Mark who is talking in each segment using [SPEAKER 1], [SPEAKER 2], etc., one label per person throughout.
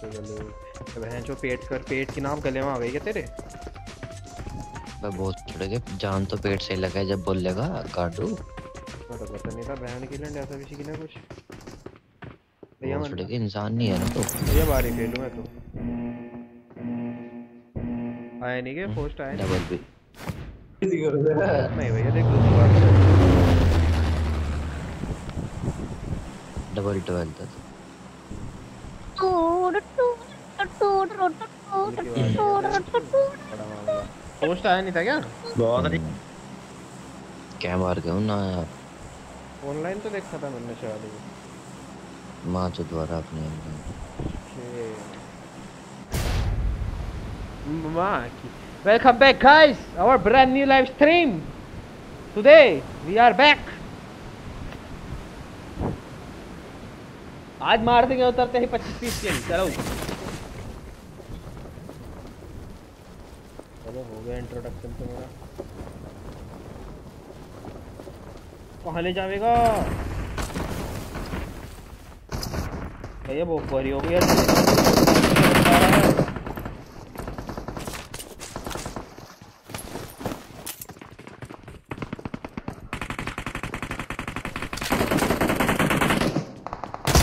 [SPEAKER 1] जो गले तो बहन जो पेट कर पेट की नाम गले में आ गई क्या तेरे?
[SPEAKER 2] मैं बहुत छोड़ेगे जान तो पेट से लगा है जब बोल लेगा काटू
[SPEAKER 1] मैं तो पता नहीं था बहन के लिए ऐसा भी सीखना कुछ। भैया
[SPEAKER 2] बहुत
[SPEAKER 1] मन
[SPEAKER 2] छोड़ेगे इंसान नहीं है ना तो।
[SPEAKER 1] भैया बारी फेलूं मैं तो। आया नहीं क्या पोस्ट आया
[SPEAKER 2] डबल भी
[SPEAKER 1] नहीं भैया देख दूसरी बार
[SPEAKER 2] डबल था।
[SPEAKER 1] बड़ा मामला पोस्ट आया नहीं था क्या
[SPEAKER 3] बहुत
[SPEAKER 2] क्या मार गया ना यार
[SPEAKER 1] ऑनलाइन तो देखा था मैंने शायद
[SPEAKER 2] माँ तो द्वारा अपने
[SPEAKER 1] Maki. Welcome back guys, our brand new live stream. Today we are back. आज मार देंगे उतरते ही 25 पीस के चलो चलो, हो गया इंट्रोडक्शन तो मेरा कहाँ ले जाएगा? भैया, वो बरी हो गई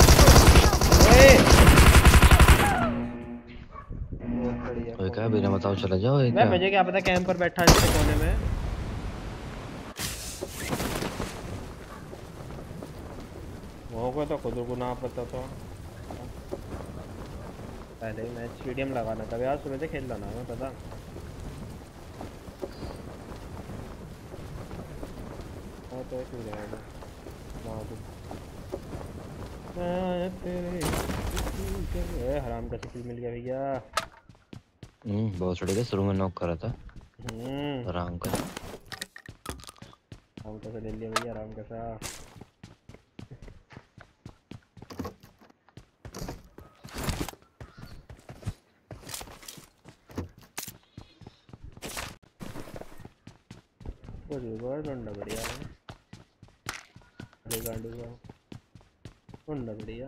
[SPEAKER 1] ओए! बहुत बढ़िया,
[SPEAKER 2] कोई बिना चला जाओ
[SPEAKER 1] मैं मुझे क्या पता कैंप पर बैठा है इसके कोने में। वो को तो खुद को ना पता था पहले ही मैच स्टेडियम लगाना था। यार सुबह से खेल लाना मैं पता। हाँ तो ही रहेगा ना तो। मैं तेरे ए, हराम का सिकिल मिल गया भैया।
[SPEAKER 2] हम्म बहुत छोड़ेगे शुरू में नॉक करा था।
[SPEAKER 1] हम्म
[SPEAKER 2] आराम कर।
[SPEAKER 1] आराम कैसा ले लिया भैया? आराम कैसा? डंडा बढ़िया है। अरे गांडू का डंडा बढ़िया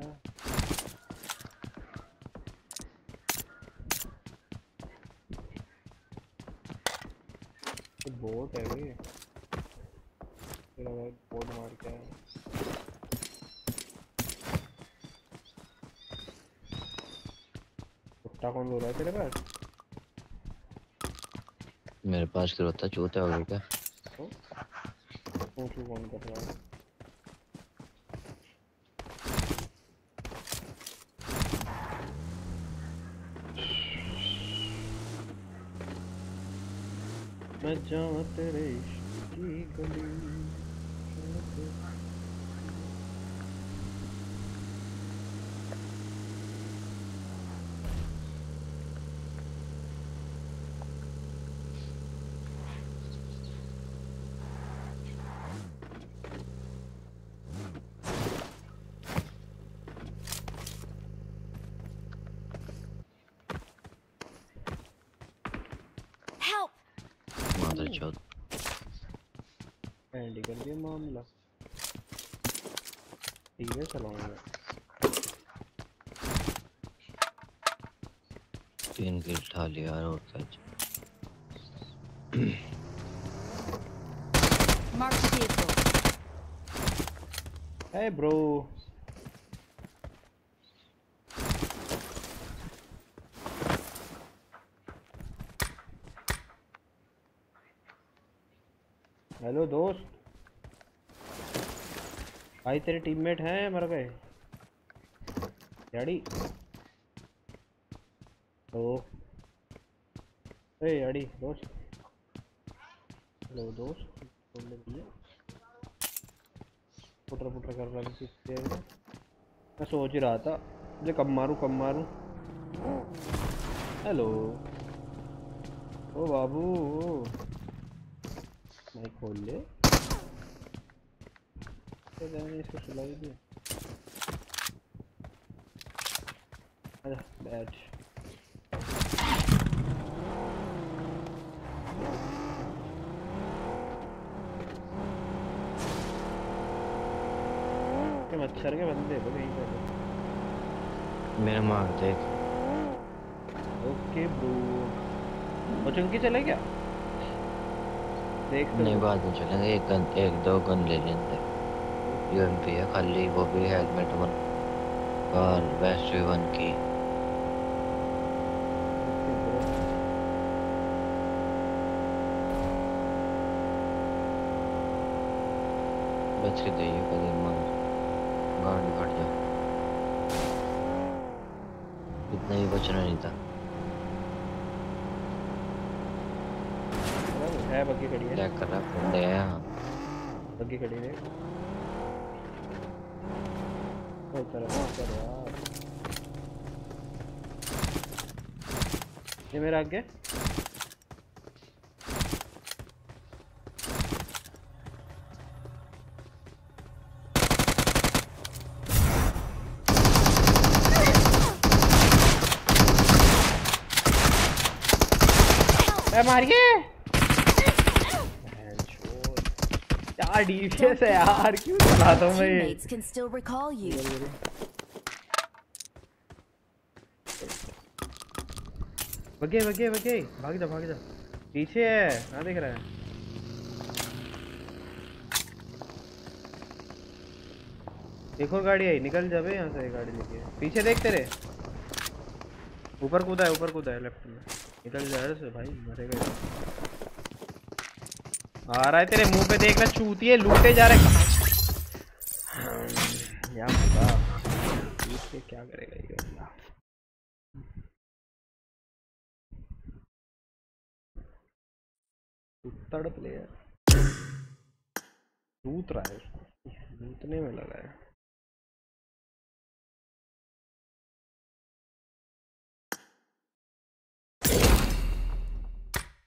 [SPEAKER 1] बोट है भाई। भाई बोट मार के आया। कुत्ता कौन बोल रहा है तेरे पास?
[SPEAKER 2] मेरे पास क्या होता चूते हो गए क्या?
[SPEAKER 1] तो? तू कौन कर रहा है? मैं जाऊँ की गली जाऊँ तेरे-
[SPEAKER 4] Help!
[SPEAKER 2] मादर चौथ
[SPEAKER 1] कर दिया मामला ठीक है चलाऊँगा
[SPEAKER 2] तीन किल उठा लिया यार और क्या
[SPEAKER 4] vehicle.
[SPEAKER 1] Hey bro. हेलो दोस्त भाई, तेरे टीममेट हैं, मर गए। याड़ी। ओ ए, याड़ी, दोस्त। हेलो, दोस्त। पुटर पुटर कर रहा किससे मैं सोच ही रहा था, मुझे कब मारूं कब मारूं। हेलो। ओ, बाबू। माइक खोल ले। तो मैंने इसको सुला ही दिया बैठ मच्छर के बंदे हो कहीं पे
[SPEAKER 2] मेरे मार देख
[SPEAKER 1] ओके ब्रो वो चुंकी चले क्या देख
[SPEAKER 2] नहीं बाद में चलेंगे एक गन एक दो गन ले यूएमपी है खाली वो भी हेलमेट वन और वेस्ट वन की। बच के जाइए कभी मन गाड़ी फट जा इतना ही बचना नहीं था।
[SPEAKER 1] है बग्गी खड़ी है।
[SPEAKER 2] लैग कर रहा बंदे हैं।
[SPEAKER 1] बग्गी खड़ी है। चलो यार ये मेरा आगे। मारिए यार डीपीएस है यार क्यों चलाता हूँ मैं ये?
[SPEAKER 4] Teammates can still recall you.
[SPEAKER 1] बगे बगे बगे भाग जा भाग जा। पीछे है कहाँ दिख रहा है? एक और गाड़ी आई निकल जाबे यहाँ से गाड़ी लेके। पीछे देख तेरे। ऊपर कूदा है ऊपर कूदा है लेफ़्ट में। निकल जा से भाई मरेगा ये। आ रहा है तेरे मुँह पे देखना चूतिए लूटे जा रहे के क्या करेगा ये प्लेयर लूट रहा है लूटने में लगा है।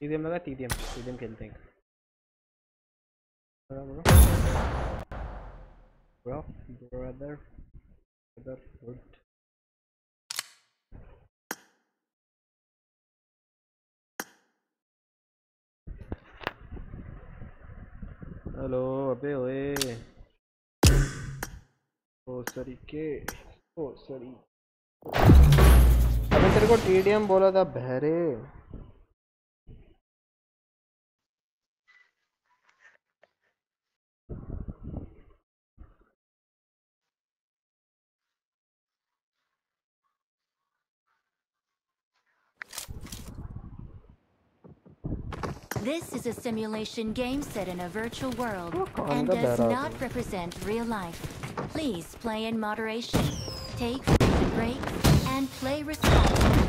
[SPEAKER 1] टीडीएम लगा टीडीएम टीडीएम खेलते हैं। बड़ा बड़ा ब्रो ब्रदर ब्रदरहुड हेलो अबे ओए ओ सरी के ओ सरी अबे तेरे को टीडीएम बोला था, बहरे।
[SPEAKER 4] This is a simulation game set in a virtual world
[SPEAKER 1] Oh, calm
[SPEAKER 4] and
[SPEAKER 1] the
[SPEAKER 4] does
[SPEAKER 1] bear
[SPEAKER 4] not
[SPEAKER 1] out.
[SPEAKER 4] represent real life. Please play in moderation. Take frequent breaks and play responsibly.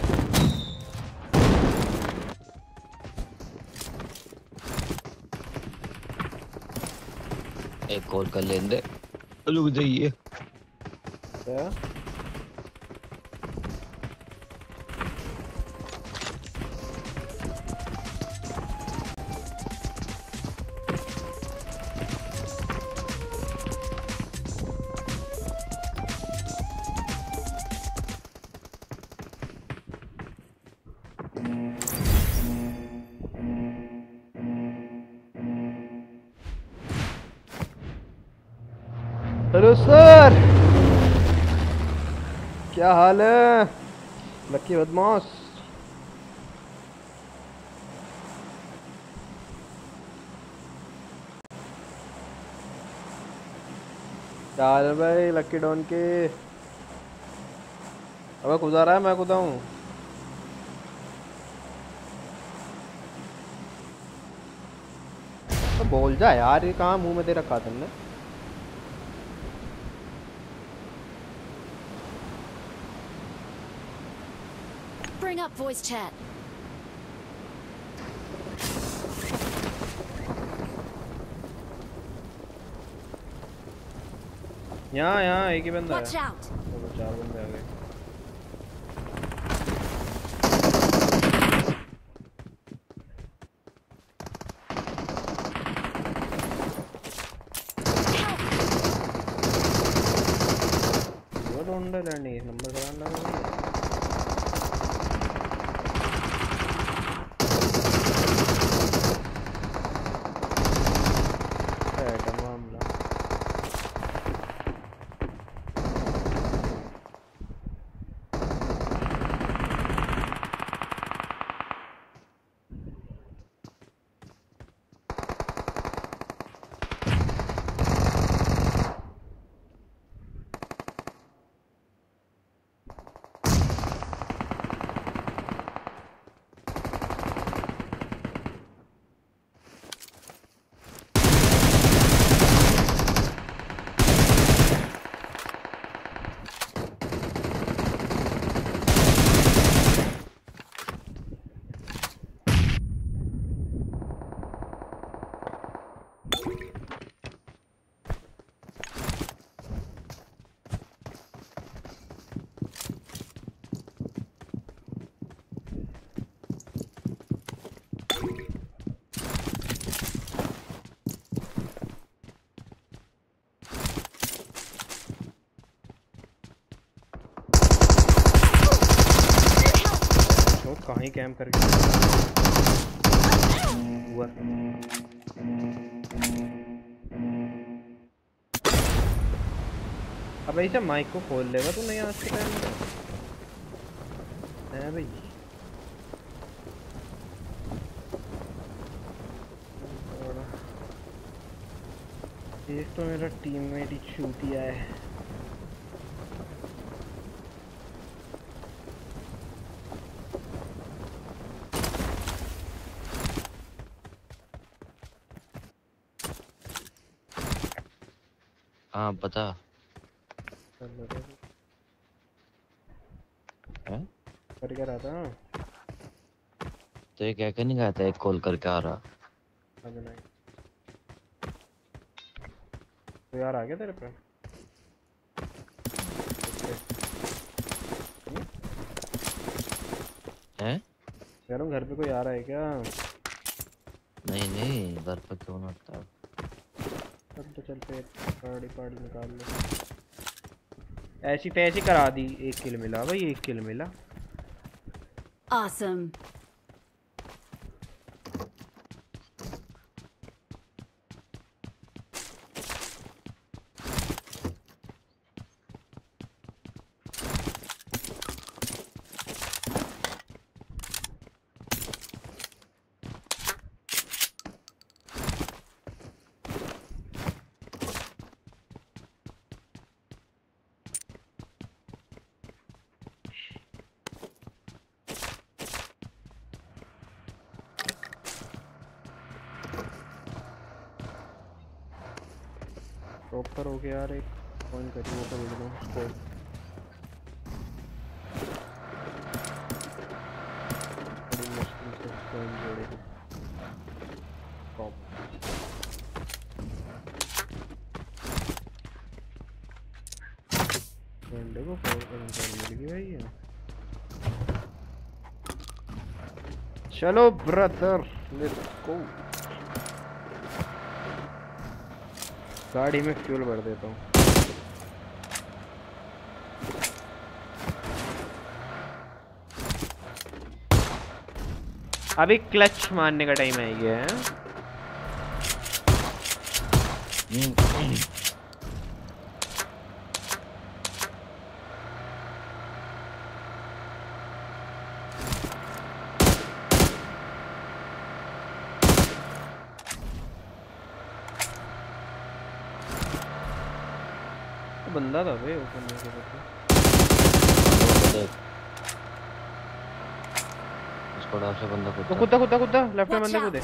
[SPEAKER 2] एक call कर लेंगे रुक जाइए
[SPEAKER 1] क्या क्या हाल है? लक्की बदमाश। क्या हाल भाई लक्की डॉन के। अबे कुदा रहा है, मैं कुदा हूँ तो बोल जा यार, ये कहाँ मुँह में दे रखा तुमने
[SPEAKER 4] Bring up voice chat.
[SPEAKER 1] यहाँ यहाँ एक ही बंदा
[SPEAKER 4] Watch
[SPEAKER 1] है
[SPEAKER 4] out.
[SPEAKER 1] चलो चार बंदे आ गए Camp करके। हुआ। अब ऐसे माइक को खोल लेगा तू नहीं आज के टाइम में। है भाई। एक तो मेरा टीममेट ही चूतिया है।
[SPEAKER 2] हाँ बता
[SPEAKER 1] चल बता तू।
[SPEAKER 2] हैं?
[SPEAKER 1] कर क्या रहा था।
[SPEAKER 2] तो ये क्या क्या नहीं कहता एक कॉल करके आ रहा।
[SPEAKER 1] अब नहीं। तो यार आ गया तेरे पे?
[SPEAKER 2] हैं?
[SPEAKER 1] कह रहा हूँ घर पे कोई आ रहा है क्या?
[SPEAKER 2] नहीं नहीं घर पर क्यों ना आता?
[SPEAKER 1] तो चल फिर पार्टी पाड़ी निकाल लो ऐसी पैसे करा दी, एक किल मिला भाई, एक किल मिला
[SPEAKER 4] Awesome.
[SPEAKER 1] गया यार एक पॉइंट करी वो कर दो स्कोर चलो ब्रदर लेट्स गो गाड़ी में फ्यूल भर देता हूँ। अभी क्लच मारने का टाइम आ गया है?
[SPEAKER 2] हम्म,
[SPEAKER 1] तो बंदा था भाई ऊपर मेरे को तो।
[SPEAKER 2] इसको डाल से बंदा
[SPEAKER 1] तो
[SPEAKER 2] कुत्ता
[SPEAKER 1] कुत्ता कुत्ता कुत्ता लेफ़्ट में बंदे. कूदे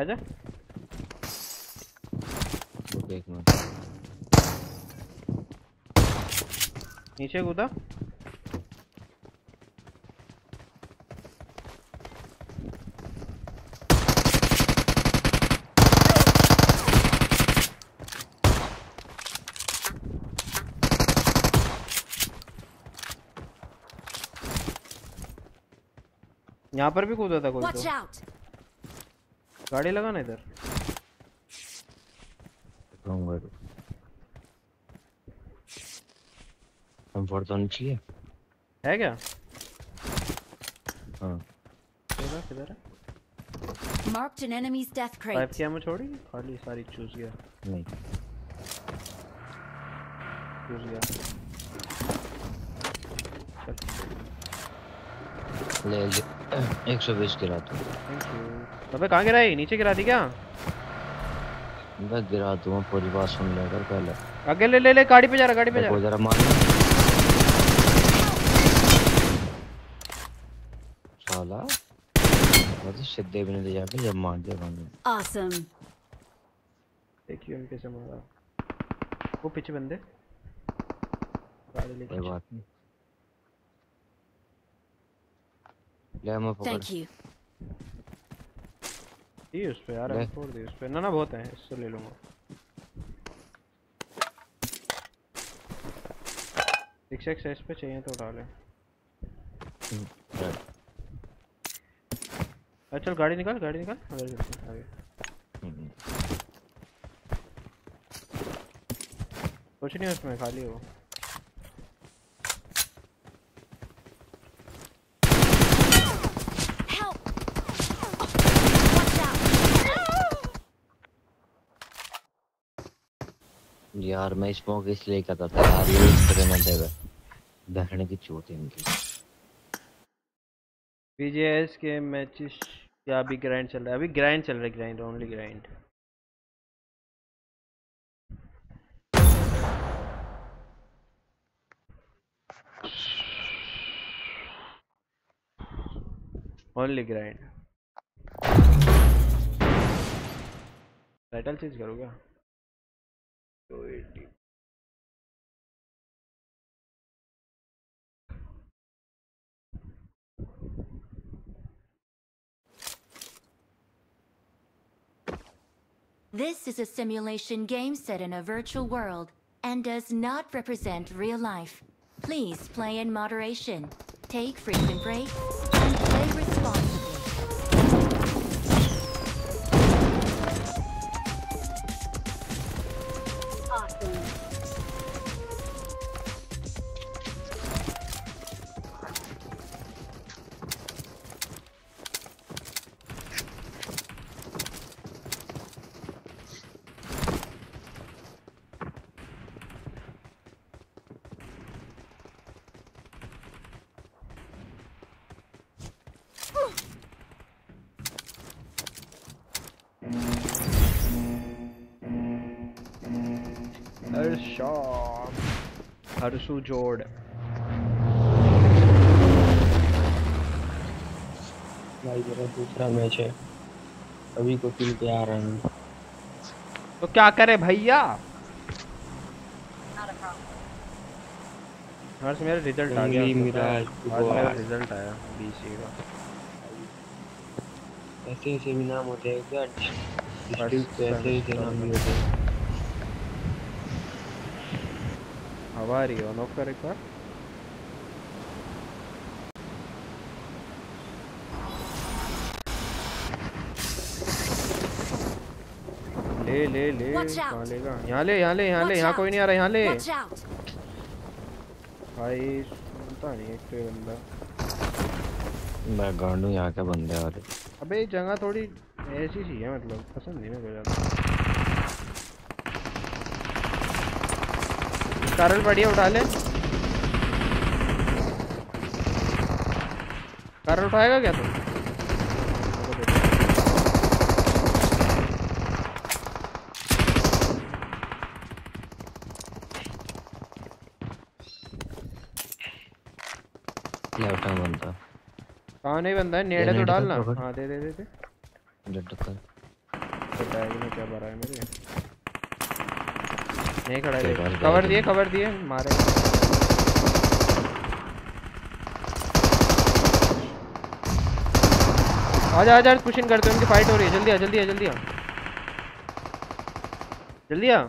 [SPEAKER 1] आजा
[SPEAKER 2] एक मिनट
[SPEAKER 1] नीचे कूदा यहाँ पर भी कूदा था कोई तो। गाड़ी लगाना इधर।
[SPEAKER 2] कंफर्ट तो। चाहिए।
[SPEAKER 1] है क्या?
[SPEAKER 2] हाँ।
[SPEAKER 1] किधर है? किधर है?
[SPEAKER 4] Marked an enemy's death crate.
[SPEAKER 1] छोड़ी खाली सारी चूस गया।
[SPEAKER 2] नहीं।
[SPEAKER 1] चूस गया।
[SPEAKER 2] ले ले। एक सौ बीस गिरा तू
[SPEAKER 1] थैंक यू अबे कहाँ गिराई नीचे गिरा दी क्या?
[SPEAKER 2] मैं गिरा दूँगा पूरी बात सुन ले कर पहले।
[SPEAKER 1] आगे ले ले ले गाड़ी पे जा रहा गाड़ी पे जा रहा।
[SPEAKER 2] जरा मार साला मतलब सीधे भी नहीं जाके जब मार दिया बंदे
[SPEAKER 4] Awesome.
[SPEAKER 1] देखिए उनके से मारा। वो पीछे बंदे। गाड़ी लेके
[SPEAKER 2] कोई बात नहीं। ले मैं पकड़
[SPEAKER 4] Thank you.
[SPEAKER 1] दी उस पे यार
[SPEAKER 2] ले।
[SPEAKER 1] छोड़ दी उस पे। ना ना बहुत है इससे ले लूँगा। सिक्स एक्स एस पे चाहिए तो उठा ले अच्छा चल गाड़ी निकाल गाड़ी निकाल। अंदर चलते हैं आगे।
[SPEAKER 2] हम्म,
[SPEAKER 1] कुछ नहीं उसमें खाली हो
[SPEAKER 2] यार, मैं स्मोक इसलिए करता था यार, ये इस तरह ना देगा बहने की चोट इनकी।
[SPEAKER 1] पीजीएस के मैचेस या अभी ग्राइंड चल रहा है? अभी ग्राइंड चल रहा है grind only grind only grind title change करूँगा?
[SPEAKER 4] This is a simulation game set in a virtual world and does not represent real life. Please play in moderation, take frequent breaks, and play responsibly.
[SPEAKER 1] Harshu जोड़
[SPEAKER 3] भाई मेरा दूसरा match है। अभी को किल पे आ रहे हैं
[SPEAKER 1] तो क्या करे भैया? हर्ष मेरा रिज़ल्ट आ गया। है? आज मेरा रिज़ल्ट आया बीसी का।
[SPEAKER 3] ऐसे ऐसे भी नाम होते हैं क्या डिस्ट्रिक्ट ऐसे ऐसे नाम भी होते हैं
[SPEAKER 1] हवा रही है नॉक कर एक बार ले ले ले. कहाँ लेगा यहाँ ले यहाँ ले यहाँ ले यहाँ कोई नहीं आ रहा यहाँ ले भाई सुनता नहीं एक तो बंदा।
[SPEAKER 2] मैं गांडू यहाँ के बंदे आ रहे।
[SPEAKER 1] अबे जगह थोड़ी ऐसी सी है मतलब पसंद नहीं मेरे को ज़्यादा। कारल बढ़िया उठा ले। कारल उठाएगा क्या तू?
[SPEAKER 2] बंदा?
[SPEAKER 1] कहाँ नहीं बंदा है? नेड़े तो डालना हाँ दे दे दे दे।
[SPEAKER 2] जट कर।
[SPEAKER 1] तो बैग में क्या भरा है मेरे? नहीं खड़ा है कवर दिए कवर दिए मारे। आजा आजा पुशिंग करते हैं उनकी फाइट हो रही है। जल्दी आ जल्दी आ जल्दी आ। जल्दी आ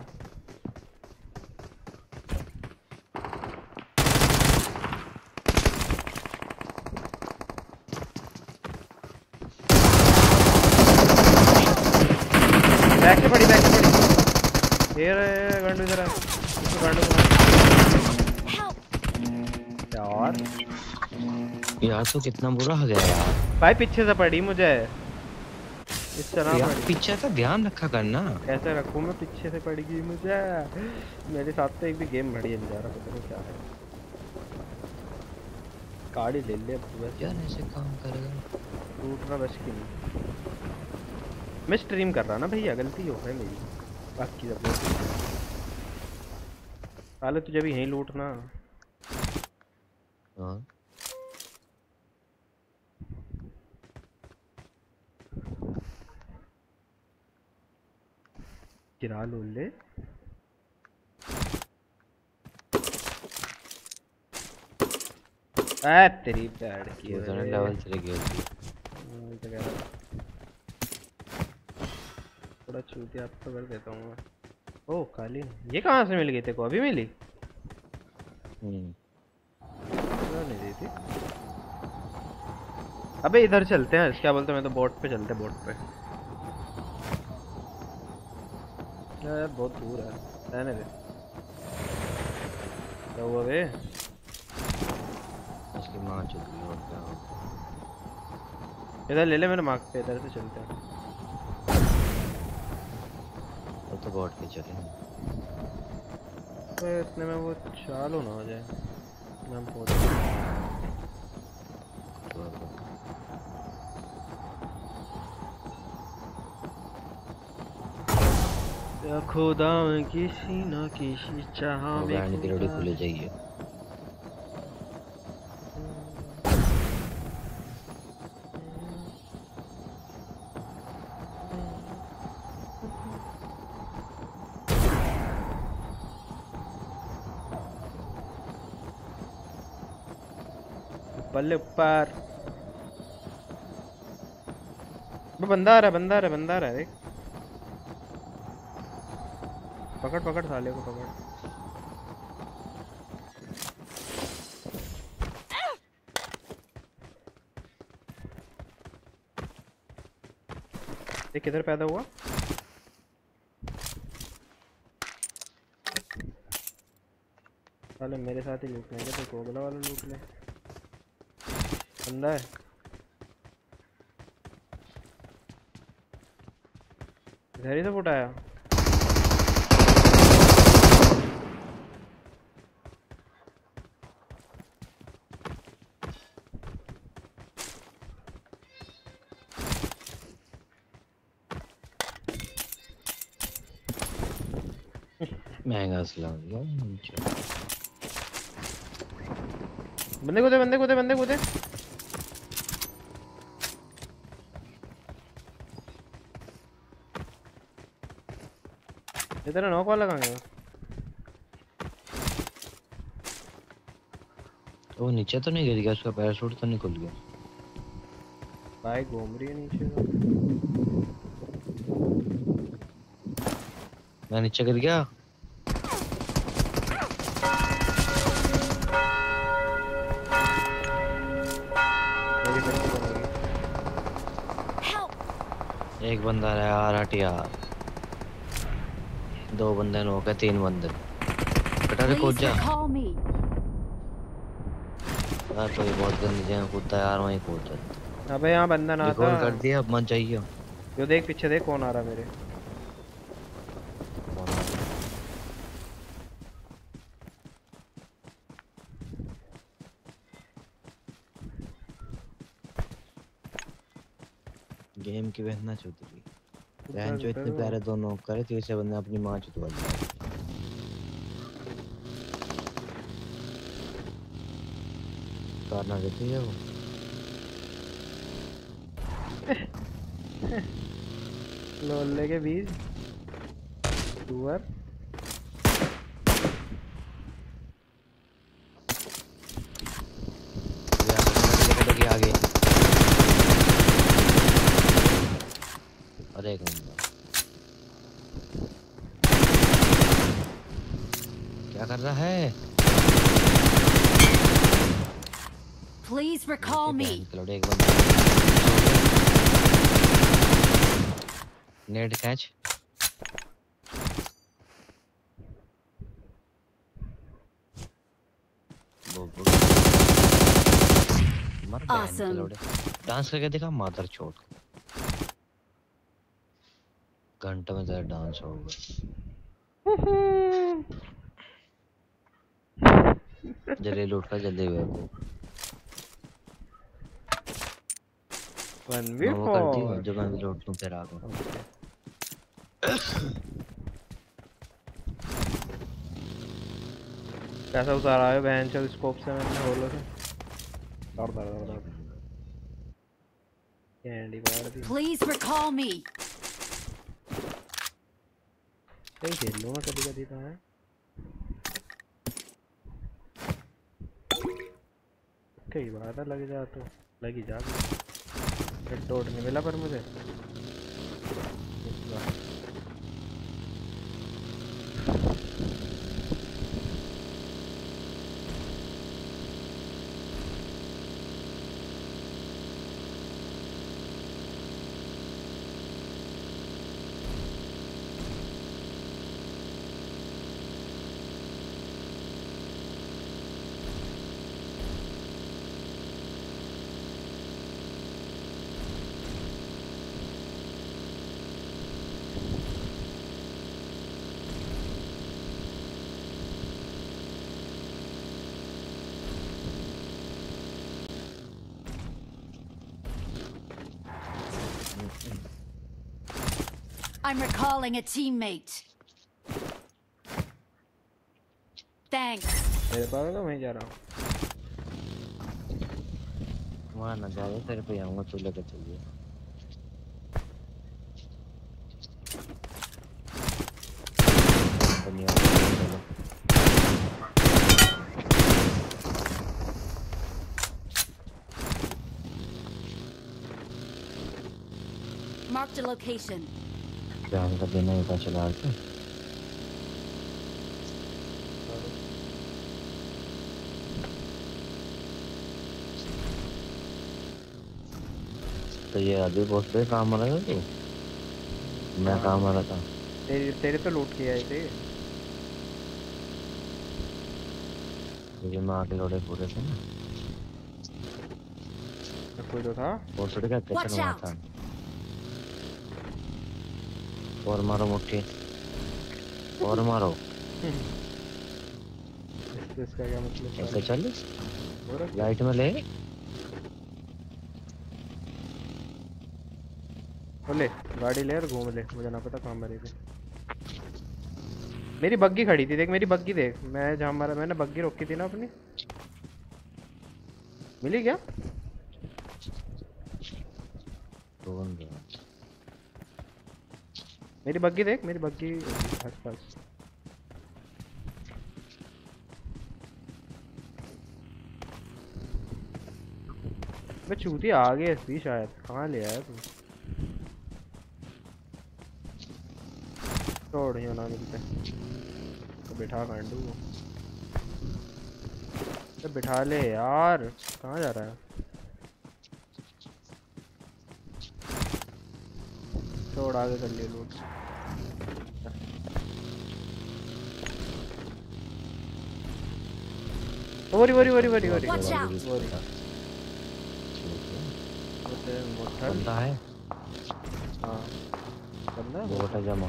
[SPEAKER 1] बैक से पड़ी बैक से पड़ी ये रहे गंडू इधर आ इसको गंडू को
[SPEAKER 4] Help!
[SPEAKER 1] यार
[SPEAKER 2] यार तो कितना बुरा हो गया यार।
[SPEAKER 1] भाई पीछे से पड़ी मुझे। इस तरह
[SPEAKER 2] यार पीछे का ध्यान रखा करना।
[SPEAKER 1] कैसे रखूँ मैं पीछे से पड़ गई मुझे। मेरे साथ तो एक भी गेम बढ़िया नहीं जा रहा पता नहीं क्या है। गाड़ी ले ले अब तो बस।
[SPEAKER 2] यार ऐसे काम करेगा।
[SPEAKER 1] टूटना बस की नहीं। मैं स्ट्रीम कर रहा ना भैया गलती हो है मेरी। बाकी सब पहले तुझे भी यहीं लूटना।
[SPEAKER 2] हाँ।
[SPEAKER 1] गिरा लो ले आ तेरी पैड की ओए।
[SPEAKER 2] लेवल चले गए
[SPEAKER 1] थोड़ा चूतिया तो कर देता हूँ मैं ओह काली ये कहाँ से मिल गई तेरे को अभी मिली
[SPEAKER 2] हम्म
[SPEAKER 1] नहीं दी थी अबे इधर चलते हैं क्या बोलते हैं मैं तो बोट पे चलते बोट पे यार बहुत दूर है। रहने दे। क्या हुआ बे?
[SPEAKER 2] उसकी माँ चुकी और क्या
[SPEAKER 1] इधर ले ले मेरे मार्क पे इधर से चलते हैं।
[SPEAKER 2] वो तो बॉट के चले
[SPEAKER 1] तो इतने में वो चालू ना हो जाए। मैं पहुँच खुदा में किसी न किसी चाह में
[SPEAKER 2] की रोटी खुले जाइए।
[SPEAKER 1] ऊपर बंदा आ रहा है बंदा आ रहा है बंदा आ रहा देख। पकड़ पकड़ साले को, पकड़। ये किधर पैदा हुआ? साले मेरे साथ ही लूट लेंगे तो कोगला वाला लूट ले। बंदा है। इधर ही तो फुटाया
[SPEAKER 2] सलाम
[SPEAKER 1] बंदे को दे बंदे को दे बंदे को दे ये तेरा नौका लगाएँगे
[SPEAKER 2] वो नीचे तो नहीं गिर गया उसका पैराशूट तो नहीं खुल गया
[SPEAKER 1] बाइक घूम रही है नीचे
[SPEAKER 2] मैं नीचे गिर गया बंदा रहा यार हट यार। दो बंदे नो के तीन बंदे। बेटा रे कूद जा यार तो ये बहुत गंदी जगह कूदता यार वहीं कूद जा।
[SPEAKER 1] अबे यहाँ बंदा ना था
[SPEAKER 2] कर दिया अब मन चाहिए
[SPEAKER 1] जो देख पीछे देख कौन आ रहा मेरे।
[SPEAKER 2] बहना चौधरी बहन जो इतने प्यारे दोनों करे तीसरे बंदे अपनी माँ चुतवा दी करना देती है वो
[SPEAKER 1] लोल लेके बीज सुअर
[SPEAKER 4] call me.
[SPEAKER 2] Catch.
[SPEAKER 4] awesome.
[SPEAKER 2] Dance करके देखा मादर चोट घंटे में जरा डांस होगा जल्दी लूट का जल्दी वेब
[SPEAKER 1] वन वी फोर
[SPEAKER 2] जो मैं लौट तुम फिर आ गया
[SPEAKER 1] कैसा उतार आयो बहन चल स्कोप से मैंने होलो से डर डर डर कैंडी बार दी
[SPEAKER 4] प्लीज़ रिकॉल मी
[SPEAKER 1] सही खेल लूँगा कभी कभी तो मैं कई बार तो लग जाता लग ही जाता डॉट नहीं मिला पर मुझे?
[SPEAKER 4] I'm recalling a teammate. Thanks.
[SPEAKER 1] मेरे पास तो मैं जा रहा हूँ
[SPEAKER 2] वहाँ ना जाओ तेरे पे आऊंगा तू लेकर चलिए बढ़िया, चलो
[SPEAKER 4] Marked a location.
[SPEAKER 2] जान का बिना ही चला के। तो ये अभी बहुत पे काम आ रहा था तू? मैं काम आ रहा था।
[SPEAKER 1] तेरे तेरे तो लूट के आए थे
[SPEAKER 2] मुझे मैं आगे लौटे पूरे थे ना।
[SPEAKER 1] कोई तो था।
[SPEAKER 2] थोड़ी क्या
[SPEAKER 4] Watch
[SPEAKER 2] कैसे. था? और मारो मुट्ठी। और मारो।
[SPEAKER 1] इसका क्या मतलब
[SPEAKER 2] चल।
[SPEAKER 1] हो
[SPEAKER 2] लाइट में ले।
[SPEAKER 1] ले गाड़ी ले और घूम ले। मुझे ना पता कहाँ मरी थी मेरी बग्गी खड़ी थी देख मेरी बग्गी देख। मैं जहाँ मारा मैंने बग्गी रोकी थी ना अपनी। मिली क्या
[SPEAKER 2] तो बन गया
[SPEAKER 1] मेरी बग्गी देख, मेरी बग्गी पास मैं चूती आ गई थी शायद, कहाँ ले आया तू? छोड़ यहाँ ना मिलते तो बिठा कांडू तो बिठा ले यार, कहाँ जा रहा है? छोड़ आगे कर ले लूट
[SPEAKER 4] worry worry
[SPEAKER 1] worry worry worry.
[SPEAKER 2] बंदा है।
[SPEAKER 1] हाँ बंदा
[SPEAKER 2] बटा जमा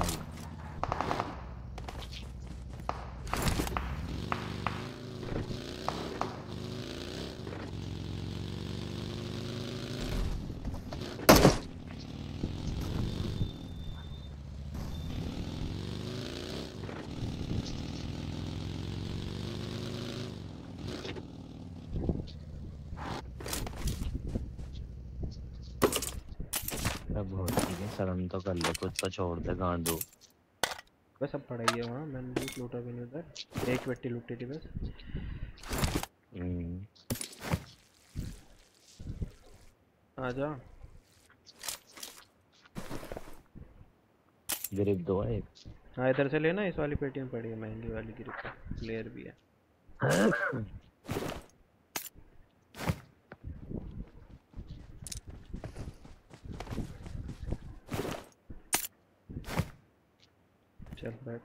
[SPEAKER 2] अब हो ठीक है शर्म तो कर ले कुछ तो छोड़ दे गांडू।
[SPEAKER 1] बस अब पड़ा ही है वहाँ मैंने लूट लूटा भी नहीं उधर। एक पेट्टी लूटी थी बस।
[SPEAKER 2] हम्म,
[SPEAKER 1] आ जा।
[SPEAKER 2] ग्रिप दो है
[SPEAKER 1] हाँ इधर से लेना इस वाली पेटी में पड़ी है महँगी वाली ग्रिप। प्लेयर भी है चल बैठ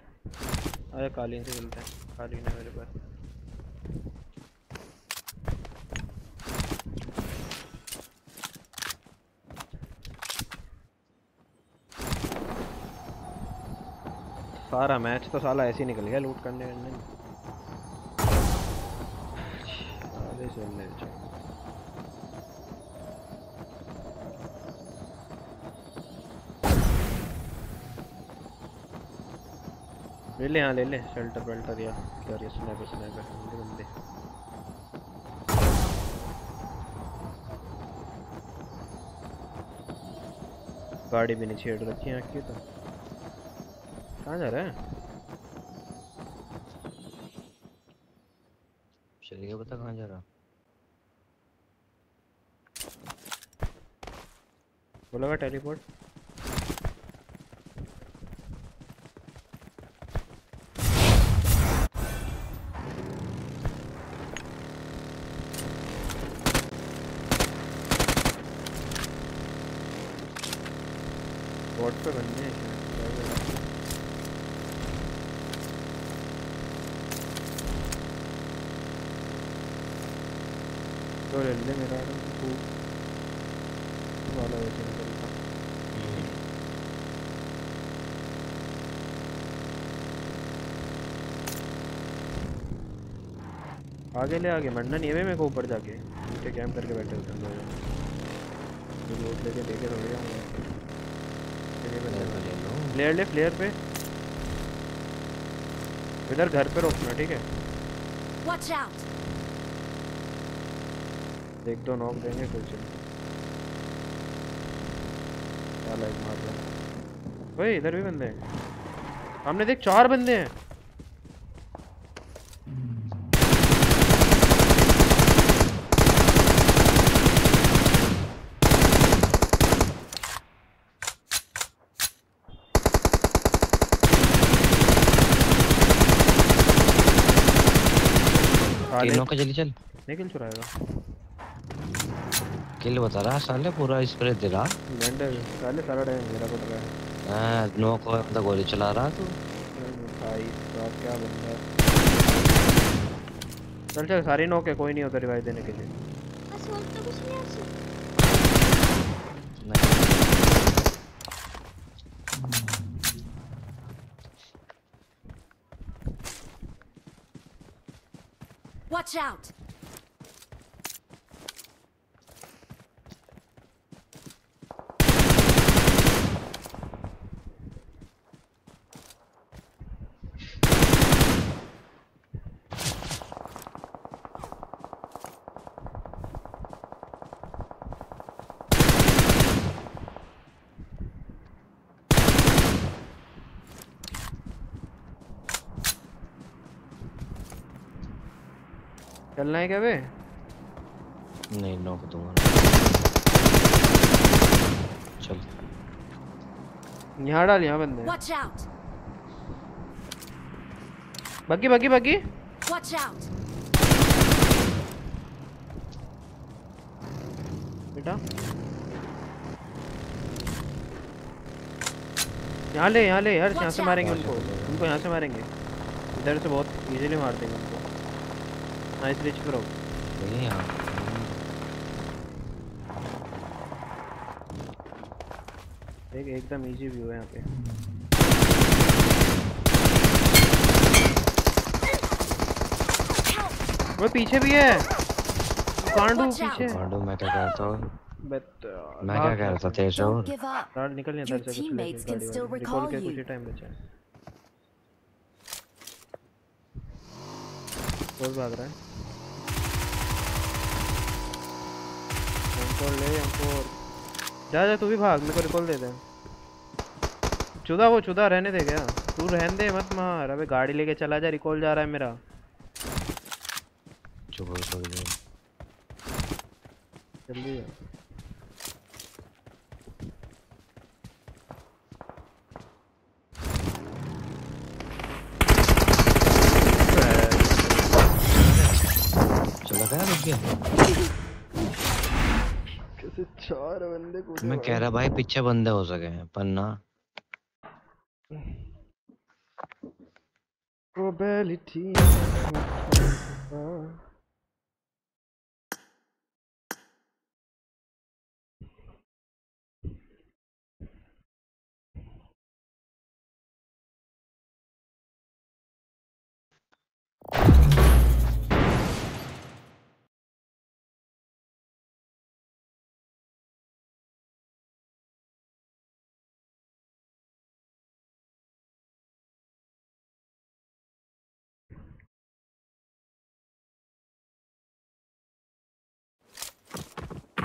[SPEAKER 1] अरे कालीन से चलते हैं। कालीन है मेरे पास। सारा मैच तो साला ऐसे ही निकल गया लूट करने करने चल ले ले ले हाँ ले ले। शेल्टर वेल्टर या क्या ये स्नैपर स्नैपर बंदे बंदे। गाड़ी भी नहीं छेड़ रखी है आपकी तो। कहाँ जा रहा है?
[SPEAKER 2] चल गया बता कहाँ जा रहा।
[SPEAKER 1] बोलेगा टेलीपोर्ट? तो मेरा वाला आगे ले आगे मरना नहीं मेरे को ऊपर जाके कैंप करके बैठे हैं लोग लेके देखे थोड़ी फ्लेयर ले फ्लेयर पे। इधर घर पे रोकना ठीक है! एक दो नॉक देंगे कुछ क्या लाइक मार ओए इधर भी बंदे हैं। हमने देख चार बंदे हैं। साले
[SPEAKER 2] तीनों का जल्दी चल
[SPEAKER 1] निकल चुराएगा
[SPEAKER 2] किल बता रहा साले पूरा स्प्रे दे रहा
[SPEAKER 1] वेंडर साले सारा टाइम मेरा पड़ रहा है
[SPEAKER 2] हाँ, नो को अंदर गोली चला रहा तू
[SPEAKER 1] भाई साहब क्या बंदा है चल चल सारी नोक है कोई नहीं होता रिवाइव देने के लिए
[SPEAKER 5] असं वाटतं कुछ नाही असं
[SPEAKER 2] नहीं
[SPEAKER 4] Watch out!
[SPEAKER 1] चलना है क्या बे
[SPEAKER 2] नहीं नोक दूँगा चल।
[SPEAKER 1] यहाँ डाल यहाँ बंदे। बग्गी
[SPEAKER 4] Watch out!
[SPEAKER 1] बेटा। यहाँ ले यहाँ ले। यार यहाँ से मारेंगे उनको। उनको यहाँ से मारेंगे। इधर से बहुत इजीली मार देंगे उनको। नाइस रिच करो
[SPEAKER 2] ये यहाँ
[SPEAKER 1] एक एकदम इजी व्यू है यहाँ पे वो पीछे भी है। कांडू पीछे।
[SPEAKER 2] कांडू मैं क्या कहता हूँ।
[SPEAKER 1] बट
[SPEAKER 2] मैं क्या कह रहा था तेज?
[SPEAKER 1] निकल नहीं इधर से कुछ लेके रिकॉल के कुछ ही टाइम बचा है। कौन भाग रहा है। हमको ले हमको जा जा तू भी भाग मेरे को रिकॉल दे दे। चुदा वो चुदा रहने दे क्या? तू रहने दे मत मार। अबे गाड़ी लेके चला जा रिकॉल जा रहा है मेरा।
[SPEAKER 2] चुप हो।
[SPEAKER 1] जल्दी जा।
[SPEAKER 2] गया।
[SPEAKER 1] कैसे चार बंदे कूदे
[SPEAKER 2] मैं कह रहा भाई पीछे बंदे हो सके हैं पर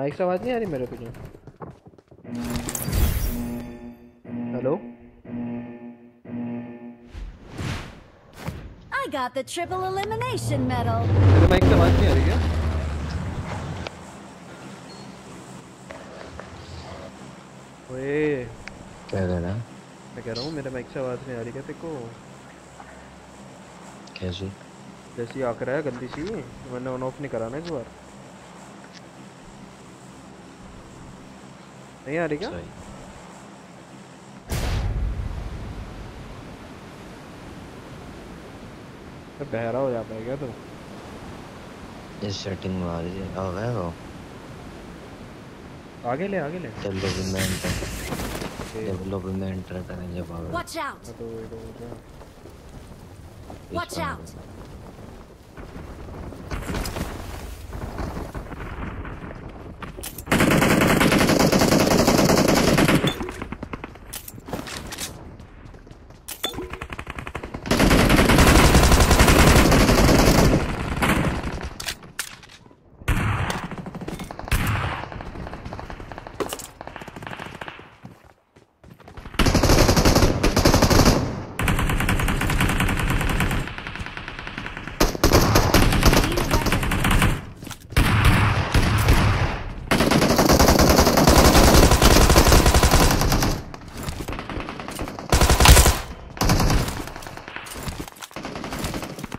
[SPEAKER 1] Mic से आवाज़ नहीं आ रही मेरे तुझे hello?
[SPEAKER 5] I got the triple elimination medal.
[SPEAKER 1] मेरे माइक से आवाज़ नहीं आ रही क्या? ओए।
[SPEAKER 2] क्या कह रहा
[SPEAKER 1] मैं कह रहा हूँ मेरे माइक से आवाज़ नहीं आ रही क्या तेरे को?
[SPEAKER 2] कैसे?
[SPEAKER 1] जैसी आकर है गंदी सी। मैंने ऑन ऑफ़ नहीं करा ना इस बार। नहीं आ रही क्या? तो बहरा हो जाता है क्या तो?
[SPEAKER 2] इस सेटिंग में आ रही है। आ गया वो।
[SPEAKER 1] आगे ले आगे ले।
[SPEAKER 2] डेवलपमेंट
[SPEAKER 1] ओके,
[SPEAKER 2] डेवलपमेंट करें जब आ गया
[SPEAKER 5] Watch out!
[SPEAKER 1] हाँ तो ये तो हो गया।
[SPEAKER 5] Watch out! Need a weapon.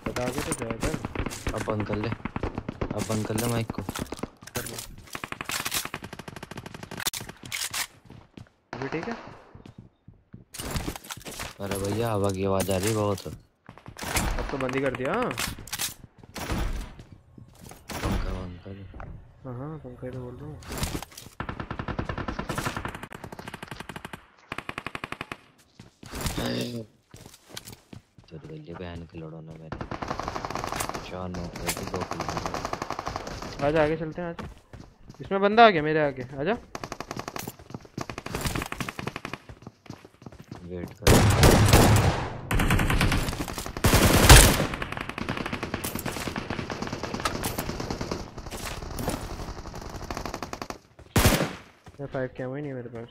[SPEAKER 1] बता के तो जाएगा
[SPEAKER 2] अब बंद कर ले। अब बंद कर ले माइक को।
[SPEAKER 1] अभी ठीक है?
[SPEAKER 2] अरे भैया हवा की आवाज़ आ रही है बहुत।
[SPEAKER 1] अब तो बंद ही कर दिया हाँ।
[SPEAKER 2] पंखा बंद कर।
[SPEAKER 1] हाँ हाँ पंखा ही तो बोल रहा हूँ।
[SPEAKER 2] चल गई बहन के लड़ो ना मेरे। चार नोट रहे थे दो किलो
[SPEAKER 1] आजा आगे चलते हैं आजा। इसमें बंदा आ गया मेरे आगे। आजा।
[SPEAKER 2] वेट कर।
[SPEAKER 1] फाइव कैमो ही नहीं है मेरे पास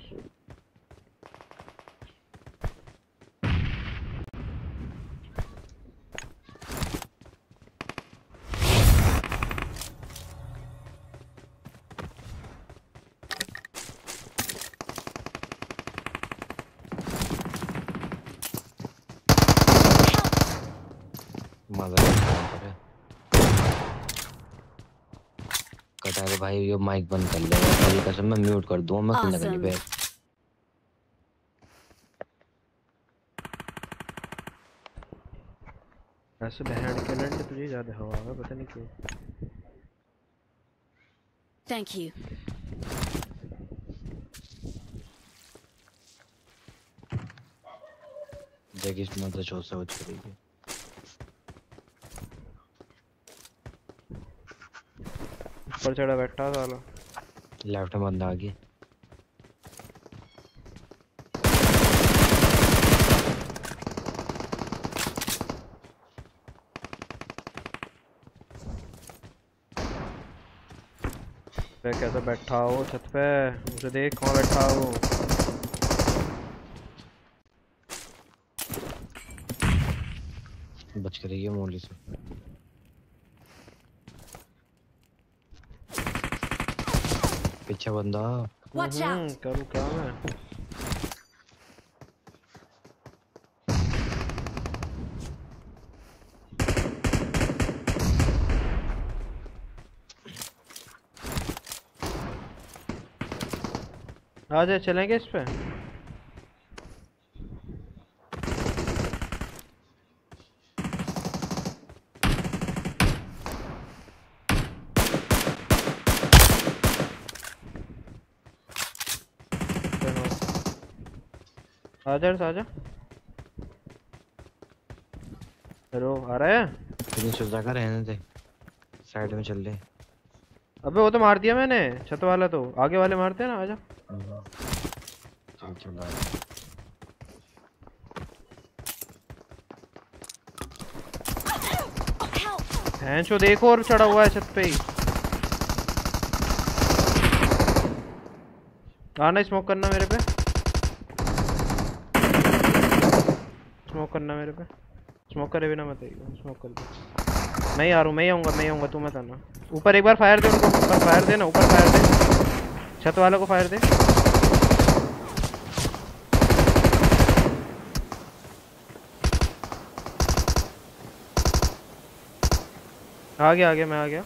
[SPEAKER 2] मज़ा काम करे कटा रे भाई ये माइक बंद कर ले तेरी कसम मैं म्यूट कर दूँगा मैं
[SPEAKER 5] Awesome.
[SPEAKER 2] पे
[SPEAKER 1] ऐसे बहन के लंड तुझे ज़्यादा हवा है पता नहीं क्यों
[SPEAKER 5] Thank you.
[SPEAKER 2] देख इसमें तो चौसा कुछ करेगी
[SPEAKER 1] ऊपर चढ़ा बैठा साला
[SPEAKER 2] लेफ़्ट में बंदा आ गया
[SPEAKER 1] मैं कैसा बैठा हो? छत पे। उसे देख कहाँ बैठा हो।
[SPEAKER 2] बच कर रही है मोली से। पीछे बंदा
[SPEAKER 5] करू
[SPEAKER 1] करूँ क्या मैं आ जाए चलेंगे इस पे चलो आ जा आ हेलो आ रहा है?
[SPEAKER 2] फिनिश हो जाकर रहने दे साइड में चल ले
[SPEAKER 1] अबे वो तो मार दिया मैंने छत वाला तो। आगे वाले मारते हैं ना आजा।
[SPEAKER 2] चल चल आ।
[SPEAKER 1] भैंसो देखो और चढ़ा हुआ है छत पे ही। आना स्मोक करना मेरे पे। स्मोक करना मेरे पे। स्मोक करे बिना मत आइए स्मोक कर दे। मैं ही आ रहा हूँ, मैं ही आऊँगा, मैं ही आऊँगा, तू मत आना। ऊपर एक बार फायर दे उनको, ऊपर फायर दे ना, ऊपर फायर दे। छत वाले को फायर दे। आ गया आ गया, मैं आ गया।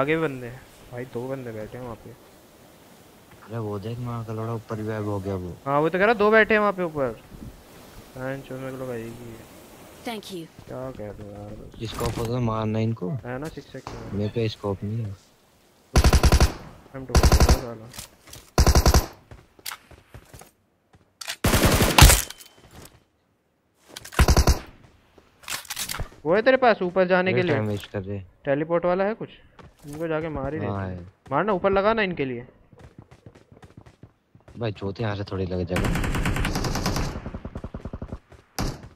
[SPEAKER 1] आगे बंदे भाई दो बंदे बैठे हैं वहाँ पे।
[SPEAKER 2] अरे वो देख माँ का लड़ा ऊपर गायब हो गया वो।
[SPEAKER 1] हाँ वो तो कह रहा दो बैठे हैं वहाँ पे ऊपर। फ़ैन चो में लोग आएगी
[SPEAKER 5] Thank you.
[SPEAKER 1] क्या कह दो यार? बस
[SPEAKER 2] स्कोप होगा मारना इनको।
[SPEAKER 1] है ना सिक्स में
[SPEAKER 2] मेरे पे स्कोप नहीं है।
[SPEAKER 1] हम तो साला। वो है तेरे पास ऊपर जाने के लिए?
[SPEAKER 2] रहे
[SPEAKER 1] टेलीपोर्ट वाला है कुछ? इनको जाके मार ही
[SPEAKER 2] हाँ
[SPEAKER 1] हैं।
[SPEAKER 2] है।
[SPEAKER 1] मारना ऊपर लगाना इनके लिए।
[SPEAKER 2] भाई चौथे यहाँ से थोड़ी लग जाएगा।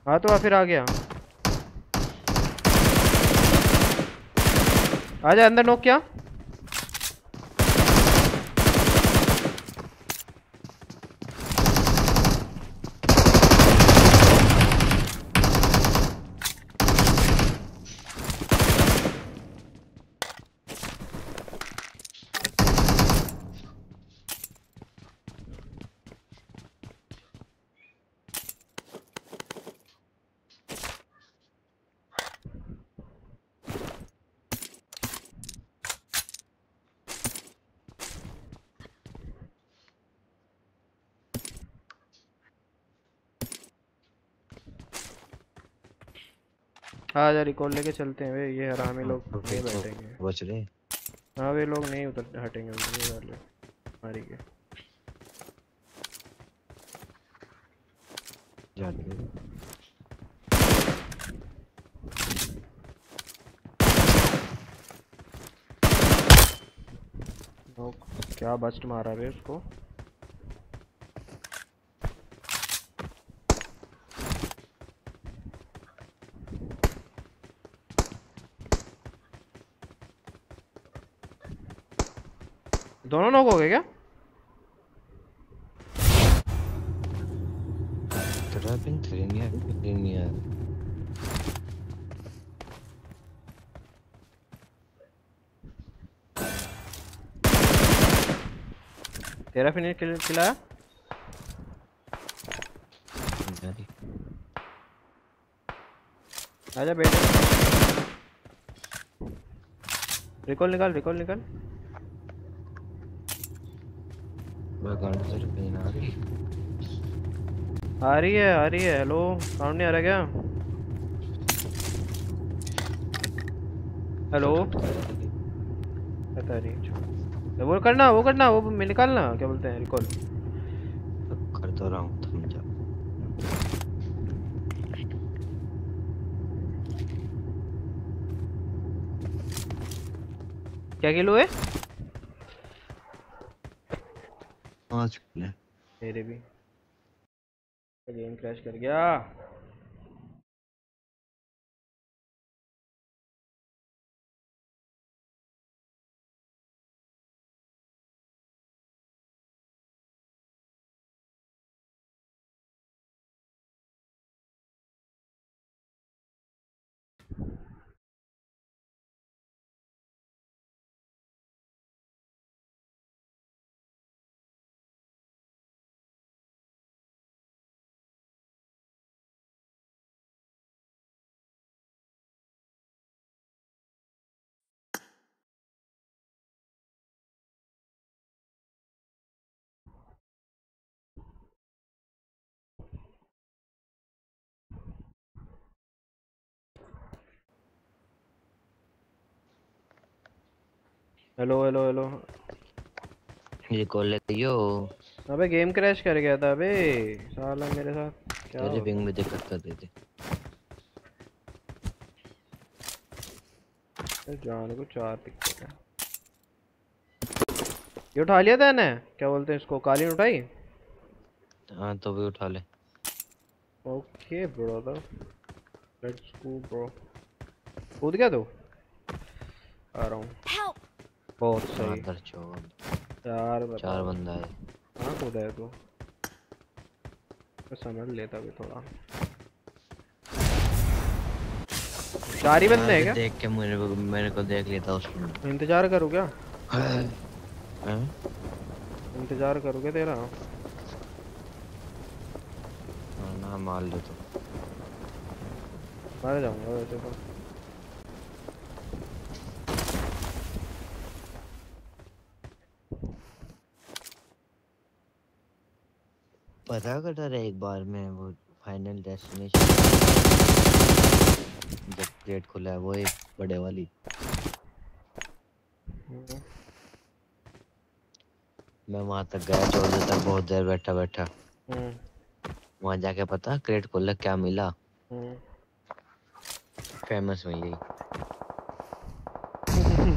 [SPEAKER 1] हाँ तो फिर आ गया। आजा अंदर नोक क्या। आजा रिकॉल लेके चलते हैं वे ये हरामी लोग नहीं बैठेंगे।
[SPEAKER 2] बच रहे
[SPEAKER 1] हाँ। वे लोग नहीं उतर हटेंगे उधर ये वाले मारी के। क्या बस्ट मारा वे उसको? हो क्या?
[SPEAKER 2] तेरा
[SPEAKER 1] फिनिश किल खिलाया? आजा रिकॉल निकाल रिकॉल निकाल
[SPEAKER 2] मैं गाड़ी से पिन आ रही
[SPEAKER 1] आ रही है आ रही है। हेलो साउंड नहीं आ रहा क्या? हेलो पता नहीं छोड़। वो करना वो करना वो मैं निकालना क्या बोलते हैं रिकॉल
[SPEAKER 2] कर तो रहा हूँ थम जा
[SPEAKER 1] क्या किलो है?
[SPEAKER 2] पाँच।
[SPEAKER 1] मेरे भी गेम क्रैश कर गया हेलो हेलो हेलो
[SPEAKER 2] ये कॉल ले लियो
[SPEAKER 1] अबे गेम क्रैश कर गया था अबे। साला मेरे साथ क्या
[SPEAKER 2] तेरे पिंग में दिक्कत कर देते
[SPEAKER 1] गया? जान को चार पिक्चर है। ये उठा लिया था ने क्या बोलते हैं इसको? कालीन उठाई?
[SPEAKER 2] हाँ तो भी उठा ले।
[SPEAKER 1] Okay brother let's go bro कूद गया तू? आ रहा हूँ! बहुत सही। चार
[SPEAKER 2] चार बंदा है।
[SPEAKER 1] कहाँ कूदा है तू मैं समझ लेता भी थोड़ा। चार ही बंदे हैं क्या?
[SPEAKER 2] देख के मेरे को मेरे को देख लेता उसने
[SPEAKER 1] इंतज़ार करूँ क्या? इंतज़ार करूँ क्या तेरा?
[SPEAKER 2] हाँ, ना मार लो तो।
[SPEAKER 1] मर जाऊँगा वैसे तो।
[SPEAKER 2] पता कर एक बार में वो फाइनल डेस्टिनेशन जब क्रेट खुला है वो एक बड़े वाली। मैं वहाँ तक गया चौदह तक बहुत देर बैठा बैठा। वहाँ जाके पता क्रेट खुला क्या मिला। फ़ेमस मिल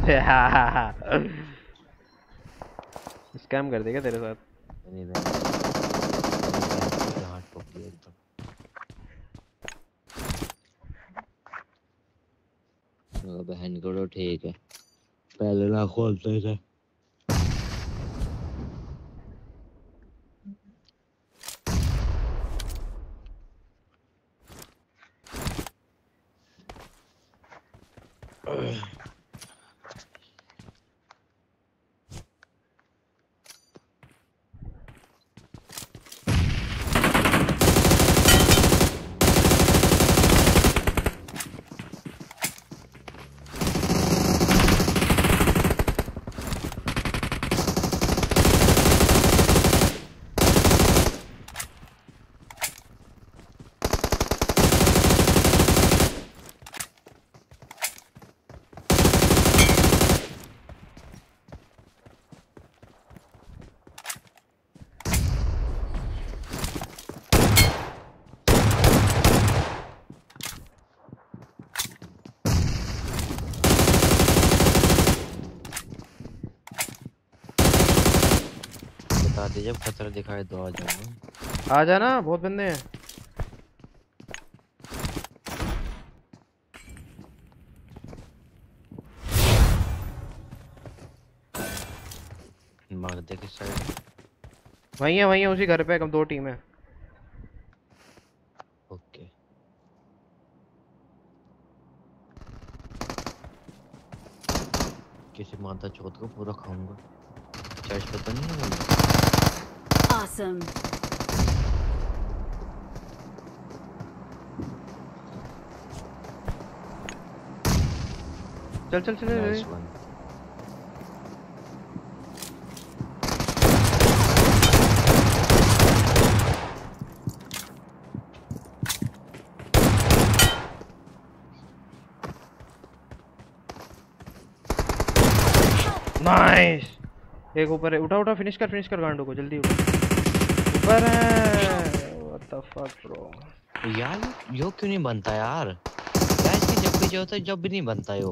[SPEAKER 1] स्कैम कर देगा तेरे साथ?
[SPEAKER 2] नहीं मैं हार्ट पकड़ी एकदम ओ बहन को तो ठीक है। पहले ना खोलते थे बता दे दिखाए तो आ जाऊँगा
[SPEAKER 1] आ जाना बहुत बंदे हैं।
[SPEAKER 2] मार दे किस साइड?
[SPEAKER 1] वहीं है वहीं है उसी घर पे कम दो टीम है।
[SPEAKER 2] ओके। किसी माता चौथ को पूरा खाऊँगा। चर्च पे तो नहीं है?
[SPEAKER 5] Awesome.
[SPEAKER 1] चल चल चल,
[SPEAKER 2] Nice one.
[SPEAKER 1] नाइस एक ऊपर है उठा उठा फिनिश कर फिनिश कर गांडो को जल्दी उठा ऊपर है। व्हाट द फक ब्रो
[SPEAKER 2] यार यो क्यों नहीं बनता यार? यार इसकी जब भी जो होता है जब भी नहीं बनता यो।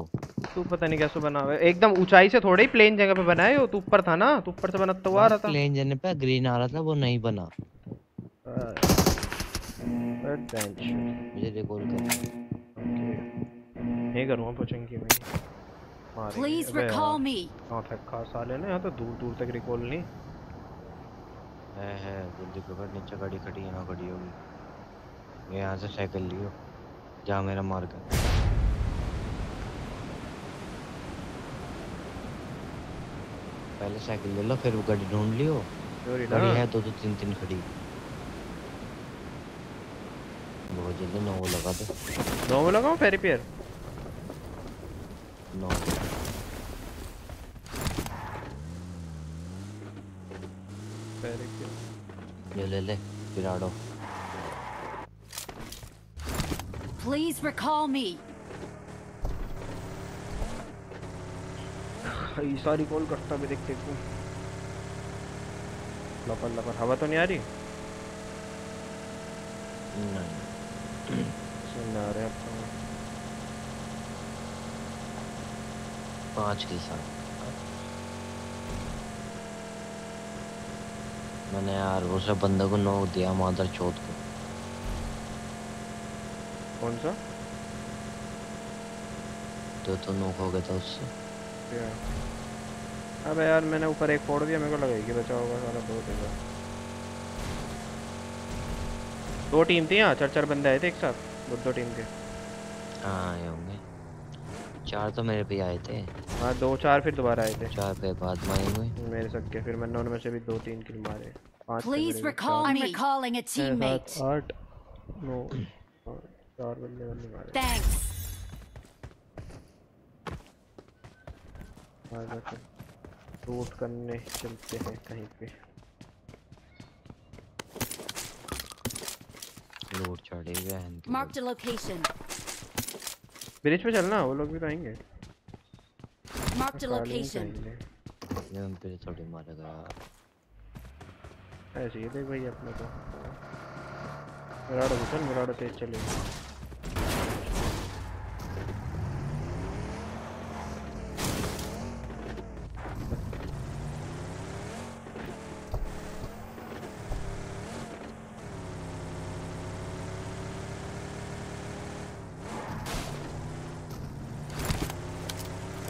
[SPEAKER 1] तू पता नहीं कैसे बना हुआ है। एकदम ऊंचाई से थोड़े ही प्लेन जगह पे बनाए हो तू ऊपर था ना? तू ऊपर से बना तो आ रहा था
[SPEAKER 2] प्लेन जने पे ग्रीन आ रहा था वो नहीं बना। मुझे रिकॉल कर।
[SPEAKER 1] नहीं करूँगा पोचंकी में अबे
[SPEAKER 5] recall
[SPEAKER 1] यार,
[SPEAKER 5] me.
[SPEAKER 1] कहाँ फेंका साले ने? यहाँ तो दूर दूर तक रिकॉल नहीं।
[SPEAKER 2] है है। जल्दी पकड़ नीचे गाड़ी खड़ी यहाँ खड़ी होगी। मैं यहाँ से साइकिल लियो। जा मेरा मार कर पहले साइकिल ले लो फिर वो गाड़ी ढूंढ लियो। गाड़ी है दो दो तीन तीन खड़ी। बहुत जल्दी नौ लगा दो
[SPEAKER 1] में लगाऊँ फेरी पियर
[SPEAKER 2] नौ
[SPEAKER 1] फेरी पियर
[SPEAKER 2] ये ले ले पिराडो
[SPEAKER 5] Please recall me.
[SPEAKER 1] ये सारी कॉल करता भी देख देखूँ लपर लपर हवा तो नहीं आ रही?
[SPEAKER 2] नहीं।
[SPEAKER 1] सुन आ रहे तो।
[SPEAKER 2] पाँच के साथ। मैंने यार वो सब बंदे को नोक दिया मादर चौथ को।
[SPEAKER 1] कौन सा?
[SPEAKER 2] तो तो नोक हो गया था उससे।
[SPEAKER 1] अबे यार मैंने ऊपर एक फोड़ दिया मेरे को लगा कि बचा होगा सारा दो देगा दो टीम थी यहाँ चार चार बंदे आए थे एक साथ दो दो टीम के।
[SPEAKER 2] हाँ आए होंगे। चार तो मेरे पे आए थे।
[SPEAKER 1] हाँ दो चार फिर दोबारा आए थे।
[SPEAKER 2] चार पे बाद में आए हुए।
[SPEAKER 1] मेरे सबके फिर मैंने उनमें से भी दो तीन किल मारे। पाँच
[SPEAKER 5] me. I'm recalling a
[SPEAKER 1] छः, सात,
[SPEAKER 5] teammate.
[SPEAKER 1] आठ नौ चार बंदे बंदे मारे. आ जाते रूट करने चलते हैं कहीं पे।
[SPEAKER 2] लोड चढ़े हुए हैं इनके
[SPEAKER 5] Marked a location.
[SPEAKER 1] ब्रिज पे चलना वो लोग भी तो आएँगे।
[SPEAKER 5] Marked a location.
[SPEAKER 1] करेंगे।
[SPEAKER 2] फिर पे थोड़ी मारेगा गया
[SPEAKER 1] ऐसे ही देख भाई अपने को मिराडो तो विराट तेज चलेगा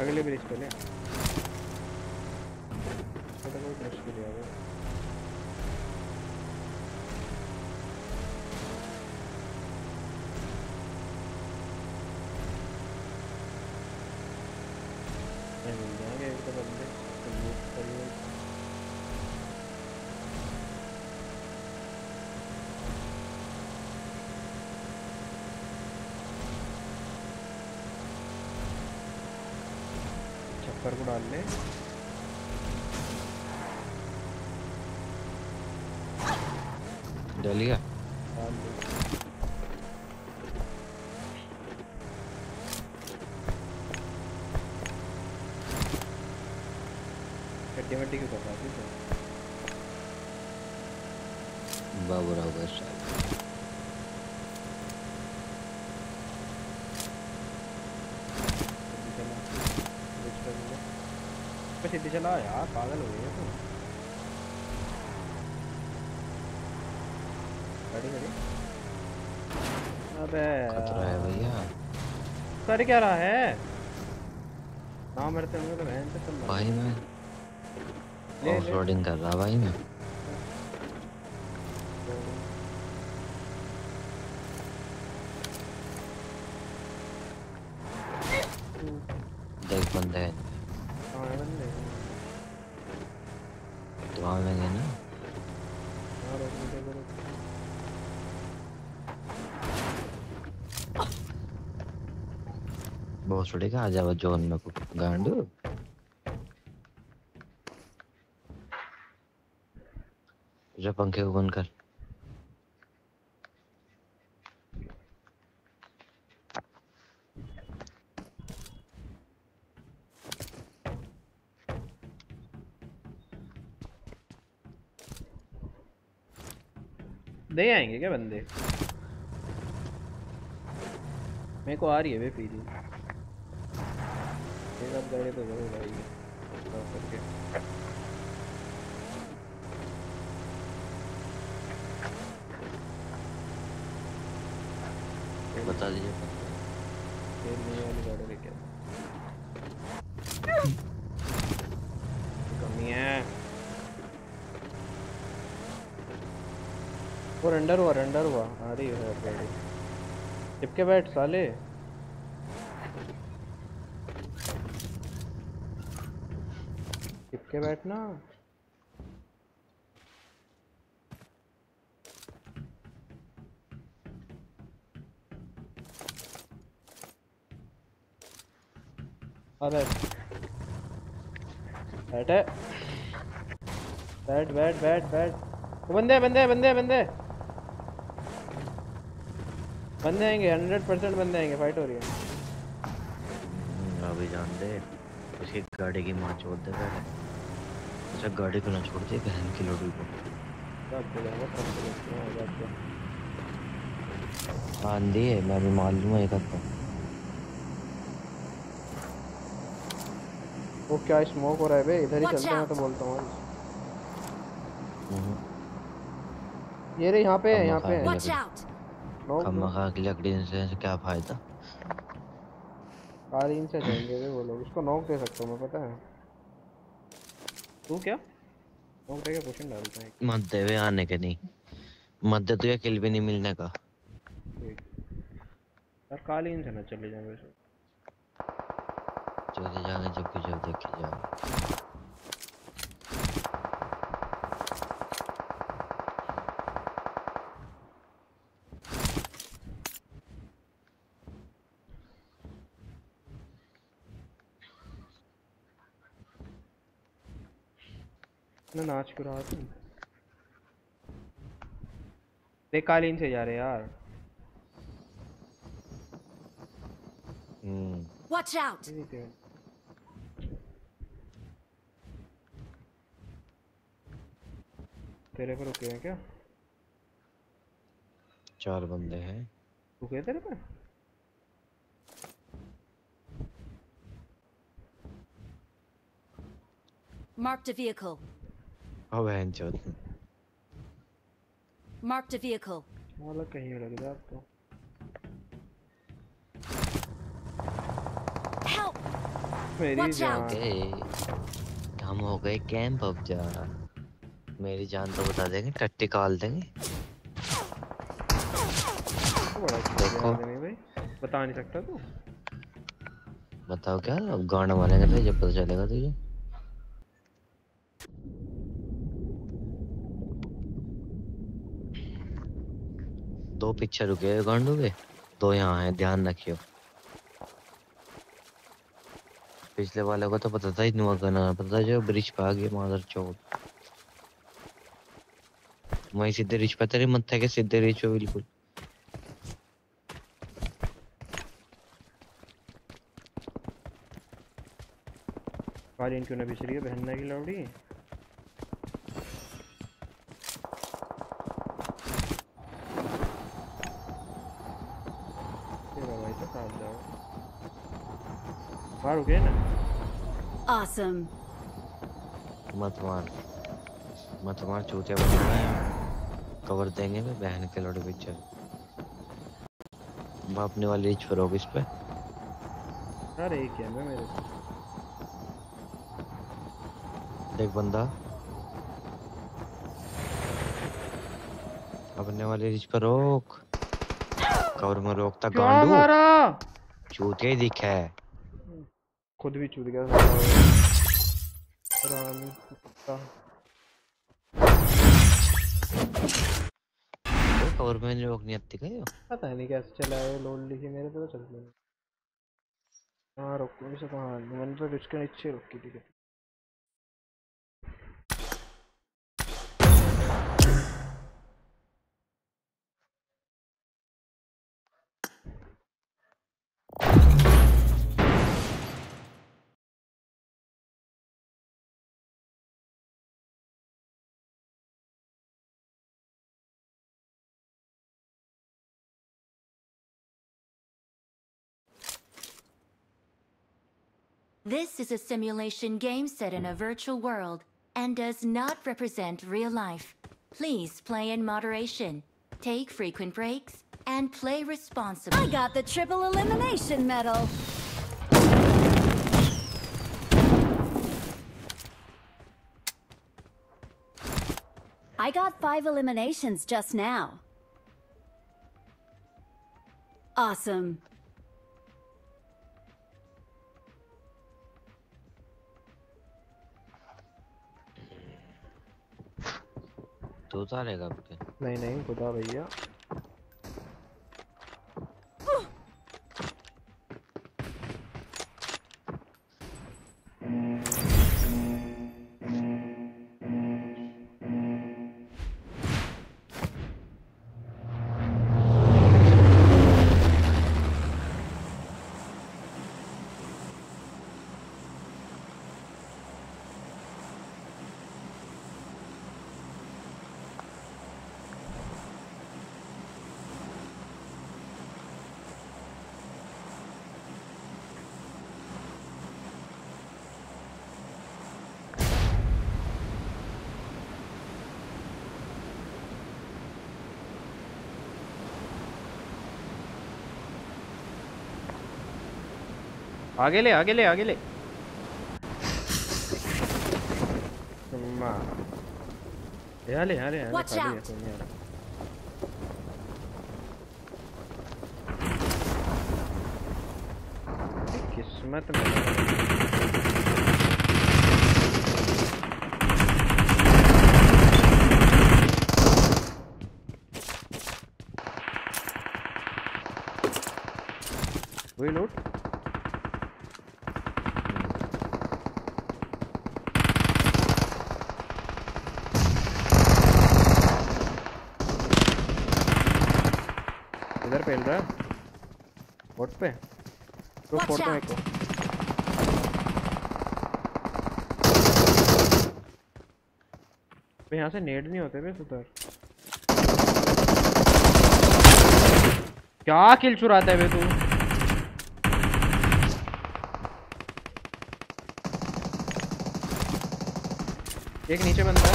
[SPEAKER 1] अगले ब्रिज पे ले थोड़ा बहुत मुश्किल है अगर नहीं मिल जाएँगे एक तो बंदे तो लूट करिए डाल ले
[SPEAKER 2] डलिया
[SPEAKER 1] डाल ले गड्डी वड्डी क्यों कर रहा थी तो
[SPEAKER 2] बाबू राव का स्टाइल
[SPEAKER 1] सीधी चला ब्रिज पे मिले पे सीधी चला यार पागल हो गया तू। गाड़ी गाड़ी अबे
[SPEAKER 2] खतरा है भैया।
[SPEAKER 1] कर क्या रहा है? ना मरते होंगे तो बहन से तुम
[SPEAKER 2] भाई मैं ऑफ़ रोडिंग कर रहा भाई मैं देख बंदे हैं
[SPEAKER 1] हाँ है बंदे
[SPEAKER 2] तो आवेंगे ना
[SPEAKER 1] हाँ रोक दे देखो रोक
[SPEAKER 2] छोड़े आ जाओ जोन में को गांडू। जो पंखे को बंद कर।
[SPEAKER 1] दे आएँगे क्या बंदे? मेरे को आ रही है वे पीली एक आध गाड़ी तो ज़रूर आएगी। हाँ,
[SPEAKER 2] बता दीजिए।
[SPEAKER 1] कमी है। वो रंडर हुआ रंडर हुआ। आ रही है गाड़ी। चिपके बैठ साले। चिपके बैठना। आ बैठ। बैठ बैठ बैठ बैठ। बंदे बंदे बंदे बंदे। बंदे आएँगे हंड्रेड परसेंट बंदे आएँगे फाइट हो रही है।
[SPEAKER 2] अभी जान दे, उसकी गाड़ी की माँ छोड़ दे पहले। अच्छा गाड़ी को ना छोड़ दे बहन की लोडी को
[SPEAKER 1] पे पे हो जाता है।
[SPEAKER 2] मैं भी मार लूँगा एक हफ़्ता
[SPEAKER 1] वो क्या स्मोक हो रहा है बे इधर ही चलते हैं तो बोलता हूँ।
[SPEAKER 2] हम्म,
[SPEAKER 1] ये रे यहाँ पे है यहाँ पे।
[SPEAKER 2] खम्मा खा की लकड़ी से से क्या फ़ायदा?
[SPEAKER 1] कालीन से जाएँगे वे वो लोग। उसको नोक दे सकता हूँ मैं पता है? तू क्या? नोक दे के क्वेश्चन डालता है
[SPEAKER 2] मत दे वे आने के नहीं। मत दे तुझे किल भी नहीं मिलने का।
[SPEAKER 1] यार कालीन से ना चले जाएँगे वैसे।
[SPEAKER 2] चले जाने जब की जब देखे जाओ
[SPEAKER 1] ना नाच क्यों रहा तुम? देख कालीन से जा रहे यार।
[SPEAKER 2] हम्म।
[SPEAKER 5] Watch out!
[SPEAKER 1] तेरे पे रुके हैं क्या?
[SPEAKER 2] चार बंदे हैं।
[SPEAKER 1] रुके तेरे पे
[SPEAKER 5] Marked a vehicle.
[SPEAKER 2] अब है
[SPEAKER 5] Marked a vehicle.
[SPEAKER 1] वाला कहीं लग जा
[SPEAKER 5] Help!
[SPEAKER 1] मेरी
[SPEAKER 5] Watch
[SPEAKER 1] जान
[SPEAKER 2] हम हो गए कैंप अब जा मेरी जान तो बता देंगे टट्टी काल देंगे देखो।
[SPEAKER 1] बता नहीं सकता तू
[SPEAKER 2] बताओ क्या अब गाना मारेंगे तो जब पता चलेगा तुझे दो पीछे रुके गांडू के? दो यहाँ हैं, ध्यान रखियो। पिछले वाले को तो पता था इतना करना पता था जो ब्रिज पे आ गया मादर चौक। वहीं सीधे रिच पे, तेरे मत्थे के सीधे रिच पे बिल्कुल।
[SPEAKER 1] कालीन क्यों ना बिछ रही है, बहन की लौड़ी तेरा भाई तो साथ जाओ बाहर रुके ना?
[SPEAKER 5] Awesome.
[SPEAKER 2] मत मार। मत मार चूतिया बना कवर देंगे मैं बहन के लड़े पीछे। अपने वाली रिच पर होगी इस पे।
[SPEAKER 1] अरे एक है मैं मेरे से।
[SPEAKER 2] देख बंदा। अपने वाली रिच पर रोक। कवर में रोकता गांडू। चूतिया ही दिखा है।
[SPEAKER 1] खुद भी चूत गया साला। रानी कुत्ता
[SPEAKER 2] तो कवर में नहीं आती यो?
[SPEAKER 1] पता नहीं कैसे चला है लोड लिखी मेरे पे तो चल गई हाँ रोको इसे कहाँ मैंने तो इसके नीचे रुकी थी
[SPEAKER 4] This is a simulation game set in a virtual world and does not represent real life. Please play in moderation, take frequent breaks, and play responsibly.
[SPEAKER 5] I got the triple elimination medal. I got five eliminations just now. Awesome.
[SPEAKER 2] तू रहेगा अब के
[SPEAKER 1] नहीं नहीं खुदा भैया। आगे ले आगे ले आगे ले। माँ ले खाली है। किस्मत में वही लूट किधर पेल रहा है बोट पे तो फ़ोटो
[SPEAKER 4] out.
[SPEAKER 1] एक को बे यहाँ से नेड नहीं होते बे सुधर। क्या किल चुराता है बे तू? एक नीचे बंदा है।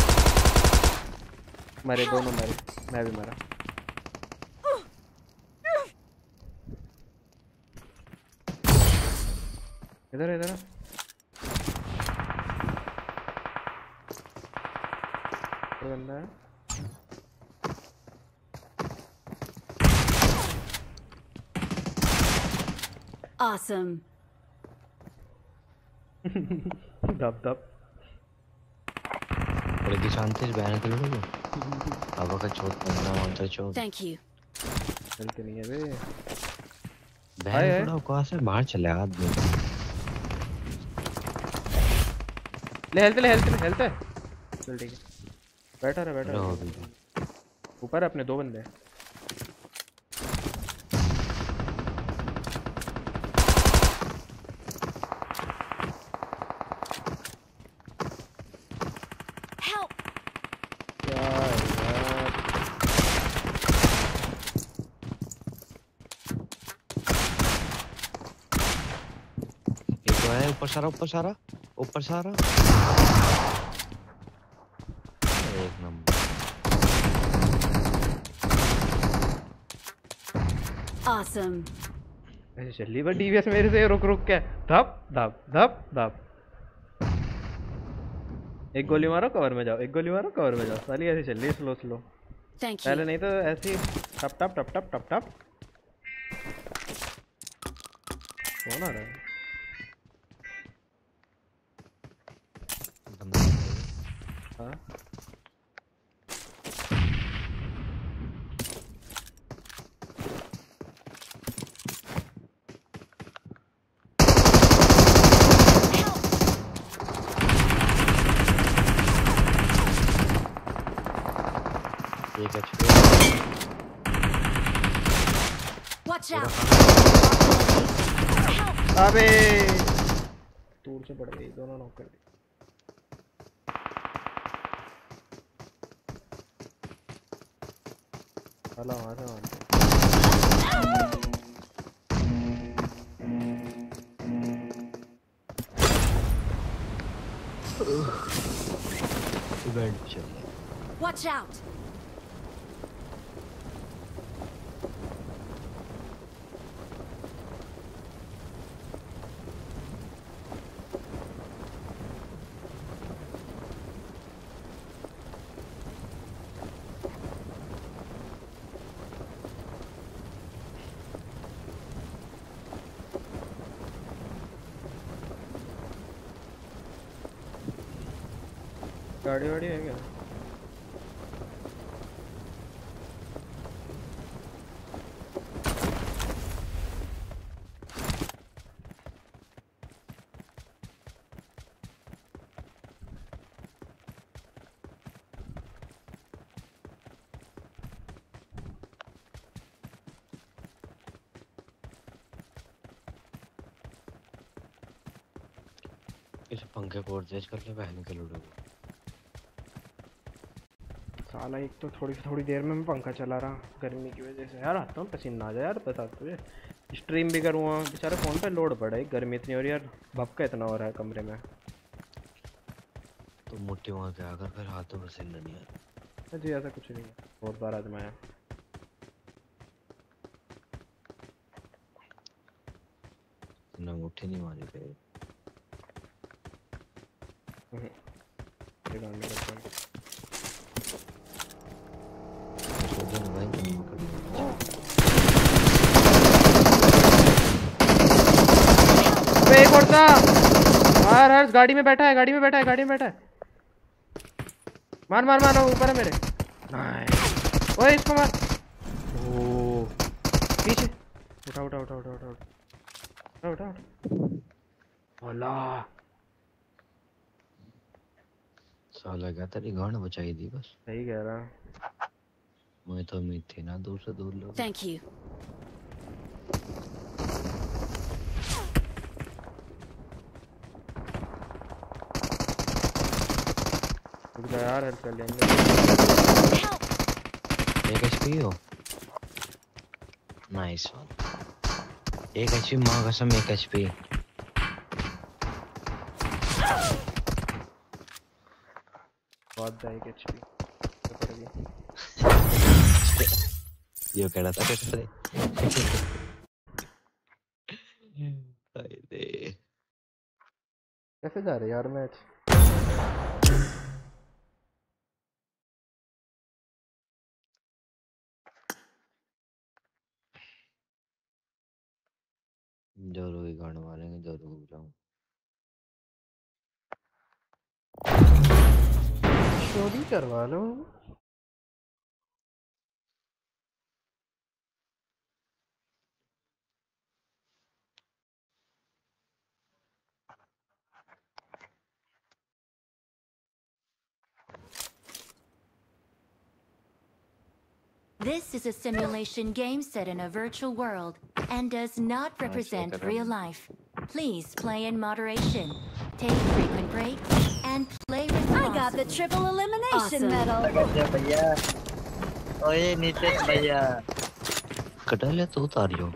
[SPEAKER 1] मरे दोनों मरे। मैं भी मरा इधर इधर कोई बंदा है
[SPEAKER 5] awesome.
[SPEAKER 2] dub dub.
[SPEAKER 5] Thank you.
[SPEAKER 2] बाहर चले आदमी.
[SPEAKER 1] ले हेल्थ ले हेल्थ ले हेल्थ है. चल ठीक है. बैठा रहा बैठा
[SPEAKER 2] रहा.
[SPEAKER 1] ऊपर अपने दो बंदे हैं.
[SPEAKER 2] ऊपर सारा ऊपर सारा ऊपर सारा। एक नंबर।
[SPEAKER 5] Awesome.
[SPEAKER 1] ऐसे चली बट डीवीएस मेरे से रुक रुक के। धप धप धप धप। एक गोली मारो कवर में जाओ। एक गोली मारो कवर में जाओ। साली ऐसे चल रही स्लो स्लो पहले नहीं तो ऐसे ही टप टप टप टप टप टप। कौन आ रहा है?
[SPEAKER 2] locally.
[SPEAKER 1] Hello,
[SPEAKER 2] hello, hello.
[SPEAKER 5] Watch out!
[SPEAKER 1] गाड़ी वाड़ी है क्या?
[SPEAKER 2] पंखे को तेज कर ले बहन के लूडो को
[SPEAKER 1] साला एक तो थोड़ी थोड़ी देर में मैं पंखा चला रहा गर्मी की वजह से। यार आता हूँ पसीना आ जाए यार बता तुझे स्ट्रीम भी करूँगा बेचारे फ़ोन पे लोड पड़ा है। गर्मी इतनी हो रही है यार भपका इतना हो रहा है कमरे में।
[SPEAKER 2] तो मोटी वहाँ के आकर फिर हाथों में नहीं आ
[SPEAKER 1] जी ऐसा कुछ नहीं है। बहुत बार आजमाया
[SPEAKER 2] ना मुट्ठी नहीं मारी फिर
[SPEAKER 1] ये काम नहीं करता हूँ।
[SPEAKER 2] सोचा ना भाई तुम पकड़ लो।
[SPEAKER 1] अबे एक और था मार हर्ष गाड़ी में बैठा है गाड़ी में बैठा है गाड़ी में बैठा है। मार मार मार ऊपर है मेरे। ओए इसको मार। ओ पीछे। उठा उठा उठा उठा उठा उठा उठा उठा। ओला
[SPEAKER 2] साला क्या तेरी गांड बचाई दी बस?
[SPEAKER 1] सही कह रहा।
[SPEAKER 2] मुझे तो उम्मीद थी ना दूर से दूर लोग।
[SPEAKER 5] Thank you.
[SPEAKER 1] रुक जा यार हेल्प कर लेंगे
[SPEAKER 2] एक एचपी हो नाइस वन एक एचपी माँ कसम एक एचपी
[SPEAKER 1] बहुत दा एक एचपी पड़ गई
[SPEAKER 2] यो कह रहा था कैसे
[SPEAKER 1] कैसे जा रहे यार मैच
[SPEAKER 2] गांड मारेंगे जोरो को जाऊँ।
[SPEAKER 1] चोरी करवा लो।
[SPEAKER 4] This is a simulation game set in a virtual world and does not represent
[SPEAKER 2] correct.
[SPEAKER 4] real life. Please play in moderation, take frequent breaks, and play
[SPEAKER 5] I got the
[SPEAKER 4] responsibly.
[SPEAKER 5] triple elimination
[SPEAKER 4] Awesome.
[SPEAKER 5] medal.
[SPEAKER 6] गजब भैया ओए नीतीश भैया
[SPEAKER 2] कटा लिया तो उतार लो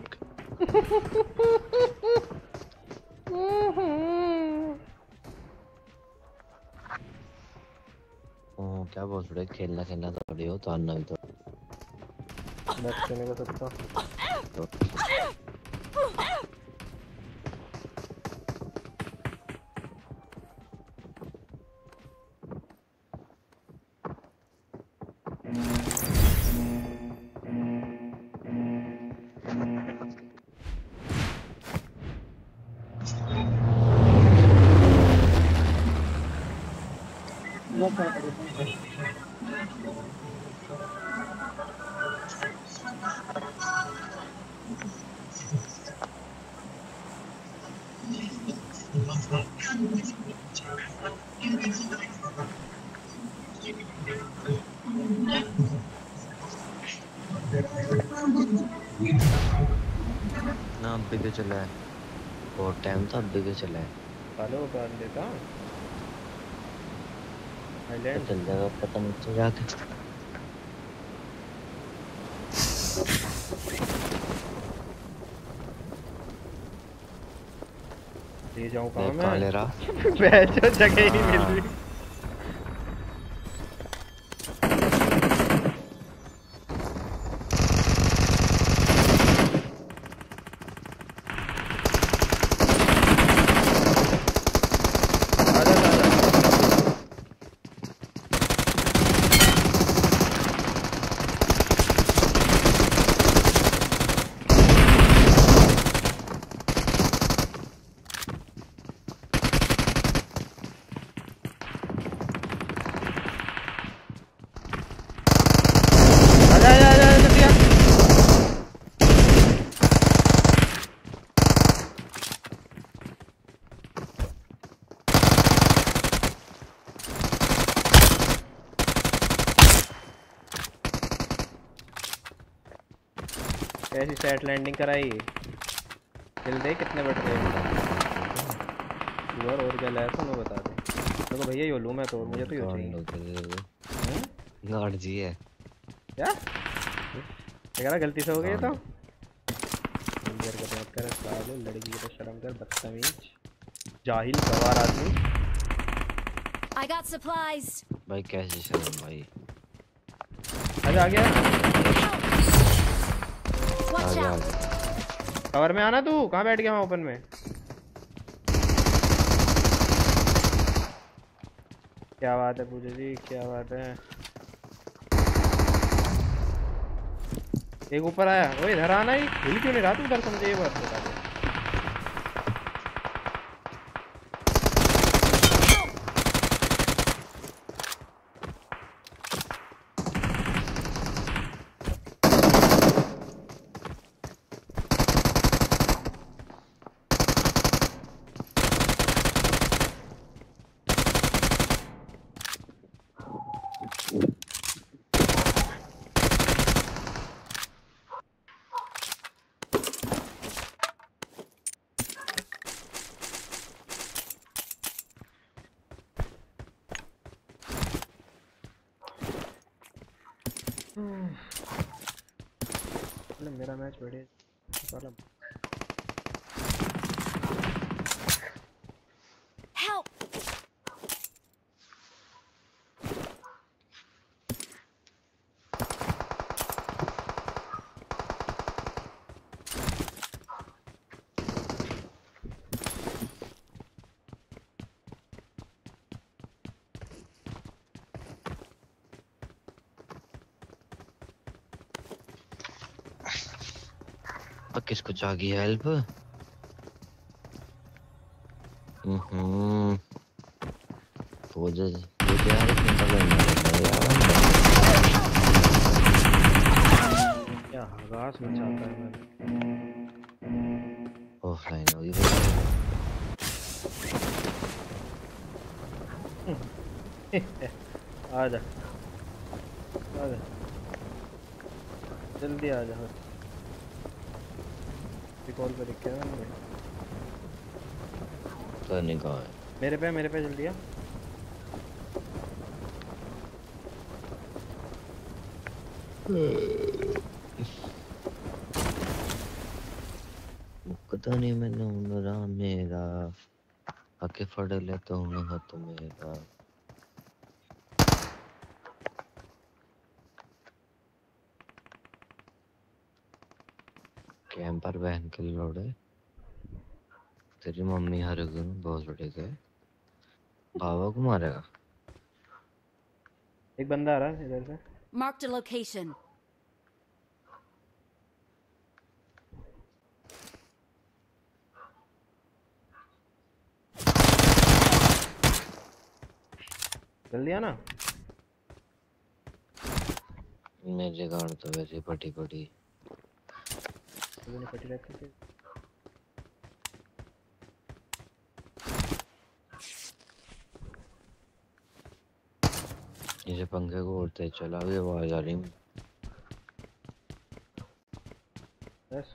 [SPEAKER 2] ओ क्या बोल रहे खेलना खेलना थोड़ी हो उतारना भी तो
[SPEAKER 1] मैच खेलने का सकता
[SPEAKER 2] चला है। बहुत टाइम था अब तो चला है।
[SPEAKER 1] हेलो कर देता आइलैंड
[SPEAKER 2] चल जाएगा पता नहीं चल जाके
[SPEAKER 1] ले जाऊँ कहाँ
[SPEAKER 2] कहाँ ले रहा।
[SPEAKER 1] बैठ जगह ही नहीं मिल। रही आजा आजा आजा आजा आजा आजा नदिया कैसी लैंडिंग कराई। दिल दे कितने बट रहे और और क्या लाया तो मैं बता दे। देखो भैया यो लूँ मैं तो मुझे तो यो चाहिए। हैं?
[SPEAKER 2] गार्ड जी है।
[SPEAKER 1] क्या? करा गलती से हो गई तो? इंजर कर मत कर साले लड़की की तो शर्म कर बदतमीज। जाहिल सवार आदमी।
[SPEAKER 5] I got supplies.
[SPEAKER 2] भाई कैसे शर्म भाई
[SPEAKER 1] आजा आ गया। कवर में आना तू? कहाँ बैठ गया वहाँ ओपन में? क्या बात है पूजा जी, क्या बात है? एक ऊपर आया। वो इधर आना ही। क्यों नहीं रहा तू उधर समझे ये बात बता मेरा मैच बढ़िया साला
[SPEAKER 5] Help!
[SPEAKER 2] अब किसको चाहिए हेल्प हम्म। पूजा पूजा यार चिंता
[SPEAKER 1] क्या हगास मचाता है
[SPEAKER 2] ऑफलाइन होगी भाई।
[SPEAKER 1] आ जा। आ जा। जल्दी आ जा। कॉल पे क्या है मैंने?
[SPEAKER 2] तो नहीं कहा है।
[SPEAKER 1] मेरे पे मेरे पे जल्दी आ
[SPEAKER 2] मुकदा नहीं मैंने उनरा मेरा आके फड़ ले तो उन्हें हाथ मेरा के लोड़े तेरी मम्मी हर गुन बहुत बड़े गए बाबा को मारेगा।
[SPEAKER 1] एक बंदा आ रहा है इधर से।
[SPEAKER 5] Marked a location.
[SPEAKER 1] जल्दी आना
[SPEAKER 2] मेरी गाड़ तो वैसे पटी पटी
[SPEAKER 1] मुझे नहीं पटी रहती थी।
[SPEAKER 2] इसे पंखे को उड़ते चला भी आवाज़ आ रही है।
[SPEAKER 1] बस।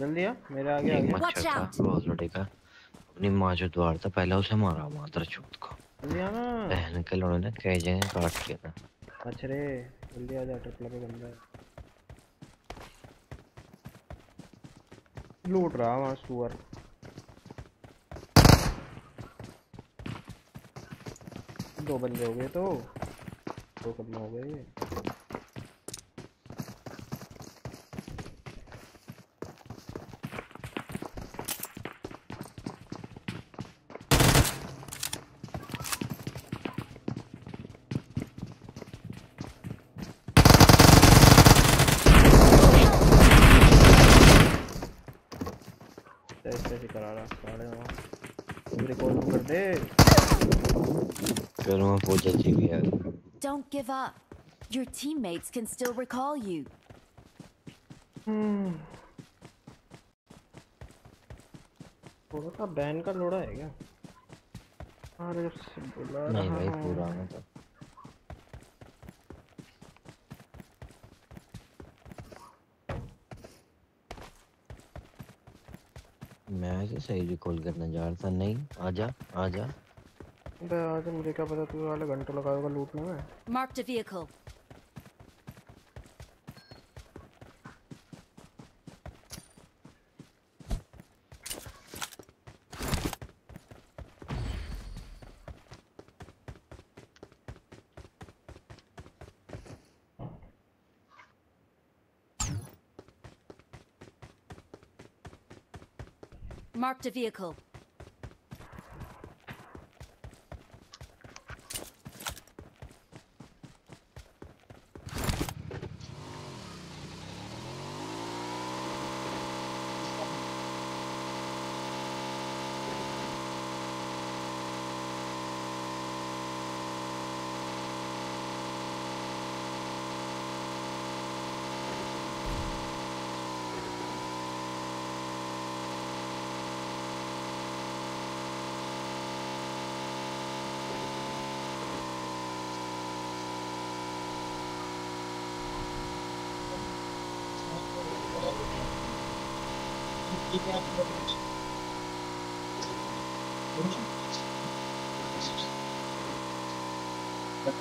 [SPEAKER 1] जल्दी आ मेरे आगे आ गया
[SPEAKER 2] मच्छर था. बहुत बड़े का। अपनी माँ जो द्वार था पहले उसे मारा मादर चूत को।
[SPEAKER 1] जल्दी आना
[SPEAKER 2] बहन के लोड़े ने कई जगह काट दिया था
[SPEAKER 1] रे जल्दी आ जा ट्रिपल पे बंदा। है लूट रहा वहाँ सुअर। दो बंदे हो गए तो। दो कदम हो गए ऐसे ऐसे करा रहा साढ़े वहाँ रिकॉर्ड कर दे
[SPEAKER 2] मैं
[SPEAKER 5] Don't give up. Your teammates can still recall you.
[SPEAKER 1] थोड़ा सा बैन का लोड़ा है क्या? अरे बुला
[SPEAKER 2] नहीं भाई तो मैं ऐसे सही रिकॉल करने जा रहा था। नहीं आजा आजा।
[SPEAKER 1] अबे आज मुझे क्या पता तू वाले घंटों लगाएगा लूटने में
[SPEAKER 5] Marked a vehicle. Marked a vehicle.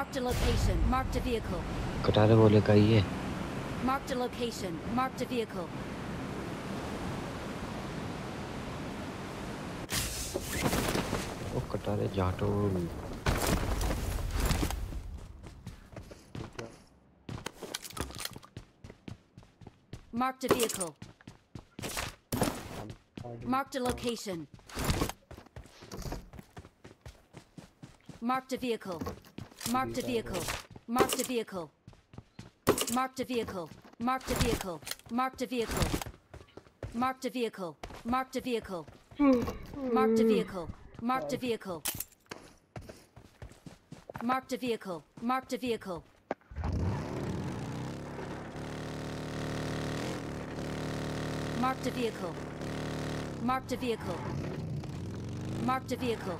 [SPEAKER 5] Marked a location. Marked a vehicle.
[SPEAKER 2] कटारे बोले का ये
[SPEAKER 5] Marked a location. Marked a vehicle.
[SPEAKER 2] O Katare जाटो
[SPEAKER 5] Marked a vehicle. Marked a location. Marked a vehicle. Marked a vehicle. Marked a vehicle. Marked a vehicle. Marked a vehicle. Marked a vehicle. Marked a vehicle. Marked a vehicle. Marked a vehicle. Marked a vehicle. Marked a vehicle. Marked a vehicle. Marked a vehicle. Marked a vehicle. Marked a vehicle.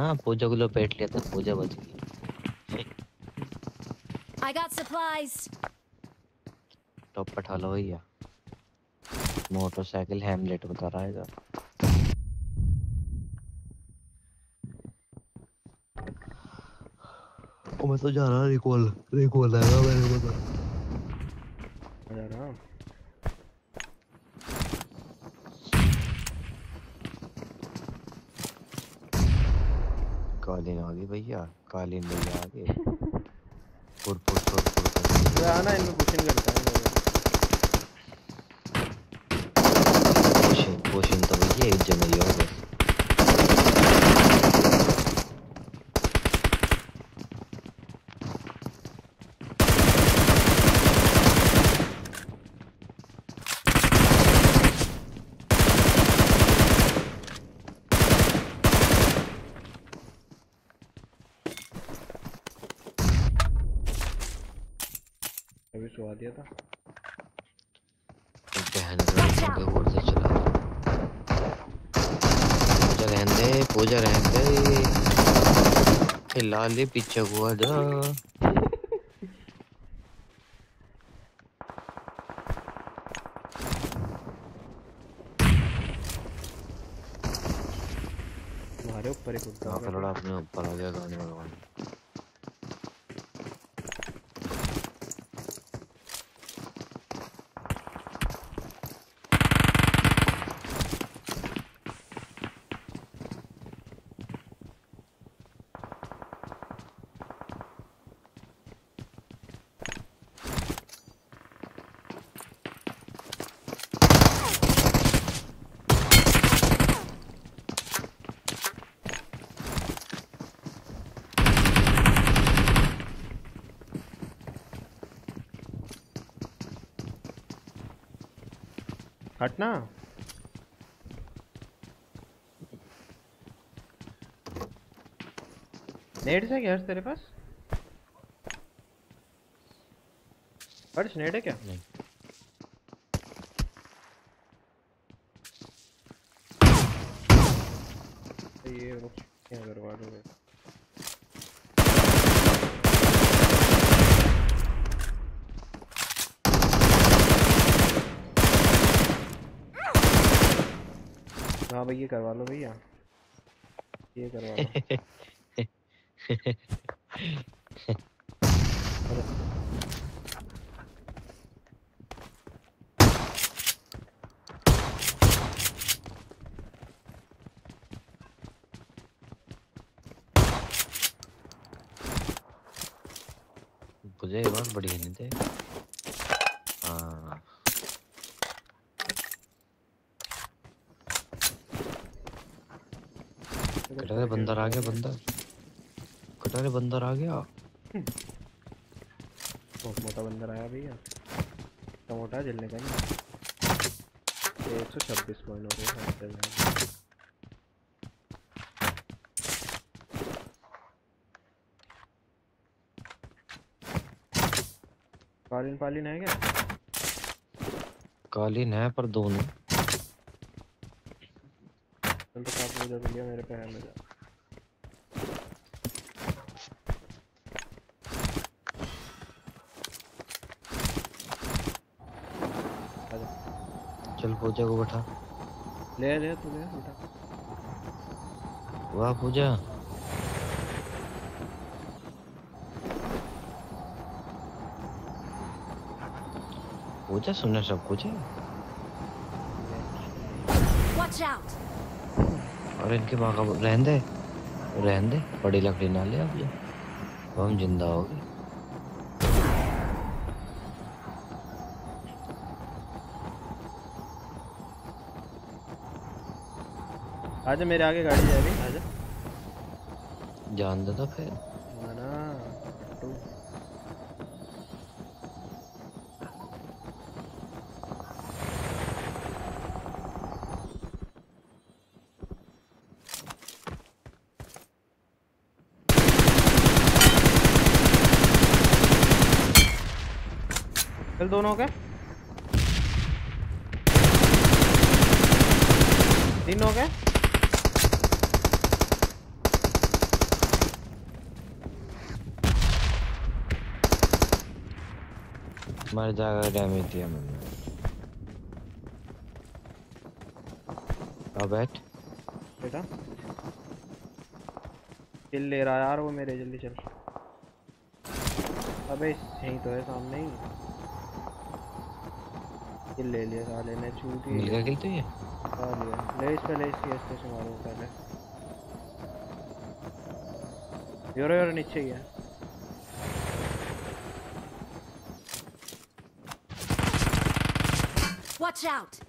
[SPEAKER 2] ना पूजा को पेट लिया था पूजा बच गई।
[SPEAKER 5] I got supplies.
[SPEAKER 2] Top पठा लो भैया। Motorcycle Hamlet बता रहा है इधर। ओ मैं तो जा रहा रिकॉल रिकॉल आएगा मेरे को मेरे पीछे हुआ जा
[SPEAKER 1] हटना। नेट है क्या तेरे पास? हर्ष नेट है क्या?
[SPEAKER 2] नहीं
[SPEAKER 1] ये वो क्या करवा दोगे हाँ भैया करवा लो भैया। ये करवा लो
[SPEAKER 2] मुझे ये बात बढ़िया नहीं थे हाँ कटारे बंदर आ गया बंदर कटारे बंदर आ गया
[SPEAKER 1] बहुत मोटा बंदर आया भैया इतना मोटा जलने का नहीं एक सौ छब्बीस पॉइंट हो गए हद है। कालीन पालीन है क्या
[SPEAKER 2] कालीन है पर दो नहीं
[SPEAKER 1] चल तो पूजा कर लिया मेरे पे है मेरा
[SPEAKER 2] चल पूजा को बैठा।
[SPEAKER 1] ले ले तू ले बेटा
[SPEAKER 2] वाह पूजा। पूजा सुनना सब कुछ है
[SPEAKER 5] Watch out!
[SPEAKER 2] और इनके माँ का रहन दे रहन दे बड़ी लकड़ी ना ले अब ये अब हम ज़िंदा हो गए
[SPEAKER 1] आजा मेरे आगे गाड़ी जा रही आजा
[SPEAKER 2] जान दे तो फिर
[SPEAKER 1] आना तू चल दोनों के। तीन हो गए
[SPEAKER 2] मर जाएगा डैमेज दिया मैंने। अब बैठ।
[SPEAKER 1] बेटा। किल ले रहा यार वो मेरे जल्दी चल। अबे यहीं तो है सामने ही। किल ले लिया साले ने छूट ही
[SPEAKER 2] मिल गया किल तो ये?
[SPEAKER 1] खा लिया। ले इस पे ले इसकी पे से मारो पहले। योरो योरो नीचे गया है।
[SPEAKER 5] Watch out!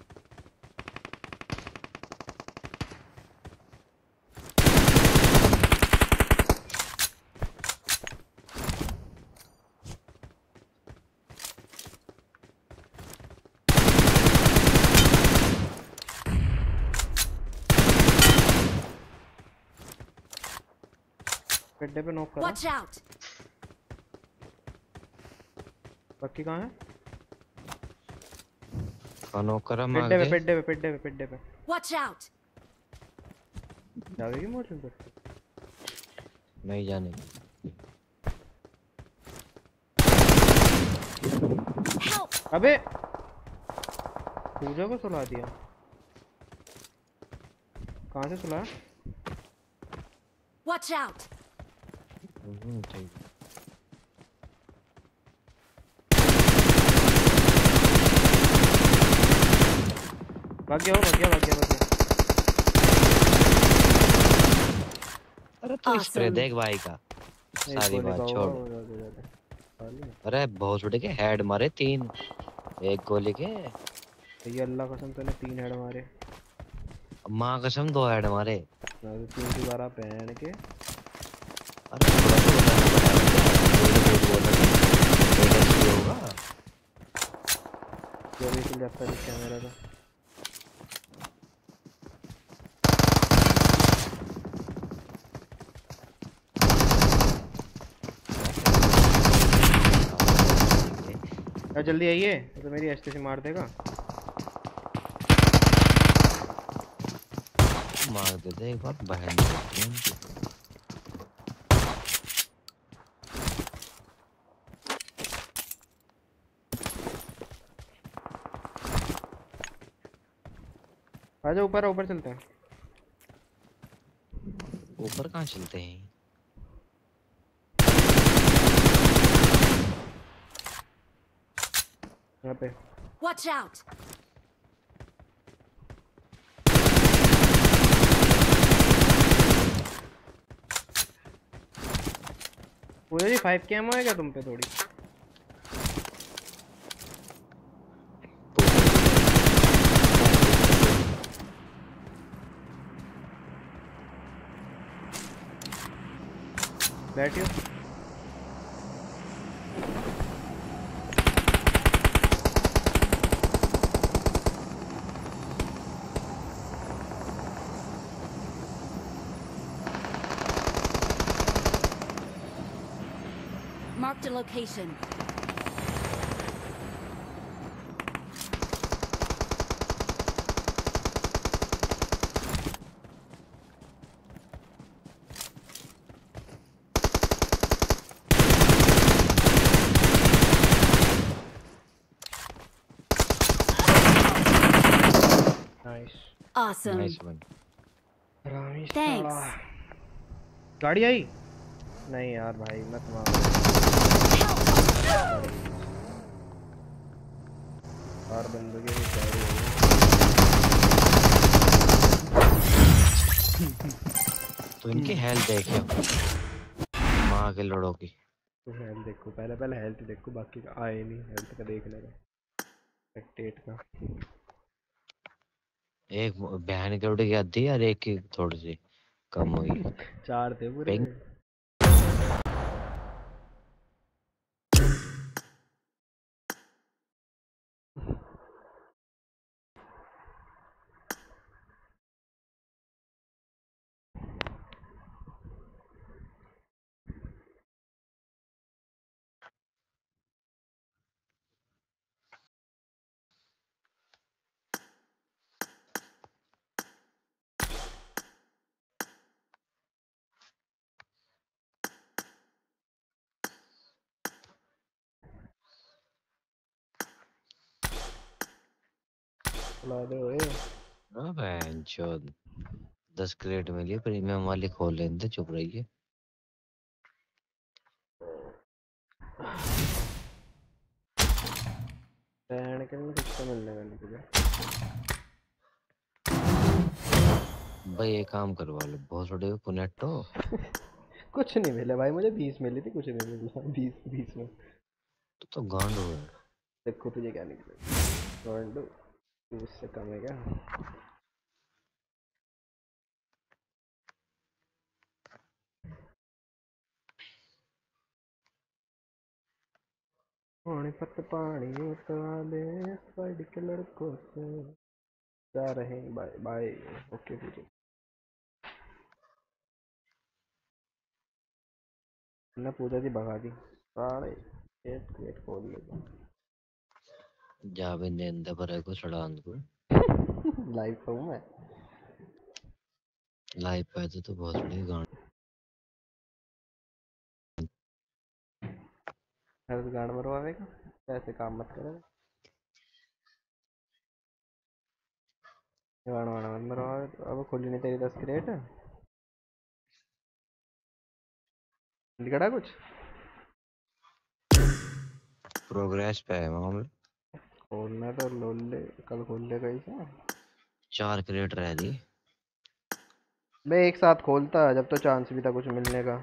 [SPEAKER 1] गड्ढे पे नॉक करो! बाकी कहाँ है?
[SPEAKER 2] खानो करा मार
[SPEAKER 1] पेड्डे पे पेड्डे पे पेड्डे पे पेड्डे पे।
[SPEAKER 5] Watch out!
[SPEAKER 1] जावेगी मोशन पे
[SPEAKER 2] नहीं जाने।
[SPEAKER 1] अबे! पूजा को सुला दिया। कहाँ से सुला
[SPEAKER 5] Watch out!
[SPEAKER 2] है।
[SPEAKER 1] भाग गया भाग गया भाग गया भाग गया
[SPEAKER 2] अरे तू
[SPEAKER 5] Awesome.
[SPEAKER 2] देख भाई का। सारी बात छोड़।
[SPEAKER 1] लिया।
[SPEAKER 2] अरे बहुत छोटे के हेड मारे तीन। एक गोली के।
[SPEAKER 1] तो ये अल्लाह कसम तूने तीन हेड मारे।
[SPEAKER 2] माँ कसम दो हेड मारे।
[SPEAKER 1] तो तीन दोबारा पहन के। जो भी किल लगता है कैमरा था। जल्दी आइए तो मेरी एस्टे से मार देगा।
[SPEAKER 2] मार दे एक बार, बहन
[SPEAKER 1] आजा ऊपर ऊपर चलते हैं।
[SPEAKER 2] ऊपर कहाँ चलते हैं?
[SPEAKER 1] यहाँ पे।
[SPEAKER 5] Watch out!
[SPEAKER 1] Pooja ji five के एमओ है क्या तुम पे थोड़ी? that you?
[SPEAKER 5] Marked a location. Awesome.
[SPEAKER 2] Nice one
[SPEAKER 1] Rami
[SPEAKER 5] Thanks.
[SPEAKER 1] गाड़ी आई नहीं यार भाई मत मारो और बंदूकें भी गाड़ी
[SPEAKER 2] तो इनकी हेल्थ देखियो माँ के लड़ों की।
[SPEAKER 1] तो हेल्थ देखो पहले पहले हेल्थ देखो बाकी का आए नहीं हेल्थ का देखने का। स्पेक्टेट का।
[SPEAKER 2] एक बहन की उठ गया आधी और एक की थोड़ी सी कम हुई।
[SPEAKER 1] चार थे पूरे। बुला दे ओए
[SPEAKER 2] हाँ बहन चोद दस क्रेट मिली प्रीमियम वाली खोल लेने दे चुप रहिए।
[SPEAKER 1] बैंड के में कितना मिलने वाली तुझे।
[SPEAKER 2] भाई ये काम करवा लो बहुत छोटे पुनेटो।
[SPEAKER 1] कुछ नहीं मिला भाई मुझे बीस मिली थी कुछ नहीं मिला बीस बीस में।
[SPEAKER 2] तो तो गांड है।
[SPEAKER 1] देखो तुझे क्या निकले रोंडो कम है क्या? पानीपत, पानी उतरा दे, साइड के लड़कों से। जा रहे bye bye okay Pooja ji, भगा दी। सारे गेट गेट खोल लेगा
[SPEAKER 2] जा भी नेंदे पर को चढ़ान को।
[SPEAKER 1] लाइव पर हूँ मैं।
[SPEAKER 2] लाइव पे तो, तो बहुत बड़ी गांड
[SPEAKER 1] हर गाड़ मरवाएगा ऐसे काम मत करे। गाड़ वाड़ मत मरवाए अब खुली नहीं तेरी दस क्रेट लिखड़ा कुछ?
[SPEAKER 2] प्रोग्रेस पे है मामला।
[SPEAKER 1] खोलना तो लोल ले कल खोल ले गई से
[SPEAKER 2] चार क्रेट रह दी।
[SPEAKER 1] मैं एक साथ खोलता जब तो चांस भी था कुछ मिलने का।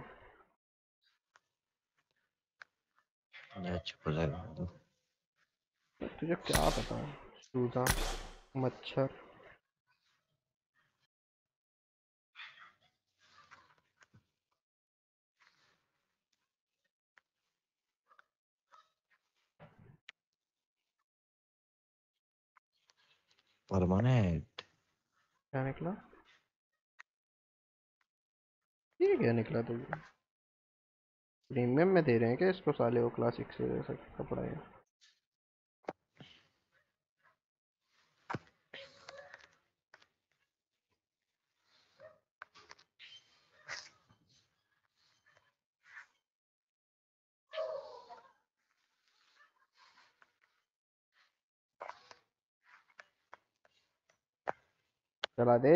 [SPEAKER 1] तुझे क्या पता? चूजा मच्छर।
[SPEAKER 2] परमानेंट
[SPEAKER 1] क्या निकला? ये क्या निकला तो प्रीमियम में दे रहे हैं क्या इसको साले वो क्लासिक से कपड़ा है? चला दे।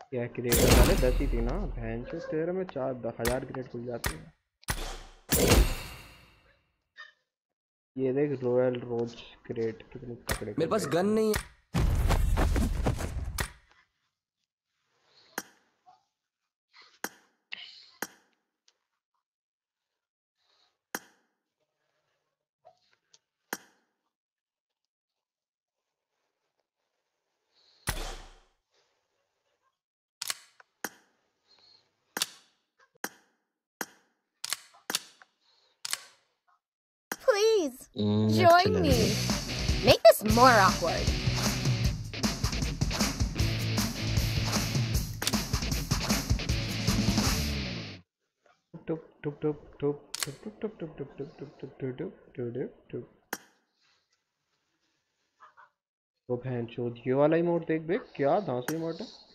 [SPEAKER 1] क्या क्रिएट वाले दस ही थी ना बहन चो तेरह में चार दस हज़ार क्रिएट खुल जाते हैं। ये देख रॉयल रोज क्रिएट कितने तकड़े
[SPEAKER 7] मेरे पास गन नहीं है।
[SPEAKER 8] Me. Make this more awkward.
[SPEAKER 1] वो बहन चोद ये वाला ही मोड देख बे क्या धांसू मोड है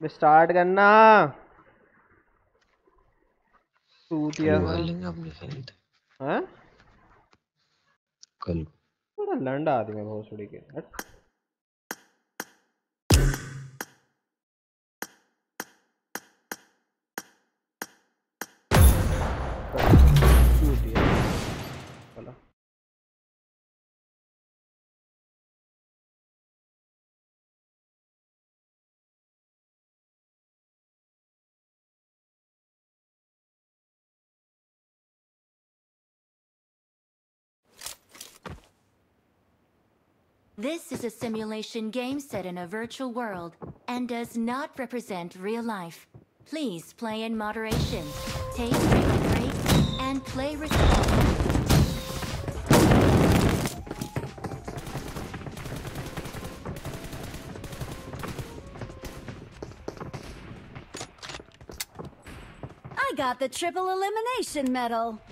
[SPEAKER 1] स्टार्ट करना। हाँ?
[SPEAKER 2] कल
[SPEAKER 1] लंडा आदमी बहुत सुड़ी के
[SPEAKER 4] This is a simulation game set in a virtual world and does not represent real life. Please play in moderation, take frequent breaks, and play responsibly.
[SPEAKER 5] I got the triple elimination medal.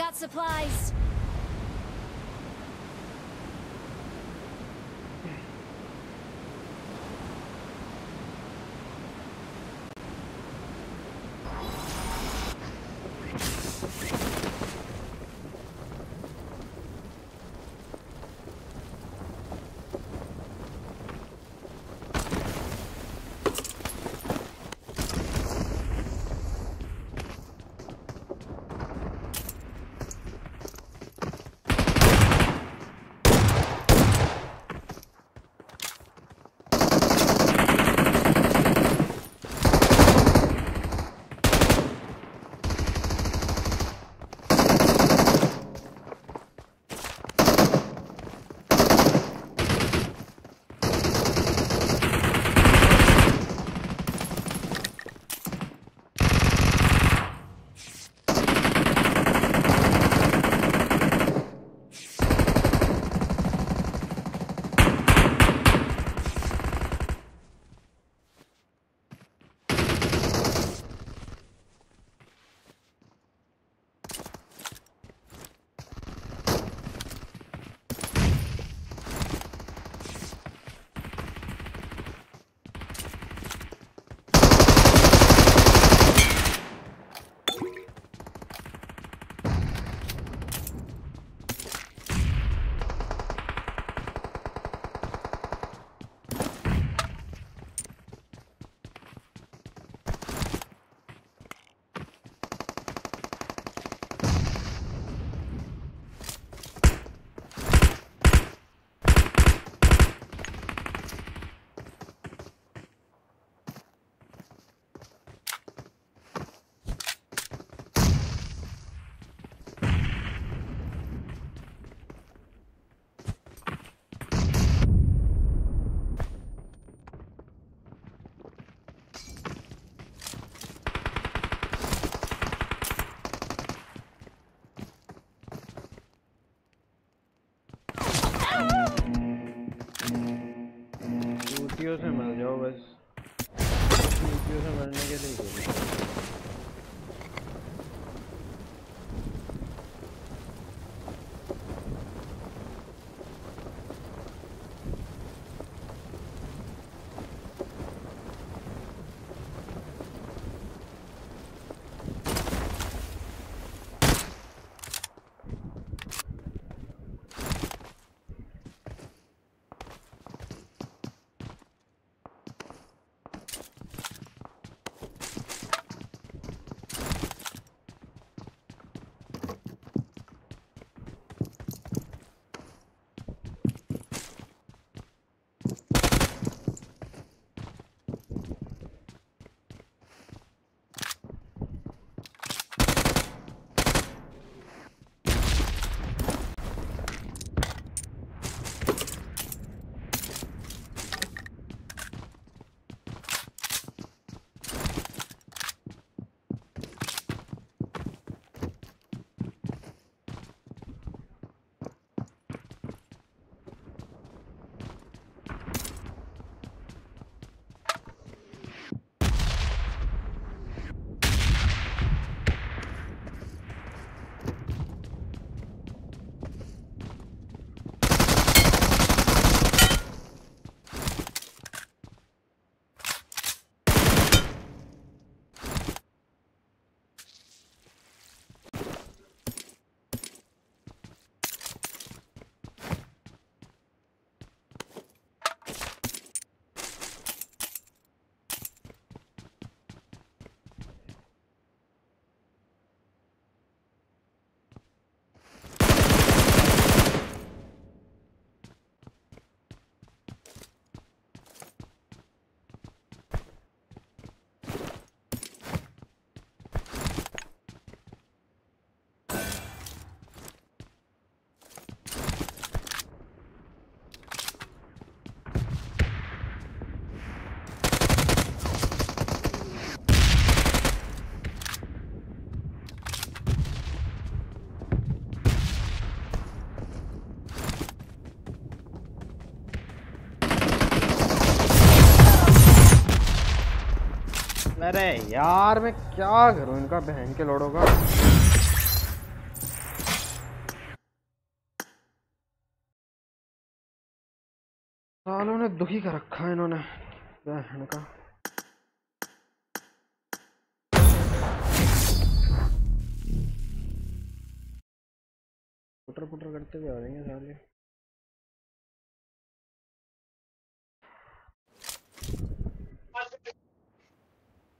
[SPEAKER 5] Got supplies.
[SPEAKER 1] अरे यार, मैं क्या करूँ इनका बहन के लोड़ों का? सालों ने दुखी कर रखा है इन्होंने, बहन का। पुटर पुटर करते हुए आ जाएँगे साले।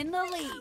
[SPEAKER 5] In the lead.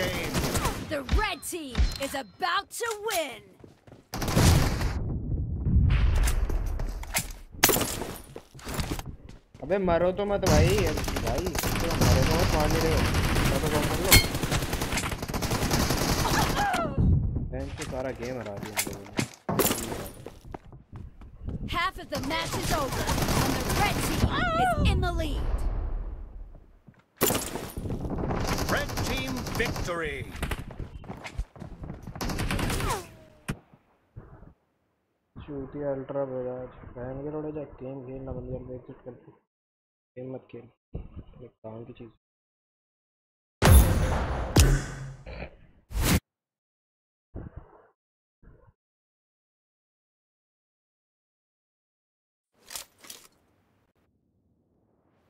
[SPEAKER 7] Game.
[SPEAKER 5] The red team is about to win!
[SPEAKER 1] अबे मरो तो मत भाई भाई तो मरो तो मत मार नहीं रहे हो मैं तो कौन कर लो बैंक से सारा गेम हरा दिया हम लोगों ने
[SPEAKER 5] Half of the match is over, and the red team is in the lead.
[SPEAKER 7] Red team victory.
[SPEAKER 1] शूटी अल्ट्रा बजाज बहन के लोड़े जा गेम खेलना बंद कर दे एग्जिट कर दे गेम मत खेल एक काम की चीज़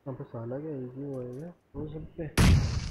[SPEAKER 1] अब साला क्या इजी हुआ है क्या वो सब पे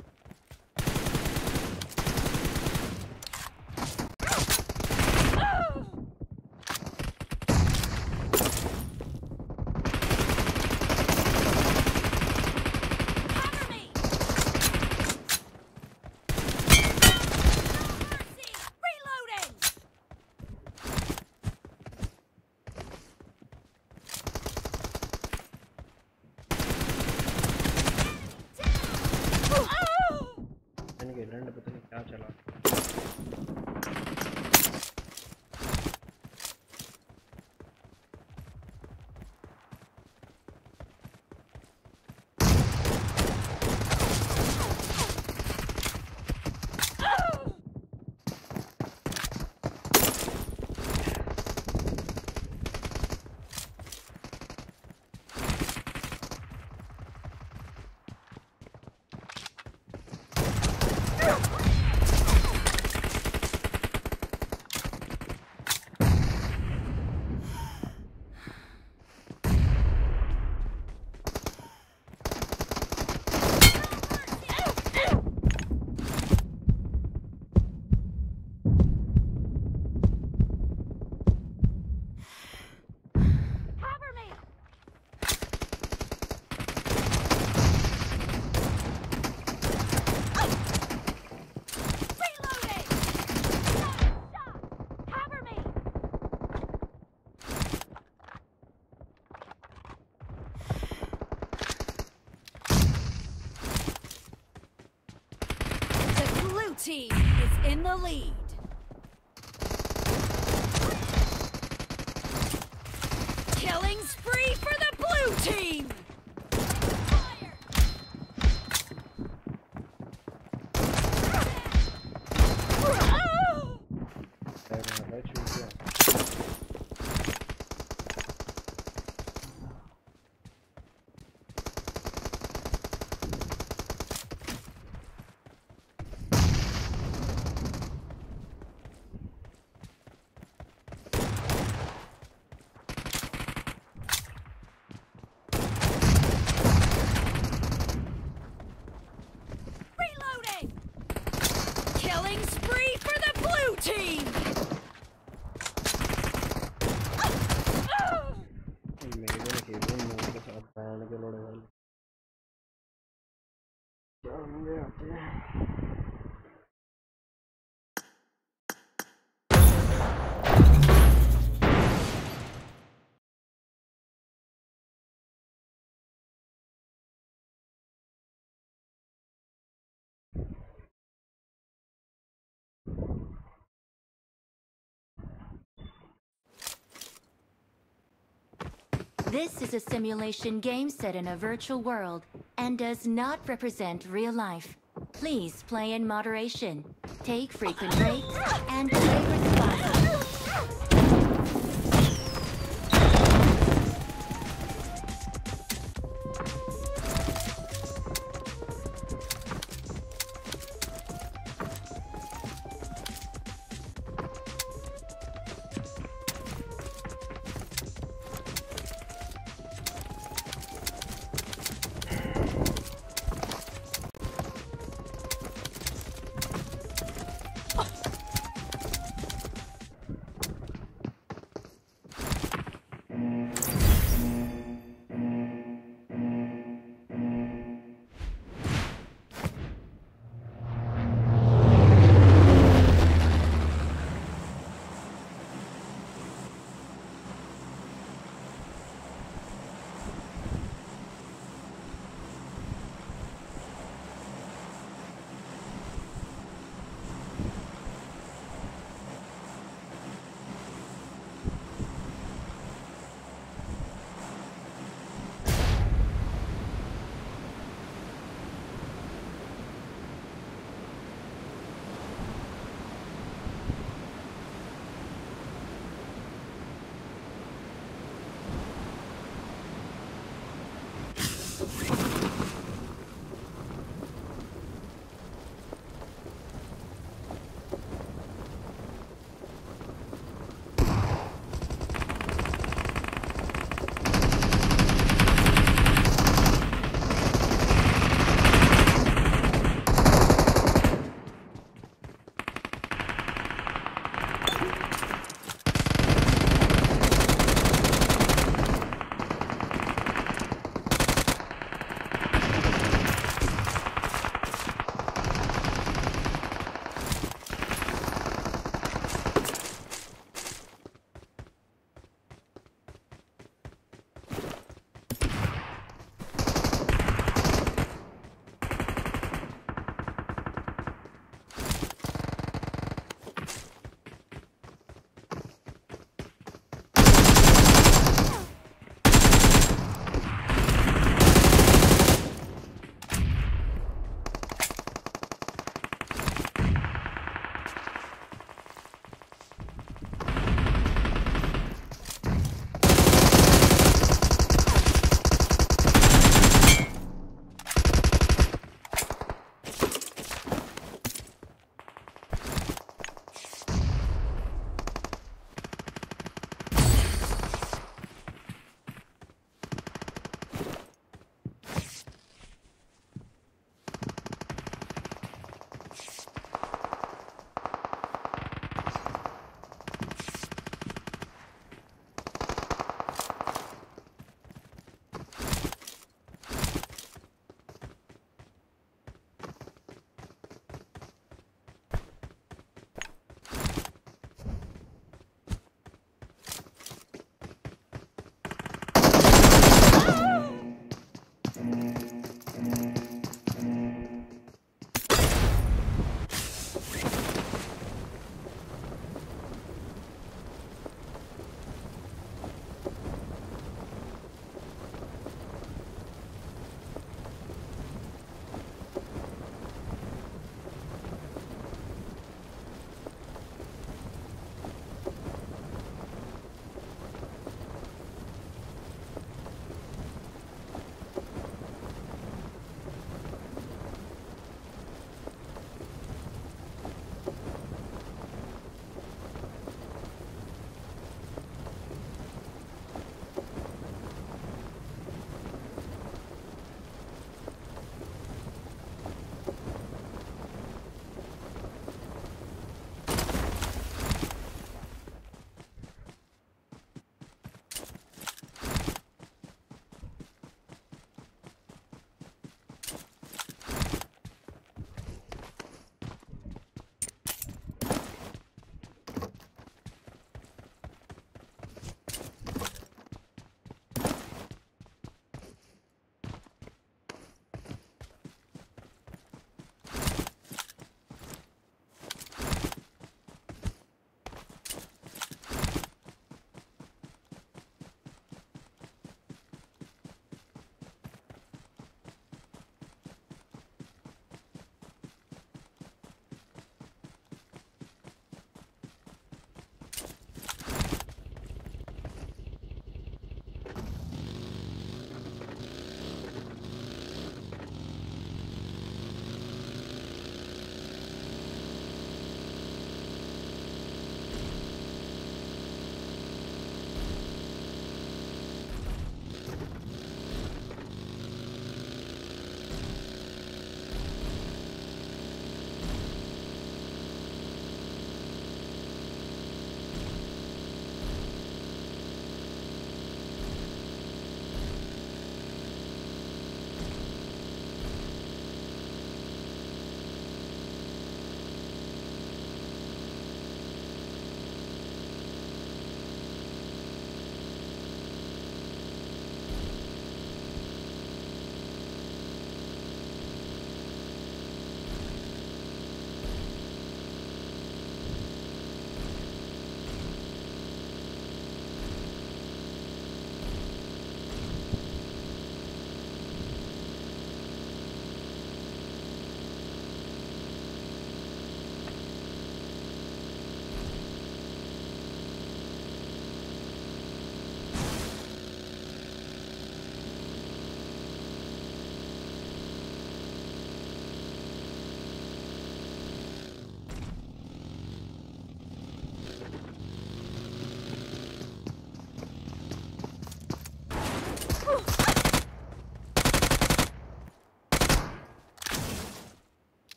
[SPEAKER 5] In the lead.
[SPEAKER 4] This is a simulation game set in a virtual world and does not represent real life. Please play in moderation, take frequent breaks, and play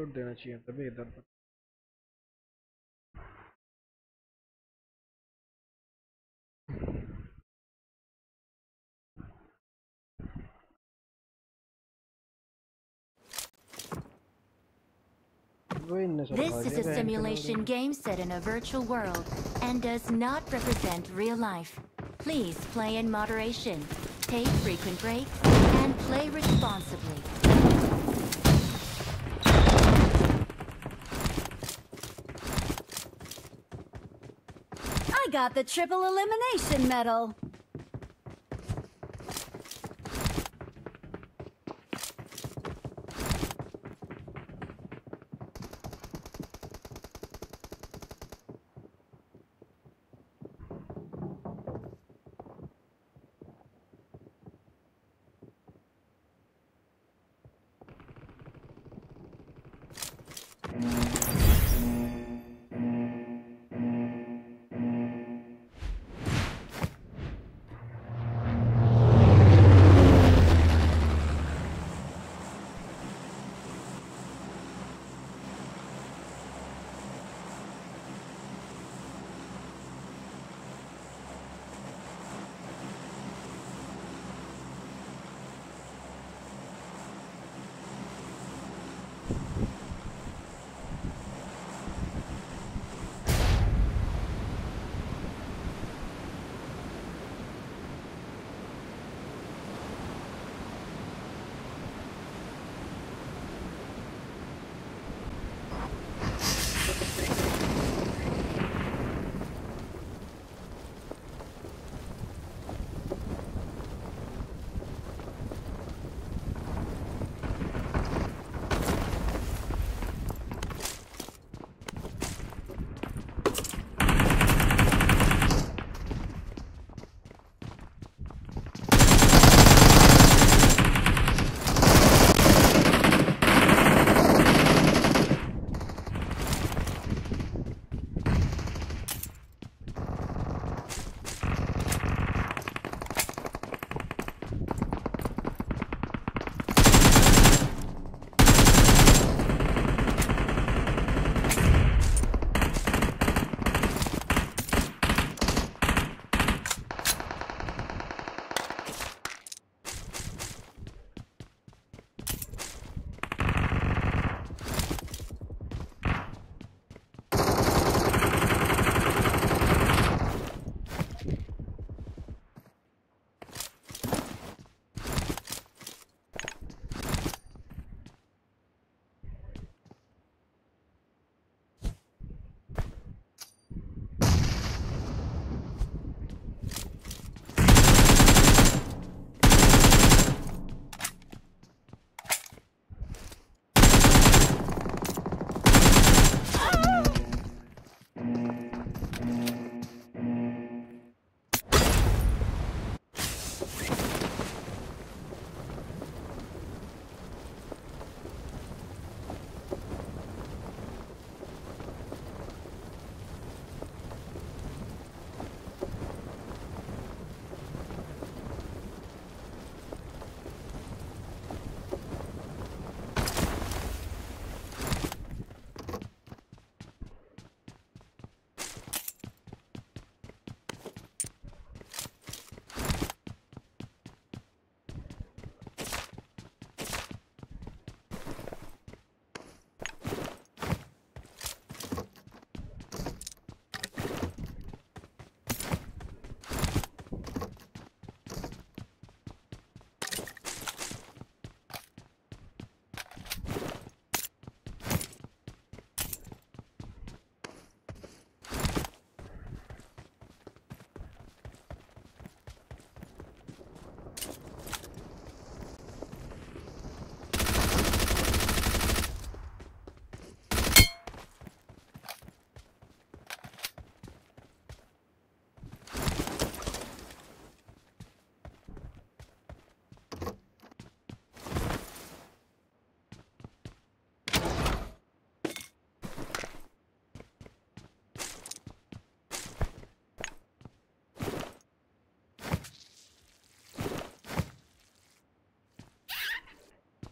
[SPEAKER 1] drop shot देना चाहिए तभी इधर पर वही इनने सब
[SPEAKER 4] This
[SPEAKER 1] खा
[SPEAKER 4] is
[SPEAKER 1] लिया
[SPEAKER 4] a
[SPEAKER 1] बहन के
[SPEAKER 4] simulation
[SPEAKER 1] लोग।
[SPEAKER 4] game set in a virtual world and does not represent real life. Please play in moderation, take frequent breaks, and play responsibly.
[SPEAKER 5] Got the triple elimination medal.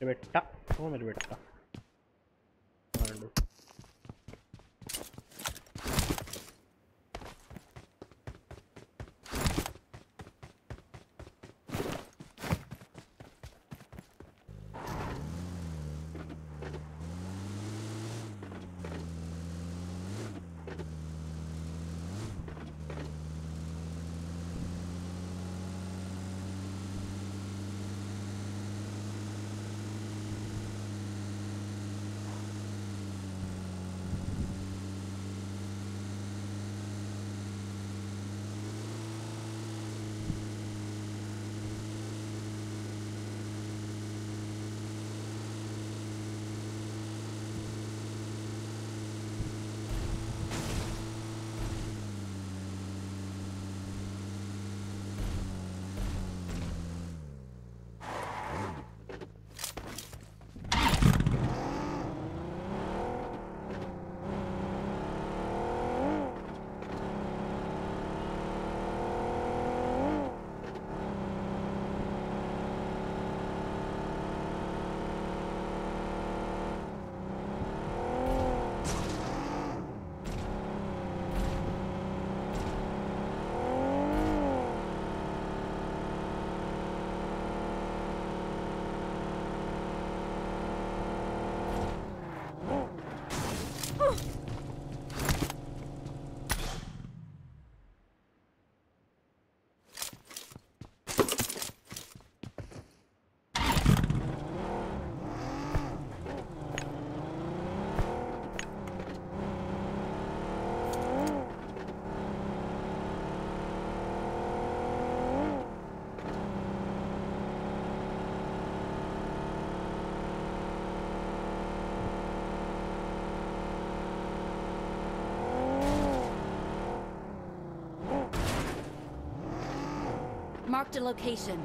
[SPEAKER 1] मेरे बेटा ओ मेरे बेटा
[SPEAKER 5] Marked a location.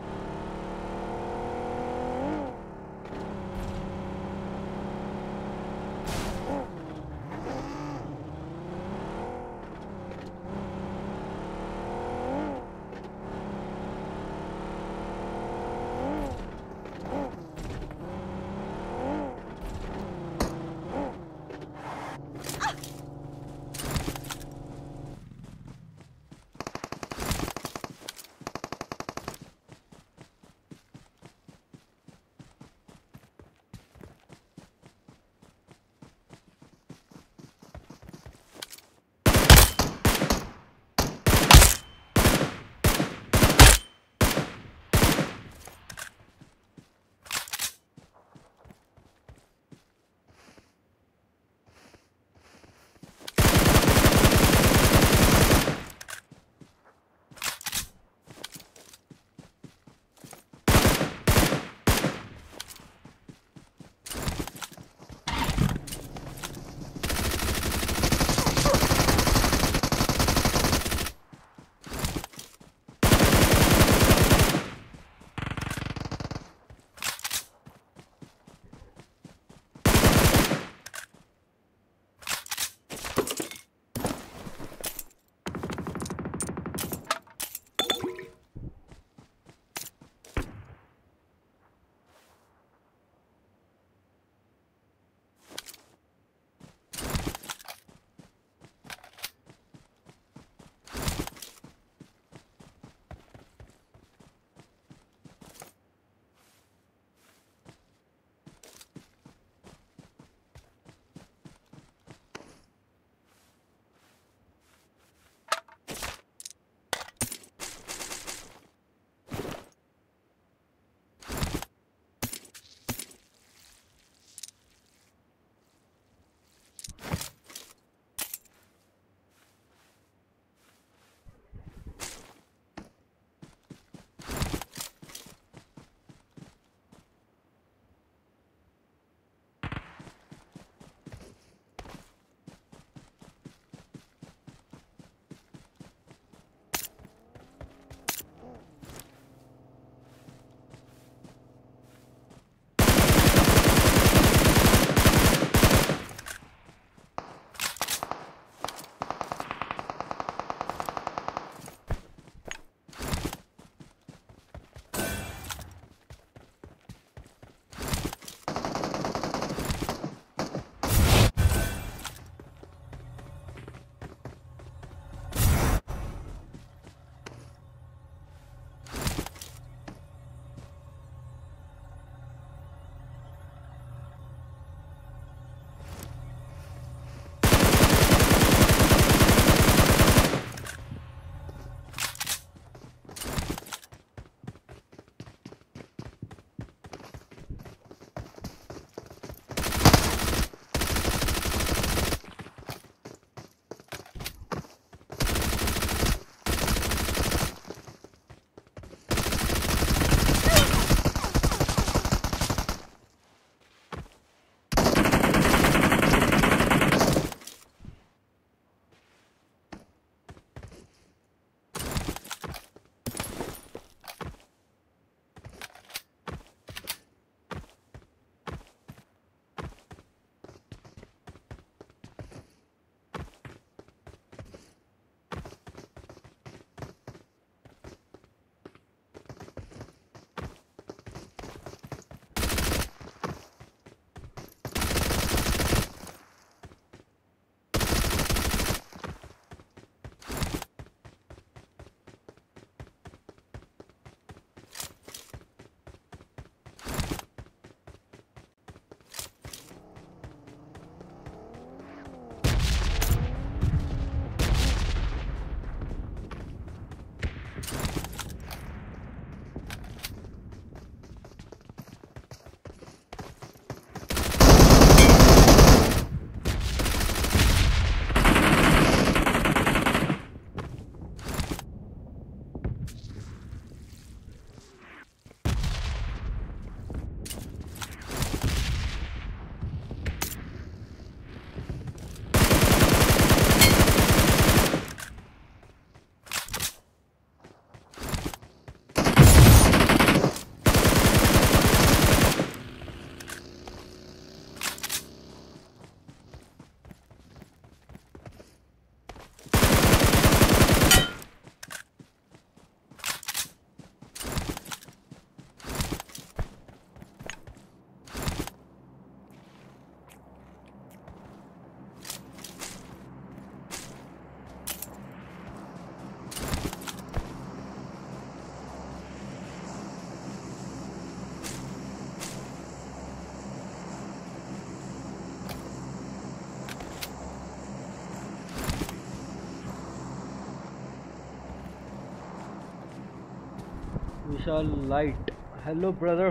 [SPEAKER 1] Vishal light. Hello brother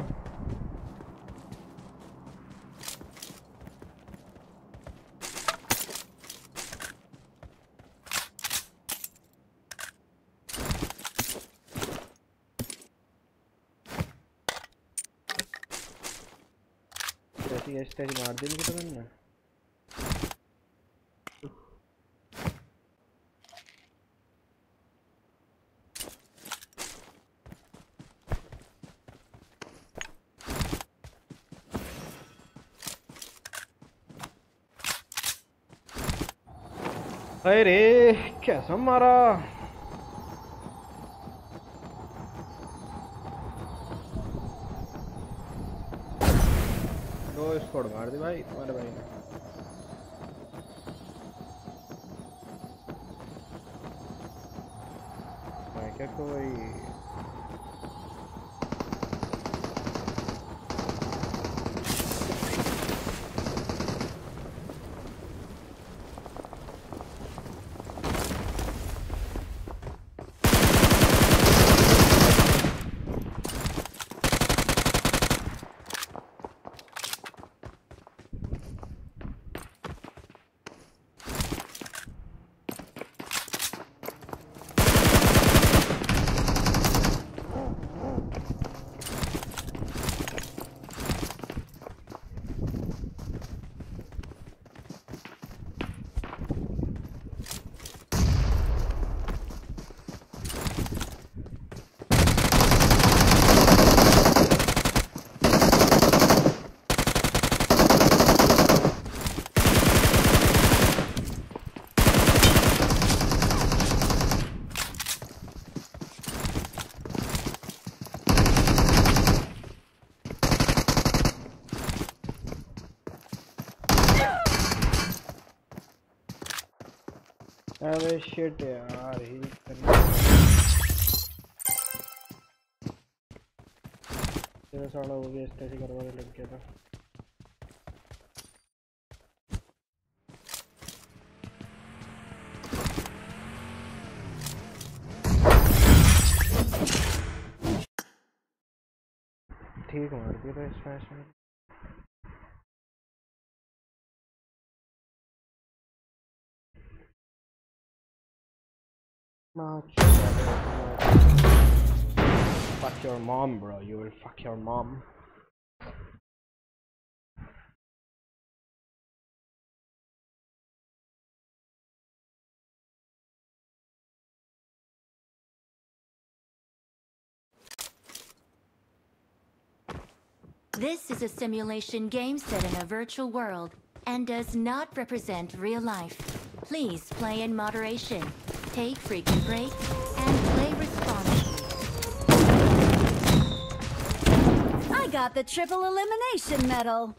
[SPEAKER 1] ऐसी मार दी मुझे तो मैंने। अरे कैसा मारा दो स्कोड मार दी भाई तुम्हारे भाई ने। मैं क्या कोई अरे शिट यार तेरा साला वो भी ऐसे करवा के लग गया था। ठीक मार दिया था इस मैच में। Mom, bro. You will fuck your mom.
[SPEAKER 4] This is a simulation game set in a virtual world and does not represent real life. Please play in moderation, take frequent breaks,
[SPEAKER 5] got the triple elimination medal.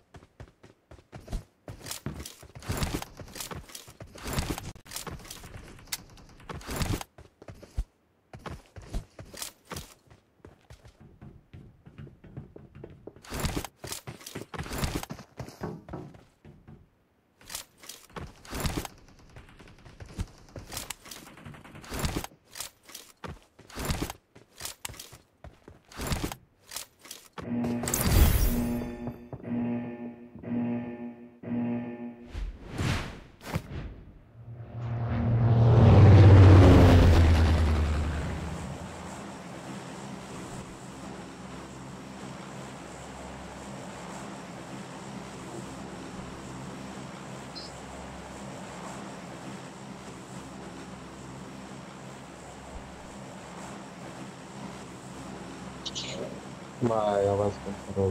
[SPEAKER 3] भाई आवाज़ कम हो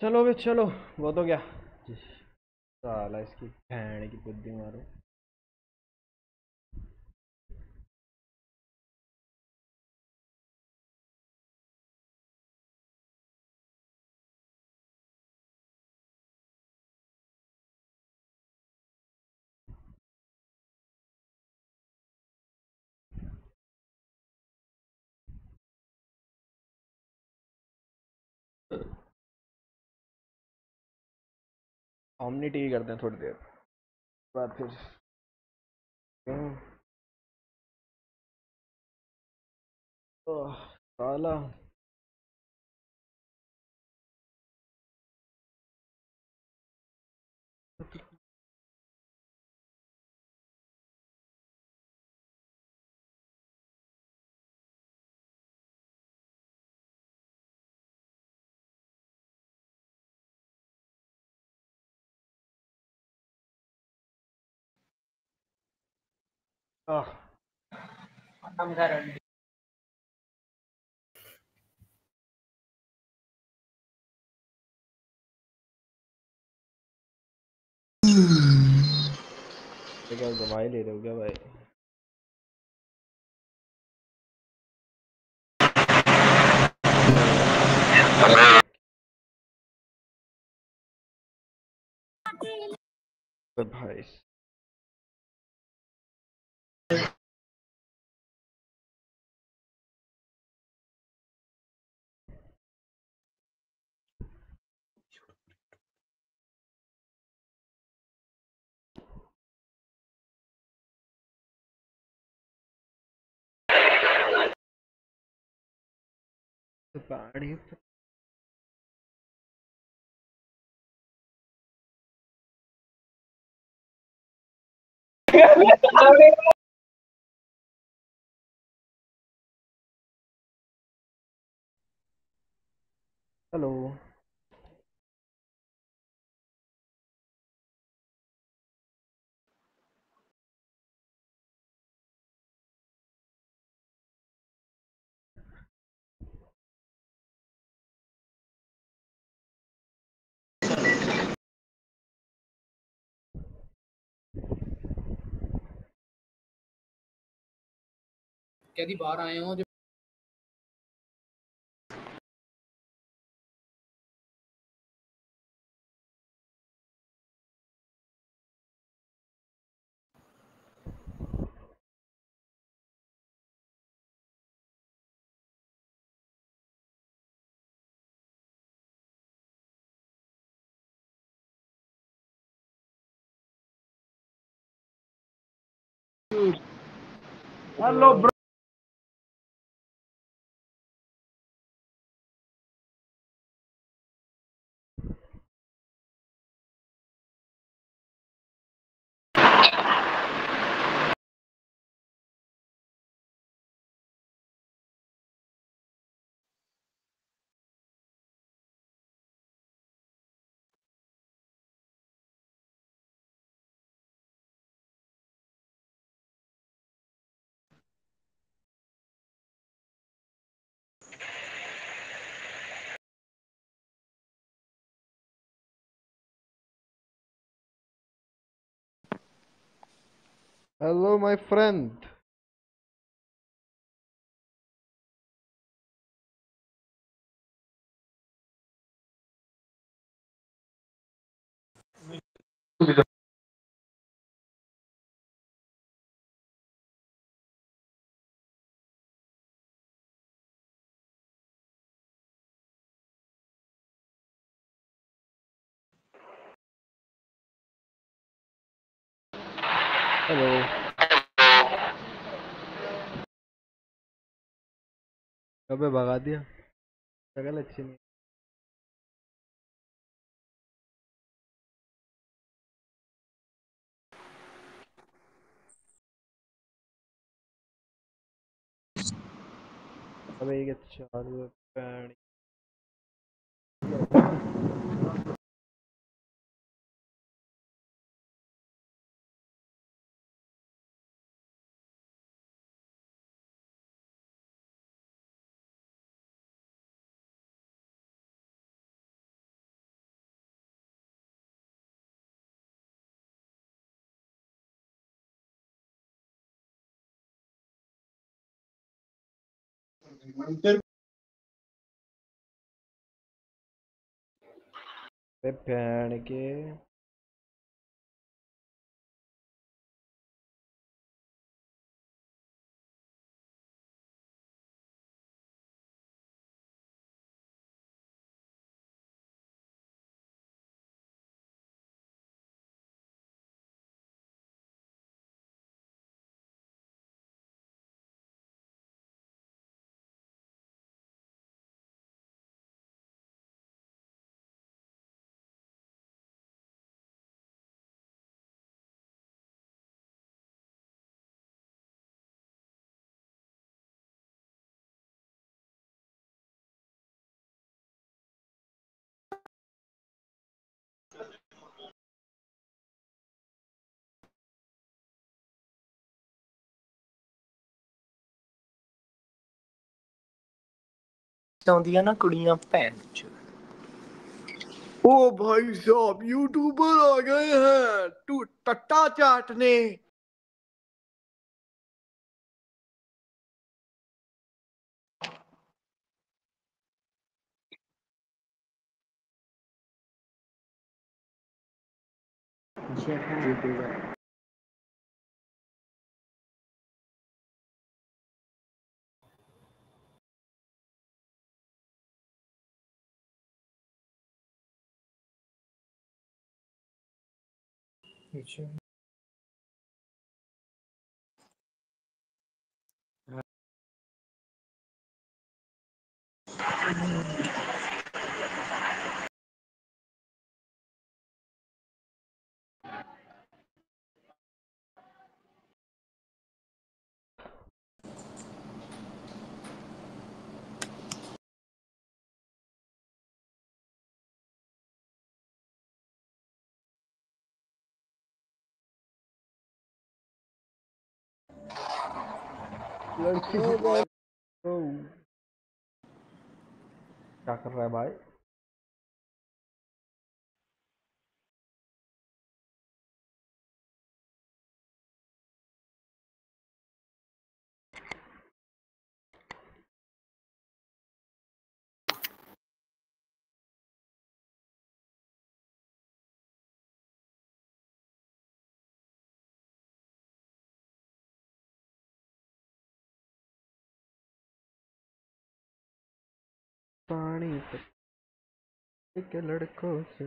[SPEAKER 1] चलो बे चलो वो तो क्या साला इसकी भैंड की बुद्धि मारो। ओमनी टीवी करते हैं थोड़ी देर। बाद फिर तो काला साला। आह ये क्या दवाई ले रहे हो क्या भाई अबे भाई पानी हेलो
[SPEAKER 8] यदि बाहर आए हो जो
[SPEAKER 1] Hello, my friend. हेलो अबे भगा दिया। शक्ल अच्छी नहीं। अबे ये क्या है? पैण के
[SPEAKER 3] ਆਉਂਦੀਆਂ ਨਾ ਕੁੜੀਆਂ ਭੈਣ ਚ
[SPEAKER 9] ओ भाई साहब यूट्यूबर आ गए हैं तू टट्टा चाटने
[SPEAKER 3] यूट्यूबर अच्छा
[SPEAKER 1] लड़की ओ, क्या कर रहा है भाई पानी एक लड़कों से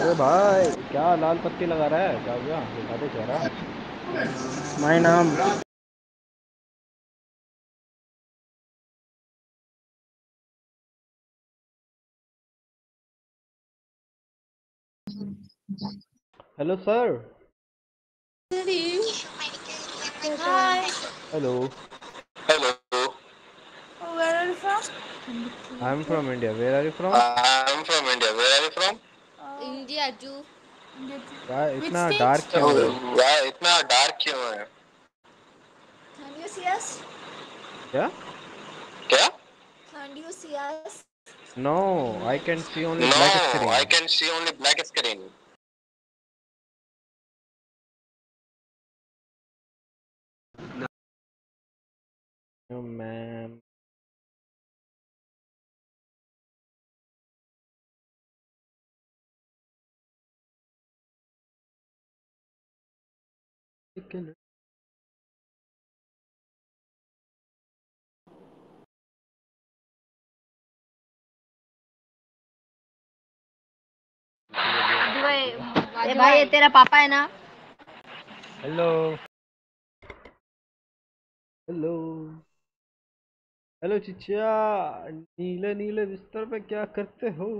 [SPEAKER 1] अरे भाई क्या लाल पत्ती लगा रहा है? क्या हुआ? दिखा दे चेहरा।
[SPEAKER 3] My name.
[SPEAKER 1] Hello, sir.
[SPEAKER 10] Hi.
[SPEAKER 1] Hello.
[SPEAKER 10] Hello. Where are you from?
[SPEAKER 1] I'm from India. Where are you from?
[SPEAKER 10] I'm from India. Where are you from? Uh, India too.
[SPEAKER 1] क्या इतना डार्क क्यों है
[SPEAKER 10] Why इतना dark क्यों है? Can you see us?
[SPEAKER 1] क्या
[SPEAKER 10] क्या?
[SPEAKER 11] Can't you see us?
[SPEAKER 1] No I can see only
[SPEAKER 10] No,
[SPEAKER 1] black
[SPEAKER 10] I
[SPEAKER 1] screen
[SPEAKER 10] can see only black screen.
[SPEAKER 1] Ma'am
[SPEAKER 11] अरे भाई ये तेरा पापा है ना?
[SPEAKER 3] हेलो
[SPEAKER 1] हेलो हेलो चिचिया। नीले नीले बिस्तर पे क्या करते हो?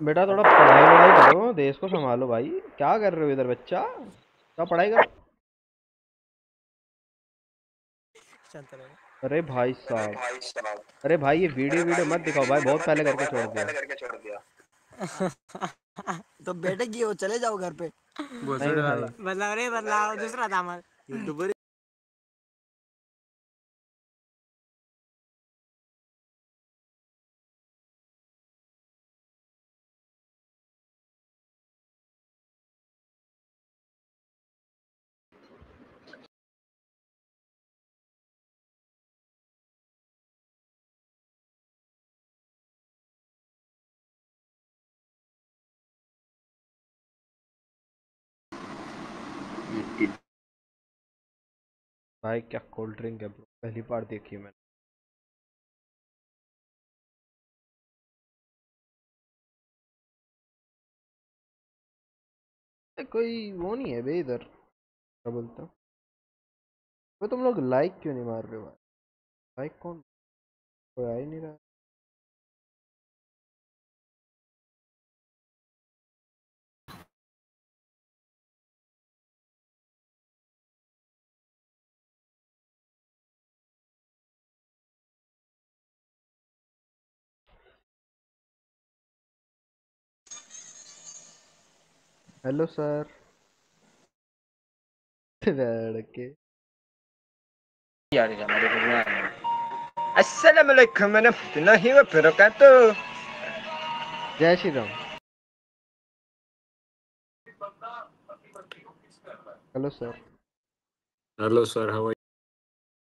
[SPEAKER 1] बेटा थोड़ा पढ़ाई वढ़ाई करो देश को संभालो भाई। क्या कर रहे हो इधर बच्चा? क्या पढ़ाई करो अरे भाई साहब। अरे भाई ये वीडियो वीडियो मत दिखाओ भाई बहुत पहले करके छोड़ दिया।
[SPEAKER 10] करके छोड़ दिया
[SPEAKER 6] तो बेटे की हो चले जाओ घर पे।
[SPEAKER 12] बदलाव रे बदलाव दुसरा था
[SPEAKER 6] यूट्यूबर
[SPEAKER 1] भाई क्या कोल्ड ड्रिंक है ब्रो पहली बार देखी मैंने। कोई वो नहीं है भाई इधर। क्या बोलता वो तुम लोग लाइक क्यों नहीं मार रहे हो लाइक कौन? कोई आ ही नहीं रहा। Hello sir. लड़के।
[SPEAKER 13] अस्सलाम वालेकुम वरहमतुल्लाहि वबरकातुह
[SPEAKER 1] जय Shri Ram. Hello sir.
[SPEAKER 14] Hello sir how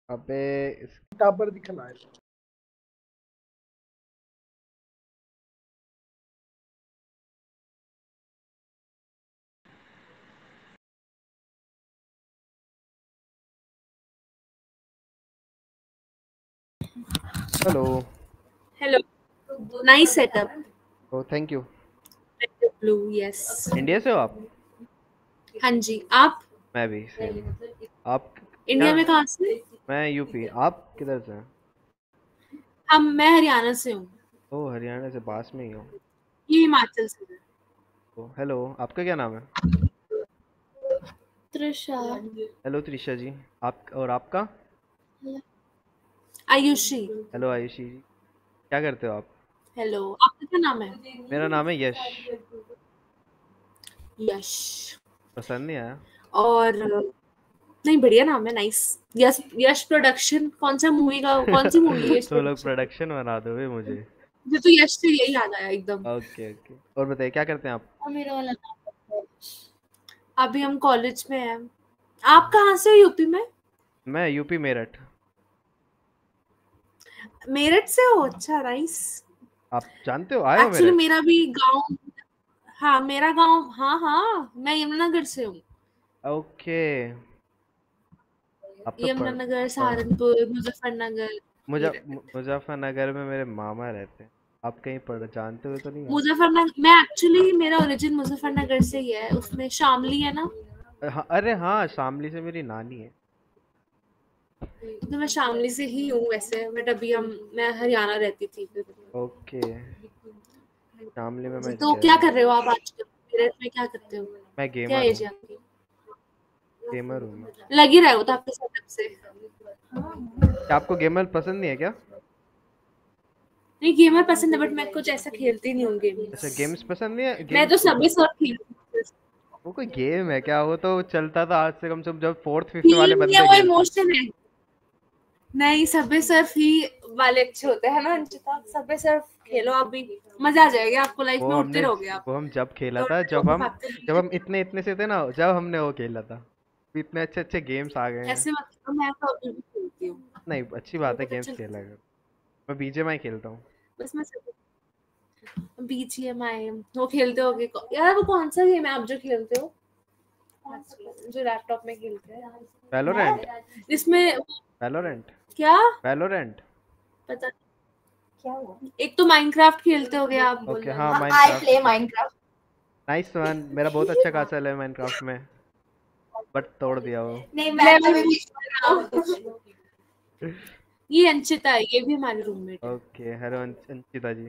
[SPEAKER 1] अबे इस
[SPEAKER 9] टाबर दिखना है
[SPEAKER 1] hello
[SPEAKER 15] Hello. Nice setup.
[SPEAKER 1] O thank you
[SPEAKER 15] Blue, yes.
[SPEAKER 1] India से हो आप?
[SPEAKER 15] हाँ जी. आप?
[SPEAKER 1] मैं भी आप
[SPEAKER 15] इंडिया में कहाँ से?
[SPEAKER 1] मैं यूपी आप किधर से हैं?
[SPEAKER 15] हम मैं हरियाणा से हूँ.
[SPEAKER 1] ओ हरियाणा से पास में ही हो.
[SPEAKER 15] ये हिमाचल से हूँ।
[SPEAKER 1] ओ हेलो आपका क्या नाम है?
[SPEAKER 15] त्रिशा
[SPEAKER 1] हेलो त्रिशा जी. आप और आपका?
[SPEAKER 15] आयुषी।
[SPEAKER 1] हेलो आयुषी जी। क्या करते हो आप?
[SPEAKER 15] हेलो आपका क्या नाम है?
[SPEAKER 1] मेरा नाम है यश।
[SPEAKER 15] यश।
[SPEAKER 1] पसंद नहीं आया?
[SPEAKER 15] और नहीं बढ़िया नाम है नाइस यश यश प्रोडक्शन कौन सा मूवी का कौन सी मूवी है
[SPEAKER 1] तो लोग प्रोडक्शन बना दो मुझे।
[SPEAKER 15] मुझे तो यश से यही याद आया एकदम।
[SPEAKER 1] ओके ओके और बताइए क्या करते हैं आप?
[SPEAKER 15] मेरा वाला नाम अभी हम कॉलेज में हैं। आप कहाँ से हो यूपी में?
[SPEAKER 1] मैं यूपी मेरठ।
[SPEAKER 15] मेरठ से हो? अच्छा नाइस
[SPEAKER 1] आप जानते हो? आए
[SPEAKER 15] एक्चुअली मेरा भी गाँव हाँ मेरा गाँव हाँ हाँ मैं यमुनानगर से हूँ।
[SPEAKER 1] ओके। तो
[SPEAKER 15] यमुनानगर सहारनपुर मुजफ्फरनगर।
[SPEAKER 1] मुजा मुजफ्फरनगर में मेरे मामा रहते हैं। आप कहीं पढ़ जानते हो तो नहीं
[SPEAKER 15] मुजफ्फरनगर मैं एक्चुअली मेरा ओरिजिन मुजफ्फरनगर से ही है। उसमें शामली है ना?
[SPEAKER 1] हाँ, अरे हाँ शामली से मेरी नानी है।
[SPEAKER 15] तो मैं शामली से ही हूँ वैसे बट अभी हम मैं हरियाणा रहती थी। फिर
[SPEAKER 1] ओके शामली में मैं
[SPEAKER 15] तो क्या कर रहे हो आप आजकल? मेरठ में क्या करते हो?
[SPEAKER 1] मैं गेमर क्या
[SPEAKER 15] एज है। आपकी?
[SPEAKER 1] गेमर हूँ
[SPEAKER 15] लग ही रहे हो तो आपके सेटअप से?
[SPEAKER 1] आपको गेमर पसंद नहीं है क्या?
[SPEAKER 15] नहीं गेमर पसंद है बट मैं कुछ ऐसा खेलती नहीं हूँ गेम
[SPEAKER 1] अच्छा गेम्स पसंद नहीं है?
[SPEAKER 15] मैं तो सभी सब खेलती हूँ।
[SPEAKER 1] वो कोई गेम है क्या? वो तो चलता था आज से कम से कम जब फोर्थ फिफ्थ वाले बंदे
[SPEAKER 15] वो इमोशन है। नहीं सबे सर्फ ही वाले अच्छे होते हैं ना अंशिता सबे सर्फ खेलो आप भी मज़ा आ जाएगा आपको लाइफ में उठते रहोगे आप।
[SPEAKER 1] वो हम जब खेला था जब हम जब हम इतने इतने से थे ना जब हमने वो खेला था। इतने अच्छे अच्छे गेम्स आ गए
[SPEAKER 15] ऐसे मैं तो अभी भी खेलती हूँ।
[SPEAKER 1] नहीं अच्छी बात है गेम्स
[SPEAKER 15] अच्छा
[SPEAKER 1] खेला कर। मैं बीजेएमआई खेलता हूँ।
[SPEAKER 15] बस मैं बीजीएमआई वो खेलते होगे यार वो कौन सा गेम है आप जो खेलते हो? जो लैपटॉप में खेलते हैं।
[SPEAKER 1] वैलोरेंट
[SPEAKER 15] इसमें
[SPEAKER 1] वैलोरेंट
[SPEAKER 15] क्या?
[SPEAKER 1] वैलोरेंट
[SPEAKER 15] पता क्या हुआ? एक तो माइनक्राफ्ट खेलते होगे आप। बोल
[SPEAKER 1] ओके हाँ
[SPEAKER 15] हो।
[SPEAKER 1] माइनक्राफ्ट
[SPEAKER 11] माइनक्राफ्ट
[SPEAKER 1] नाइस वन मेरा बहुत अच्छा खासा है माइनक्राफ्ट में। बट तोड़ दिया वो।
[SPEAKER 11] नहीं मैं
[SPEAKER 15] ये अंशिता है ये भी हमारी roommate
[SPEAKER 1] okay hello Anshita ji.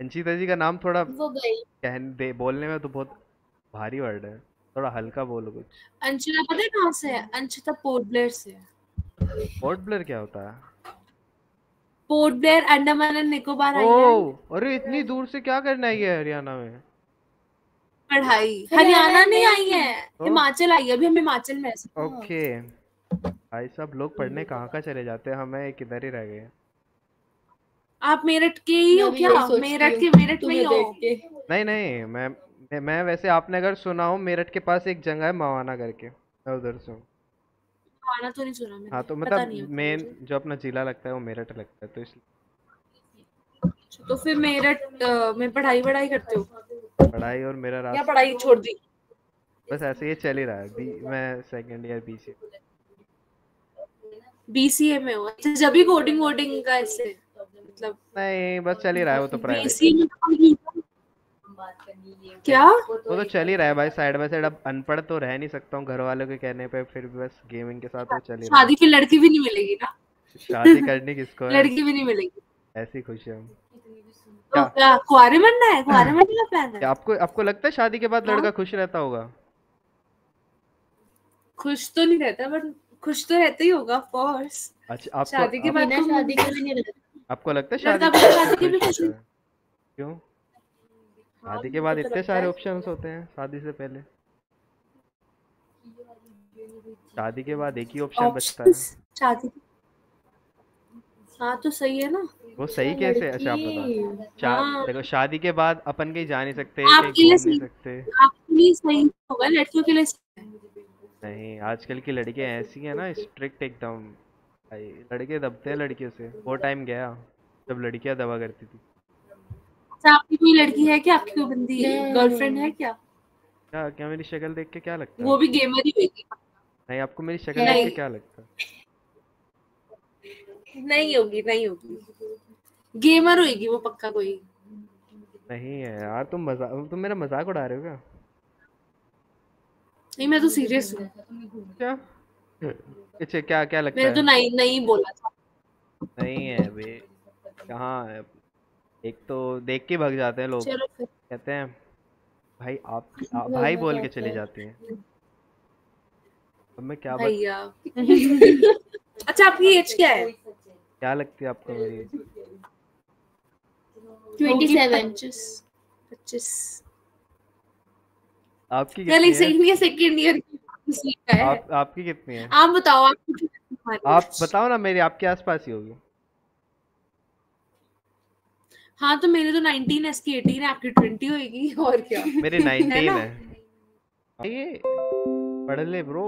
[SPEAKER 1] Anshita ji का नाम थोड़ा
[SPEAKER 15] वो गई।
[SPEAKER 1] कहने दे बोलने में तो बहुत भारी वर्ड है। थोड़ा हल्का बोलो कुछ।
[SPEAKER 15] अंशिता पता है कहाँ से है? अंशिता पोर्ट ब्लेयर से है।
[SPEAKER 1] पोर्ट ब्लेयर क्या होता है?
[SPEAKER 15] पोर्ट ब्लेयर अंडमान एंड निकोबार आई है
[SPEAKER 1] ओ अरे इतनी दूर से क्या करना है ये हरियाणा में?
[SPEAKER 15] पढ़ाई। हरियाणा नहीं आई है? हिमाचल आई है अभी हम हिमाचल में हैं।
[SPEAKER 1] ओके। भाई साहब लोग पढ़ने कहाँ कहाँ चले जाते हैं? हमें किधर ही रह गए।
[SPEAKER 15] आप मेरठ के ही हो क्या? मेरठ के मेरठ में ही हो।
[SPEAKER 1] नहीं नहीं मैं मैं, मैं वैसे आपने अगर सुना हो मेरठ के पास एक जगह है मवाना करके मैं उधर से हूँ।
[SPEAKER 15] खाना तो नहीं सुना मैंने
[SPEAKER 1] हाँ तो मतलब मेन जो अपना जिला लगता है वो मेरठ लगता है तो इसलिए
[SPEAKER 15] तो फिर मेरठ में पढ़ाई वढ़ाई करते हो?
[SPEAKER 1] पढ़ाई और मेरा रास्ता
[SPEAKER 15] पढ़ाई छोड़ दी?
[SPEAKER 1] बस ऐसे ही चल ही रहा है बी मैं सेकंड ईयर बीसी
[SPEAKER 15] बीसीए में हो? अच्छा जब भी कोडिंग वोडिंग का ऐसे मतलब
[SPEAKER 1] नहीं बस चल ही रहा है वो तो प्राइवेट
[SPEAKER 15] बीसीए में तो क्या?
[SPEAKER 1] वो तो चल ही रहा है भाई साइड बाय साइड अब अनपढ़ तो रह नहीं सकता हूँ घर वालों के कहने पे फिर भी बस गेमिंग के साथ वो चल ही
[SPEAKER 15] शादी की लड़की भी नहीं मिलेगी ना?
[SPEAKER 1] शादी करनी किसको
[SPEAKER 15] लड़की भी नहीं मिलेगी।
[SPEAKER 1] ऐसी खुशी हम।
[SPEAKER 15] तो क्या? कुआरे बनना है? कुआरे बनने का प्लान है?
[SPEAKER 1] आपको आपको लगता है शादी के बाद
[SPEAKER 15] हाँ।
[SPEAKER 1] लड़का खुश रहता होगा?
[SPEAKER 15] खुश तो नहीं रहता बट खुश तो रहता ही होगा ऑफ़ कोर्स
[SPEAKER 1] अच्छा आपको
[SPEAKER 15] शादी के बाद तो
[SPEAKER 11] शादी के भी नहीं रहता।
[SPEAKER 1] आपको लगता है शादी के बाद
[SPEAKER 15] शादी के भी
[SPEAKER 1] खुश है? क्यों? शादी के बाद
[SPEAKER 15] तो
[SPEAKER 1] इतने सारे
[SPEAKER 15] है।
[SPEAKER 1] ऑप्शंस होते हैं शादी से पहले। शादी के बाद एक ही ऑप्शन बचता है।
[SPEAKER 15] शादी हाँ तो सही है ना।
[SPEAKER 1] वो सही कैसे अच्छा आप बताओ। शा-
[SPEAKER 15] हाँ।
[SPEAKER 1] देखो शादी के बाद अपन कहीं जा नहीं सकते
[SPEAKER 15] आपके लिए सही
[SPEAKER 1] सकते।
[SPEAKER 15] आपके लिए सही होगा लड़कियों के लिए सही
[SPEAKER 1] नहीं आजकल की लड़कियाँ ऐसी हैं ना स्ट्रिक्ट एकदम। लड़के दबते हैं लड़कियों से। वो टाइम गया जब लड़कियाँ दबा करती थी।
[SPEAKER 15] अच्छा आपकी कोई लड़की है क्या? आपकी कोई बंदी है? गर्लफ्रेंड है क्या?
[SPEAKER 1] क्या क्या मेरी शक्ल देख के क्या लगता है?
[SPEAKER 15] वो भी गेमर ही होगी।
[SPEAKER 1] नहीं आपको मेरी शक्ल देख के क्या लगता है?
[SPEAKER 15] नहीं होगी नहीं होगी। गेमर होगी वो पक्का कोई।
[SPEAKER 1] नहीं है यार तुम मज़ाक तुम मेरा मज़ाक उड़ा रहे हो क्या?
[SPEAKER 15] नहीं मैं तो सीरियस हूँ।
[SPEAKER 1] क्या? अच्छा क्या क्या लगता है
[SPEAKER 15] मैंने तो नहीं नहीं बोला था।
[SPEAKER 1] नहीं है बे कहाँ है? एक तो देख के भाग जाते हैं लोग।
[SPEAKER 15] चलो फिर।
[SPEAKER 1] कहते हैं भाई आप, आप भाई बोल के चली जाते हैं। अब मैं क्या बत,
[SPEAKER 15] भैया। अच्छा आपकी एज क्या है?
[SPEAKER 1] क्या लगती है आपको मेरी?
[SPEAKER 11] Twenty seven.
[SPEAKER 15] पच्चीस पच्चीस।
[SPEAKER 1] आपकी कितनी है?
[SPEAKER 15] सेकंड या सेकंड ईयर है
[SPEAKER 1] आप आपकी कितनी है?
[SPEAKER 15] आप बताओ है?
[SPEAKER 1] आप बताओ ना मेरी आपके आसपास ही होगी।
[SPEAKER 15] हाँ तो मेरे तो 19 है इसकी 18 है आपकी 20 होगी और क्या?
[SPEAKER 1] मेरे 19
[SPEAKER 15] है
[SPEAKER 1] है। ये पढ़ ले ब्रो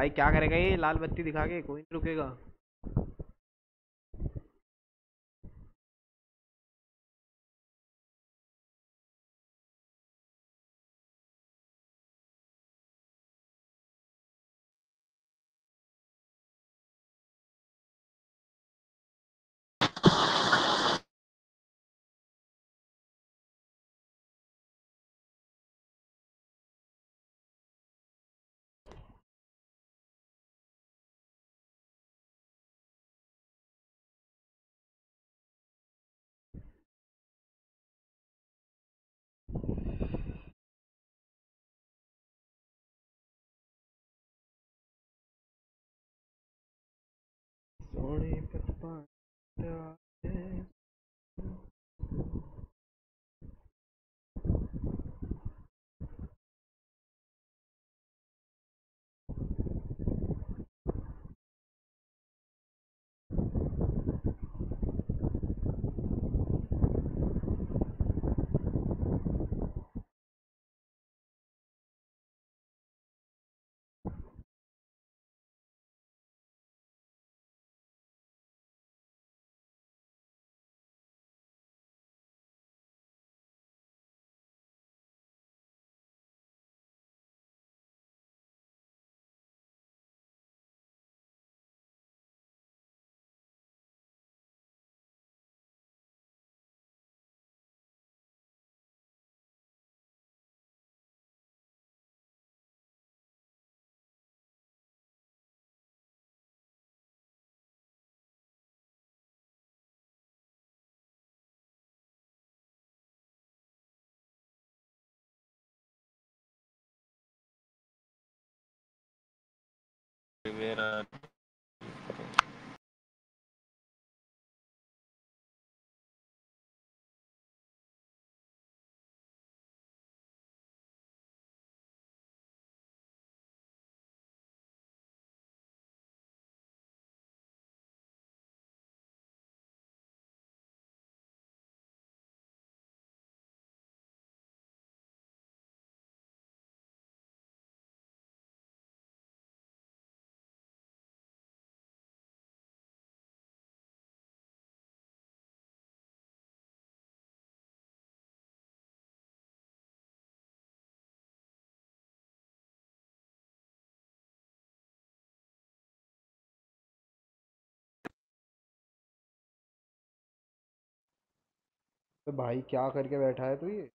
[SPEAKER 1] भाई क्या करेगा ये? लाल बत्ती दिखा के कोई नहीं रुकेगा। सोने पर पाया
[SPEAKER 16] मेरा
[SPEAKER 1] तो भाई क्या करके बैठा है तू ये?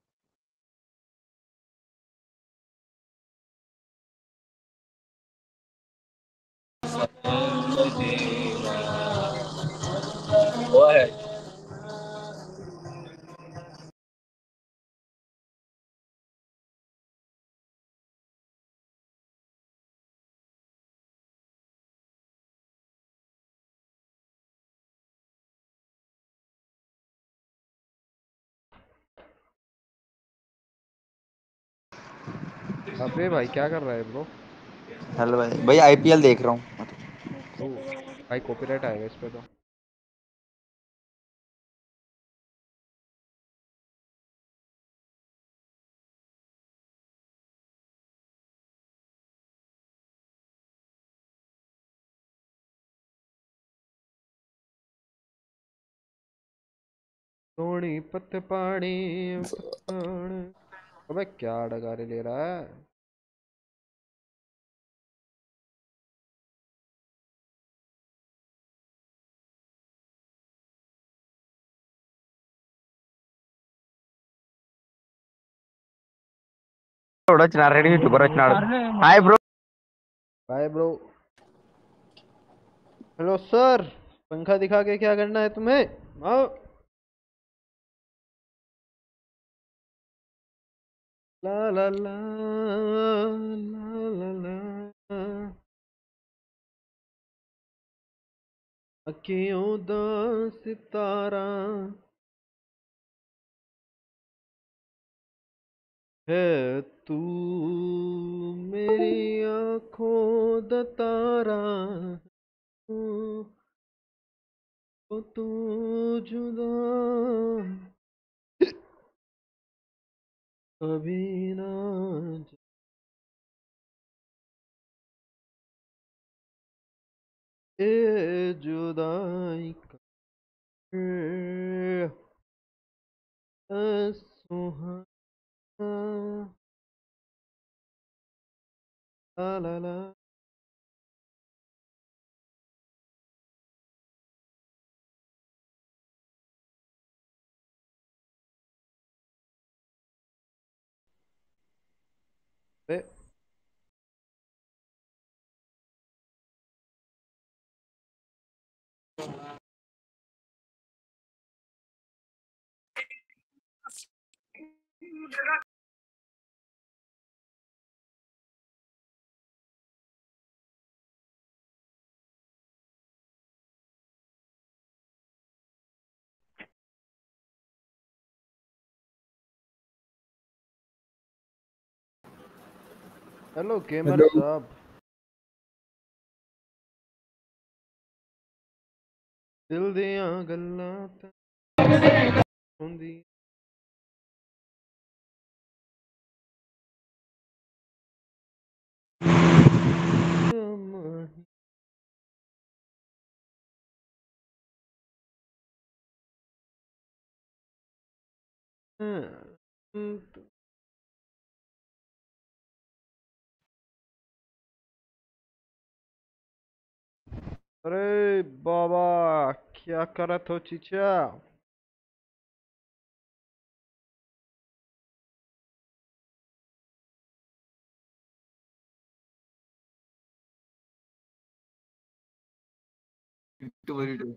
[SPEAKER 16] वो है।
[SPEAKER 1] अबे भाई क्या कर रहा है ब्रो
[SPEAKER 17] हेलो भाई भाई आईपीएल देख रहा हूँ।
[SPEAKER 1] भाई कॉपीराइट आएगा इस पे तो। पत्ते पानी पानी। अबे क्या डगारे ले रहा है?
[SPEAKER 17] ఎవడో వచ్చినారు రెడీ యూట్యూబర్ వచ్చినాడు hi bro
[SPEAKER 1] bye bro hello sir पंखा दिखा के क्या करना है तुम्हें आओ ला ला ला ला ला ला अखियों दा सितारा है तू मेरी आँखों दा तारा हूँ, ओ तू जुदा। कभी ना जा- ए जुदाई का ए सुहाना ला हेलो गेमर साहब दिल दियाँ गल्लां ते हुंदी अरे बाबा क्या करत हो चीचा?
[SPEAKER 9] यूट्यूबर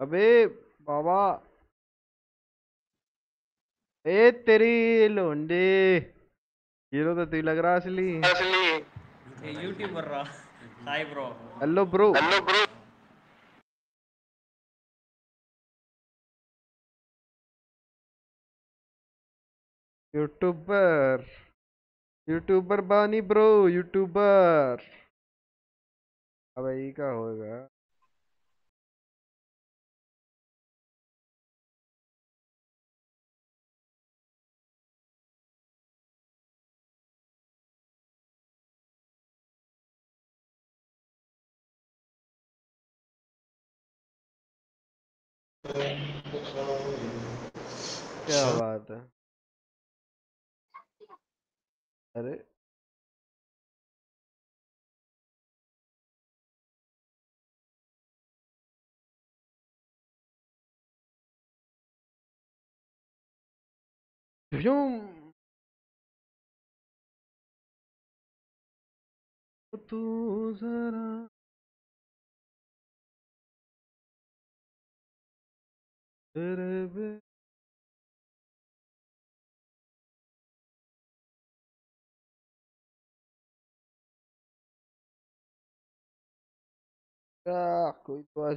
[SPEAKER 1] अबे बाबा। ए तेरी लोंडे। हीरो तो तू लग रहा असली।
[SPEAKER 18] यूट्यूबर रा hi bro
[SPEAKER 1] hello bro
[SPEAKER 18] hello bro
[SPEAKER 1] YouTuber YouTuber बानी ब्रो यूट्यूबर अब यही का होगा क्या बात है अरे. तू जरा तेरे बे क्या कोई तो आ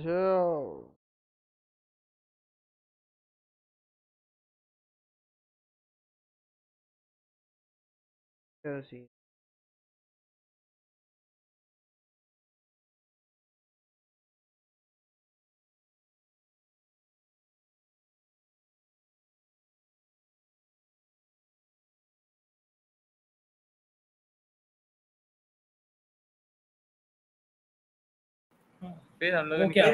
[SPEAKER 8] फिर हम लोग
[SPEAKER 9] क्या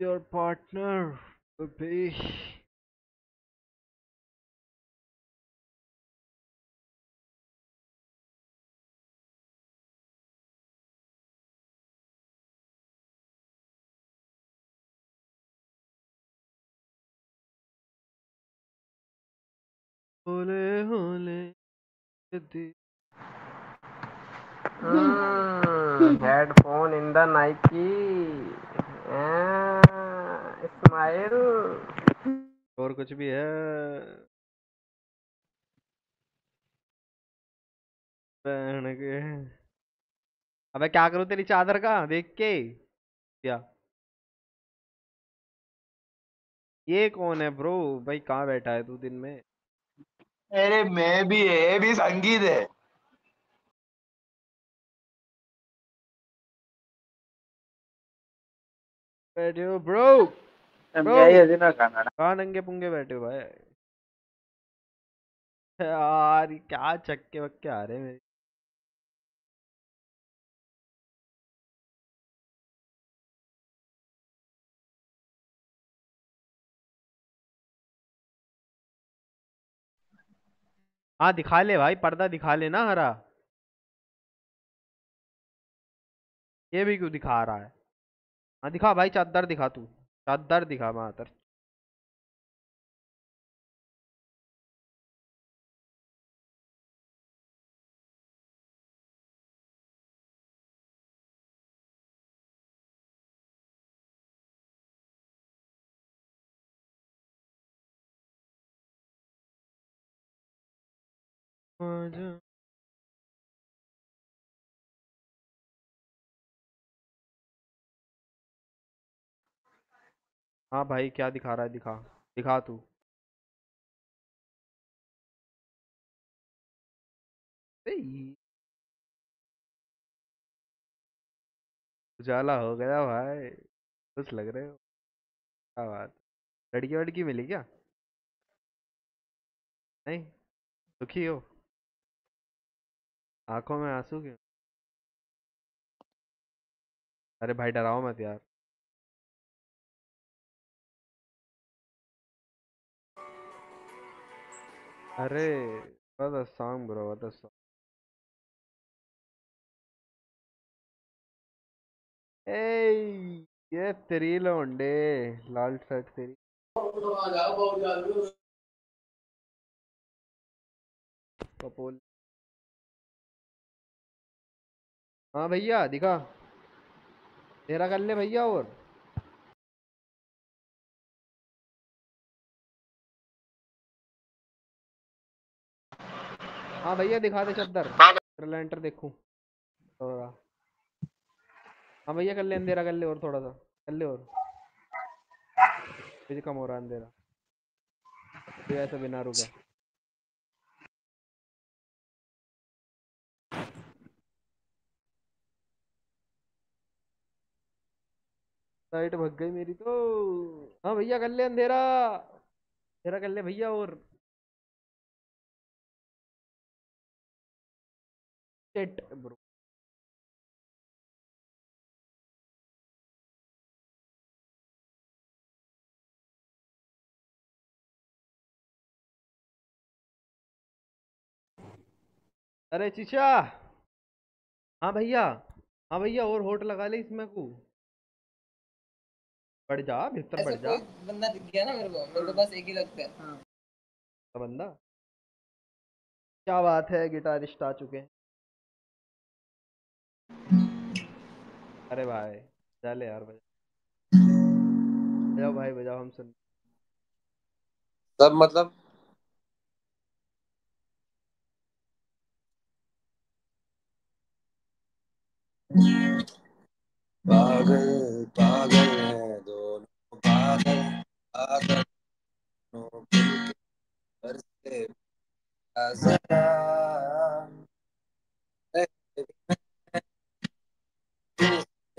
[SPEAKER 1] your partner would be होले होले यदि
[SPEAKER 16] headphone in the Nike smile
[SPEAKER 1] और कुछ भी है। अबे क्या करूँ तेरी चादर का? देख के। क्या? ये कौन है ब्रो? भाई कहाँ बैठा है तू दिन में?
[SPEAKER 17] अरे मैं भी है ये भी संगीत है।
[SPEAKER 1] बैठे हो ब्रो।
[SPEAKER 17] खाना
[SPEAKER 1] नंगे पुंगे बैठे हो भाई? यार क्या चक्के वक्के आ रहे हैं मेरे। हाँ दिखा ले भाई पर्दा दिखा ले ना हरा। ये भी क्यों दिखा रहा है? हाँ दिखा भाई चादर दिखा तू। चादर दिखा मातर। हाँ भाई, क्या दिखा रहा है? दिखा दिखा तू। उजाला हो गया भाई कुछ लग रहे हो। क्या बात। लड़की वड़की मिली क्या? नहीं? दुखी हो? आँखों में आँसू क्यों? अरे भाई, डराओ मत यार। अरे what a song bro what a song Hey, ये तेरी लौंडे लाल शर्ट तेरी। कपोल। हाँ भैया दिखा। तेरा कर ले भैया और। हाँ भैया दिखा दे चद्दर। तेरा लेंटर देखूँ। थोड़ा। हाँ भैया कर ले अंधेरा कर ले और थोड़ा सा। कर ले और। मुझे कम हो रहा अंधेरा। तो ऐसा बिना रुके। लाइट भग गई मेरी तो। हाँ भैया कर ले अंधेरा। अंधेरा कर ले भैया और। Set bro. अरे चीचा! हाँ भैया हाँ भैया और होट लगा ले इसमें को। बढ़ जा भीतर बढ़ जा।
[SPEAKER 8] बंदा दिख गया ना मेरे को मेरे को बस एक ही लगता है। हाँ।
[SPEAKER 1] बंदा? क्या बात है गिटारिस्ट आ चुके हैं। अरे भाई बजा ले यार, बजा। बजाओ भाई, बजाओ, हम सुन।
[SPEAKER 19] सब मतलब? पागल पागल है दोनों, पागल पागल। दोनों से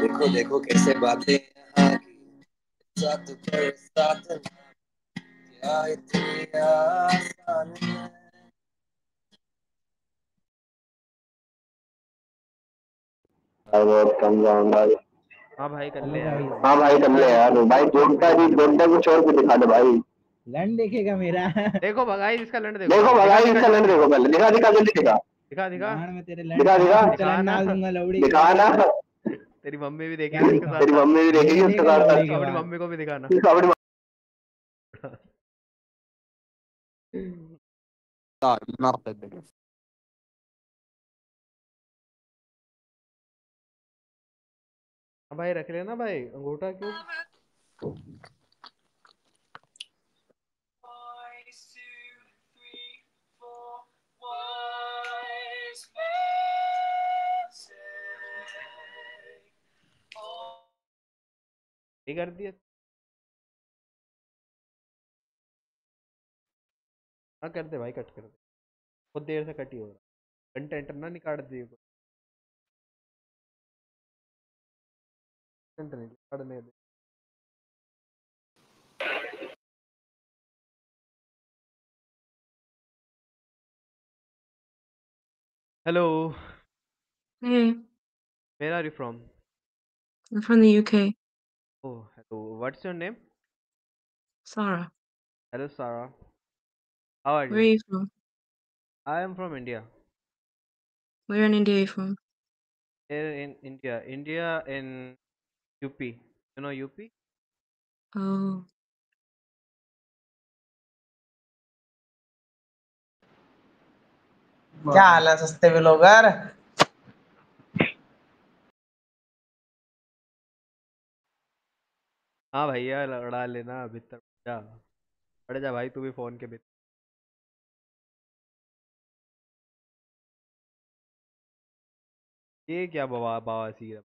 [SPEAKER 19] देखो देखो कैसे बातें साथ कर साथ क्या इतनी आसान है?
[SPEAKER 20] बहुत कम जाऊँ भाई
[SPEAKER 1] हाँ भाई कर ले यार।
[SPEAKER 20] हाँ भाई कर ले यार। भाई जोड़ता भी जोड़ता कुछ और भी दिखा दे भाई।
[SPEAKER 21] लंड देखेगा मेरा।
[SPEAKER 1] देखो भगाई इसका लंड देखो।
[SPEAKER 20] देखो
[SPEAKER 1] दिखा,
[SPEAKER 20] भाई इसका लंड देखो पहले। दिखा दिखा जल्दी दिखा।
[SPEAKER 1] दिखा दिखा।
[SPEAKER 21] गांड में तेरे
[SPEAKER 20] दिखा दिखा।
[SPEAKER 21] डाल दूँगा लौड़ी
[SPEAKER 20] दिखा ना।
[SPEAKER 1] तेरी मम्मी भी देखेगी
[SPEAKER 20] तेरी मम्मी भी देखेगी उसके साथ साथ
[SPEAKER 1] अपनी मम्मी को भी दिखाना।
[SPEAKER 20] अपनी
[SPEAKER 1] हाँ भाई रख लेना भाई अंगूठा क्यों? ये कर दिया। हाँ कर दे भाई कट कर दे। बहुत देर से कटी हो रहा कंटेंट ना निकाल दिए कंटेंट नहीं निकालने दे। Hello,
[SPEAKER 22] Hey,
[SPEAKER 1] where are you from?
[SPEAKER 22] I'm from the UK.
[SPEAKER 1] Oh, hello. What's your name?
[SPEAKER 22] Sarah.
[SPEAKER 1] Hello, Sarah. How are
[SPEAKER 22] Where are
[SPEAKER 1] you?
[SPEAKER 22] you from?
[SPEAKER 1] I am from India.
[SPEAKER 22] Where in India are you from?
[SPEAKER 1] Here in India. India in UP. You know UP?
[SPEAKER 22] Oh,
[SPEAKER 21] क्या हाल है सस्ते blogger
[SPEAKER 1] हाँ भैया लड़ा लेना भीतर जा। पड़ जा भाई, तू भी फ़ोन के भीतर ये क्या बवा बवासीर है?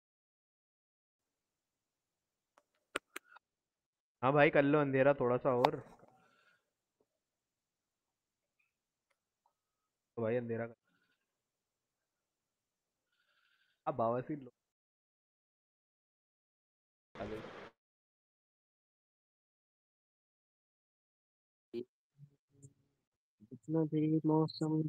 [SPEAKER 1] हाँ भाई, कर लो अंधेरा थोड़ा सा और। तो भाई, अंधेरा कर। अब बवासीर लो
[SPEAKER 2] भी, मौसम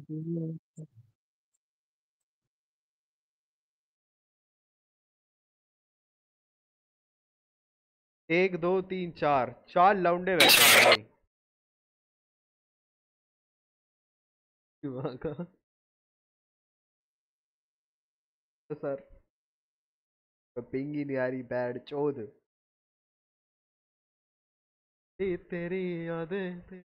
[SPEAKER 1] एक, दो, तीन, चार चार लौंडे बैठे हैं भाई। तो सर पिंग ही बैड चौध तेरी यादें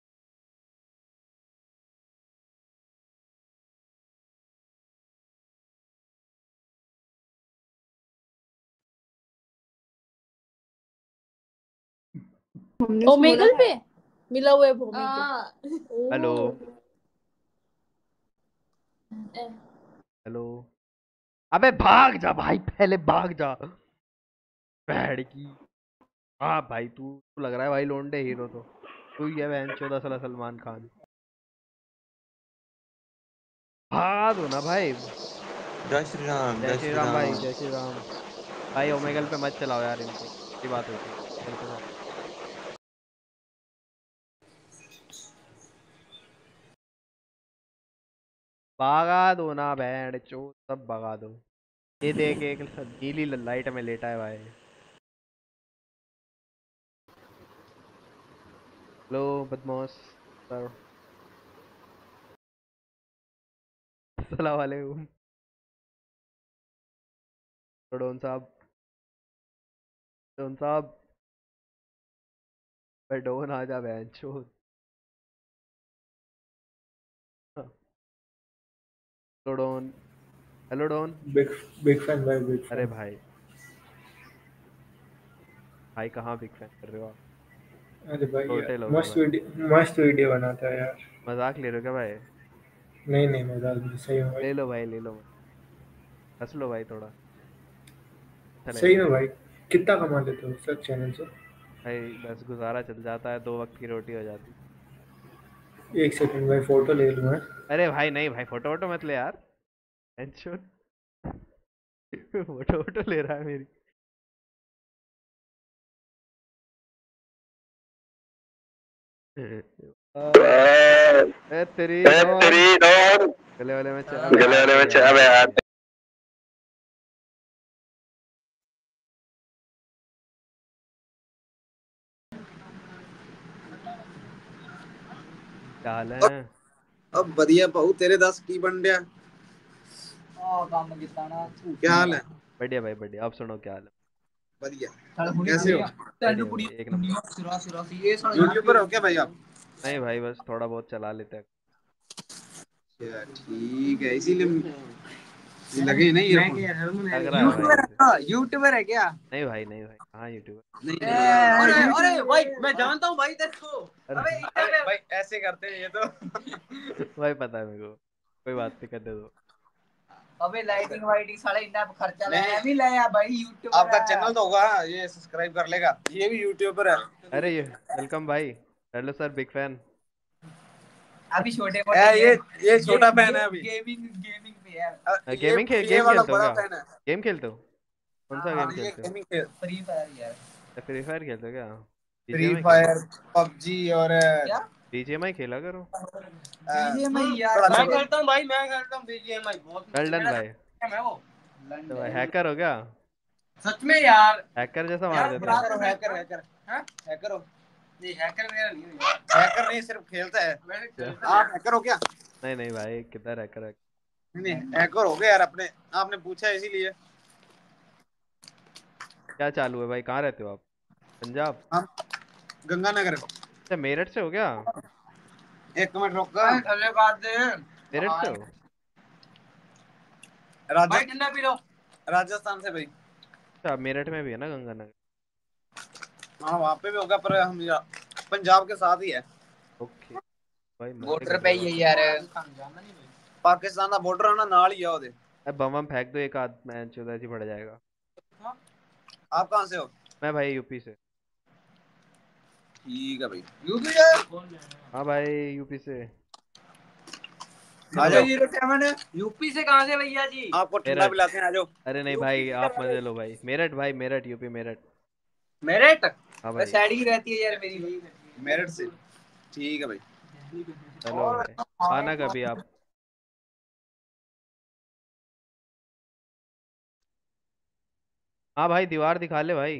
[SPEAKER 11] ओमेगल पे? मिला हुआ है भूमि
[SPEAKER 1] हेलो। हेलो। अबे भाग जा भाई पहले भाग जा। बैड की। हाँ भाई तू तू लग रहा है भाई लोंडे हीरो तो। तू ही है बहन चौदह साल सलमान खान। भाग दो ना भाई।
[SPEAKER 2] जय श्री राम
[SPEAKER 1] जय श्री राम भाई जय श्री राम। भाई ओमेगल पे मत चलाओ यार इनको। ये बात होती है। भगा दो ना बैंड चो सब भगा दो। ये देख एक गीली लाइट में लेटा है भाई। हेलो, बदमाश, सर। अस्सलाम वालेकुम डोन साहब। डोन साहब। डोन आ जा बहन चो hello don hello don
[SPEAKER 3] big big fan भाई बिग
[SPEAKER 1] अरे भाई। भाई कहाँ बिग फ़ैन कर रहे हो आप?
[SPEAKER 3] अरे भाई मस्त वीडियो मस्त वीडियो बनाता है यार।
[SPEAKER 1] मज़ाक ले रहे हो क्या भाई?
[SPEAKER 3] नहीं नहीं मज़ाक नहीं सही में
[SPEAKER 1] ले लो भाई ले लो। हंस लो भाई थोड़ा।
[SPEAKER 3] सही। में भाई। कितना कमा लेते हो सर चैनल से?
[SPEAKER 1] भाई बस गुजारा चल जाता है दो वक्त की रोटी हो जाती।
[SPEAKER 3] एक सेकंड भाई फ़ोटो ले लूँ मैं।
[SPEAKER 1] अरे भाई नहीं भाई फ़ोटो वोटो मत ले यार। टेंशन फ़ोटो वोटो ले रहा है मेरी। तेरी तेरी गले वाले में चला
[SPEAKER 10] गले वाले में चला अबे यार
[SPEAKER 1] क्या हाल है।
[SPEAKER 23] अब बढ़िया पाऊ तेरे दस की बन गया
[SPEAKER 8] ओ काम कितना ना
[SPEAKER 23] क्या हाल
[SPEAKER 1] बढ़िया भाई बढ़िया। आप सुनो क्या हाल है।
[SPEAKER 23] बढ़िया। कैसे हो?
[SPEAKER 1] बढ़िया, एक नंबर।
[SPEAKER 8] सिरा सिरा सी ये साला
[SPEAKER 23] यूट्यूबर हो क्या भाई आप?
[SPEAKER 1] नहीं भाई बस थोड़ा बहुत चला लेते हैं।
[SPEAKER 23] अच्छा, ठीक है इसीलिए लगे नहीं
[SPEAKER 1] रहा है
[SPEAKER 8] यूट्यूबर है। क्या?
[SPEAKER 1] नहीं भाई नहीं भाई। कहाँ यूट्यूबर
[SPEAKER 8] अरे अरे भाई मैं जानता हूँ भाई तेरे को।
[SPEAKER 1] अरे
[SPEAKER 23] भाई ऐसे करते हैं ये तो।
[SPEAKER 1] भाई पता है मेरे को। कोई बात नहीं करने दो।
[SPEAKER 8] अबे लाइटिंग वाइटिंग साले इतना खर्चा लाया भी लाया भाई यूट्यूबर
[SPEAKER 23] आपका चैनल तो होगा ये सब्सक्राइब कर लेगा। ये भी यूट्यूबर है।
[SPEAKER 1] अरे ये वेलकम भाई। हेलो सर बिग फ़ैन
[SPEAKER 8] अभी छोटे
[SPEAKER 23] ये ये छोटा फ़ैन है अभी।
[SPEAKER 8] गेमिंग गेमिंग यार
[SPEAKER 1] गेमिंग खेल गेम खेलते हो क्या? गेम खेलते हो? कौन सा गेम
[SPEAKER 23] हाँ, ये
[SPEAKER 1] खेलते हो?
[SPEAKER 23] गेमिंग खेल।
[SPEAKER 8] फ्री फायर यार।
[SPEAKER 1] फ्री फायर खेलते हो क्या?
[SPEAKER 23] फ्री फायर पबजी और
[SPEAKER 1] बीजीएमआई खेला करो।
[SPEAKER 8] बीजीएमआई यार। मैं खेलता हूँ भाई मैं खेलता हूँ बीजीएमआई बहुत
[SPEAKER 1] वेल डन भाई।
[SPEAKER 8] है वो।
[SPEAKER 1] तो भाई हैकर हो क्या?
[SPEAKER 8] सच में यार।
[SPEAKER 1] हैकर जैसा मार देते
[SPEAKER 8] बुरा
[SPEAKER 23] हैकर हैकर
[SPEAKER 8] हाँ?
[SPEAKER 23] हैकर हो।
[SPEAKER 8] नहीं हैकर मेरा नहीं है।
[SPEAKER 23] हैकर नहीं सिर्फ़ खेलता है। आप हैकर हो क्या?
[SPEAKER 1] नहीं नहीं भाई किधर हैकर है?
[SPEAKER 23] नहीं नहीं हैकर हो गए यार अपने आपने पूछा इसीलिए।
[SPEAKER 1] क्या चालू है भाई? कहाँ रहते हो आप? पंजाब?
[SPEAKER 23] हम गंगानगर।
[SPEAKER 1] अच्छा मेरठ से हो क्या
[SPEAKER 23] एक मिनट रुक। का
[SPEAKER 8] थल्ले काट दे।
[SPEAKER 1] मेरठ से हो?
[SPEAKER 8] भाई
[SPEAKER 23] राजा
[SPEAKER 8] ठंडा पी लो
[SPEAKER 23] राजस्थान से भाई।
[SPEAKER 1] अच्छा मेरठ में भी है ना गंगानगर?
[SPEAKER 23] हाँ वहाँ पे भी होगा पर हम पंजाब के साथ ही है।
[SPEAKER 1] ओके। भाई कर
[SPEAKER 8] पे
[SPEAKER 1] ही
[SPEAKER 8] है यार।
[SPEAKER 23] पाकिस्तान का बॉर्डर है ना नाल ही है ਉਹਦੇ
[SPEAKER 1] अब बम बम फेंक दो एक आध मैच उधर ही पड़ जाएगा
[SPEAKER 23] आप कहाँ से हो
[SPEAKER 1] मैं भाई यूपी से
[SPEAKER 23] ठीक है भाई
[SPEAKER 8] यूपी है
[SPEAKER 1] हाँ भाई यूपी से
[SPEAKER 23] आ जाओ
[SPEAKER 8] जीरो सेवन यूपी से कहाँ से भैया जी
[SPEAKER 23] आपको ठंडा
[SPEAKER 1] मेरठ।
[SPEAKER 23] पिलाते हैं आ जाओ
[SPEAKER 1] अरे नहीं भाई आप मजे लो भाई मेरठ भाई मेरठ यूपी मेरठ
[SPEAKER 8] मेरठ
[SPEAKER 1] हाँ
[SPEAKER 8] बस
[SPEAKER 1] भाई
[SPEAKER 8] साइड ही रहती है यार मेरी भाई
[SPEAKER 23] मेरठ से ठीक है भाई
[SPEAKER 1] चलो भाई आना कभी आप हाँ भाई, दीवार दिखा ले भाई।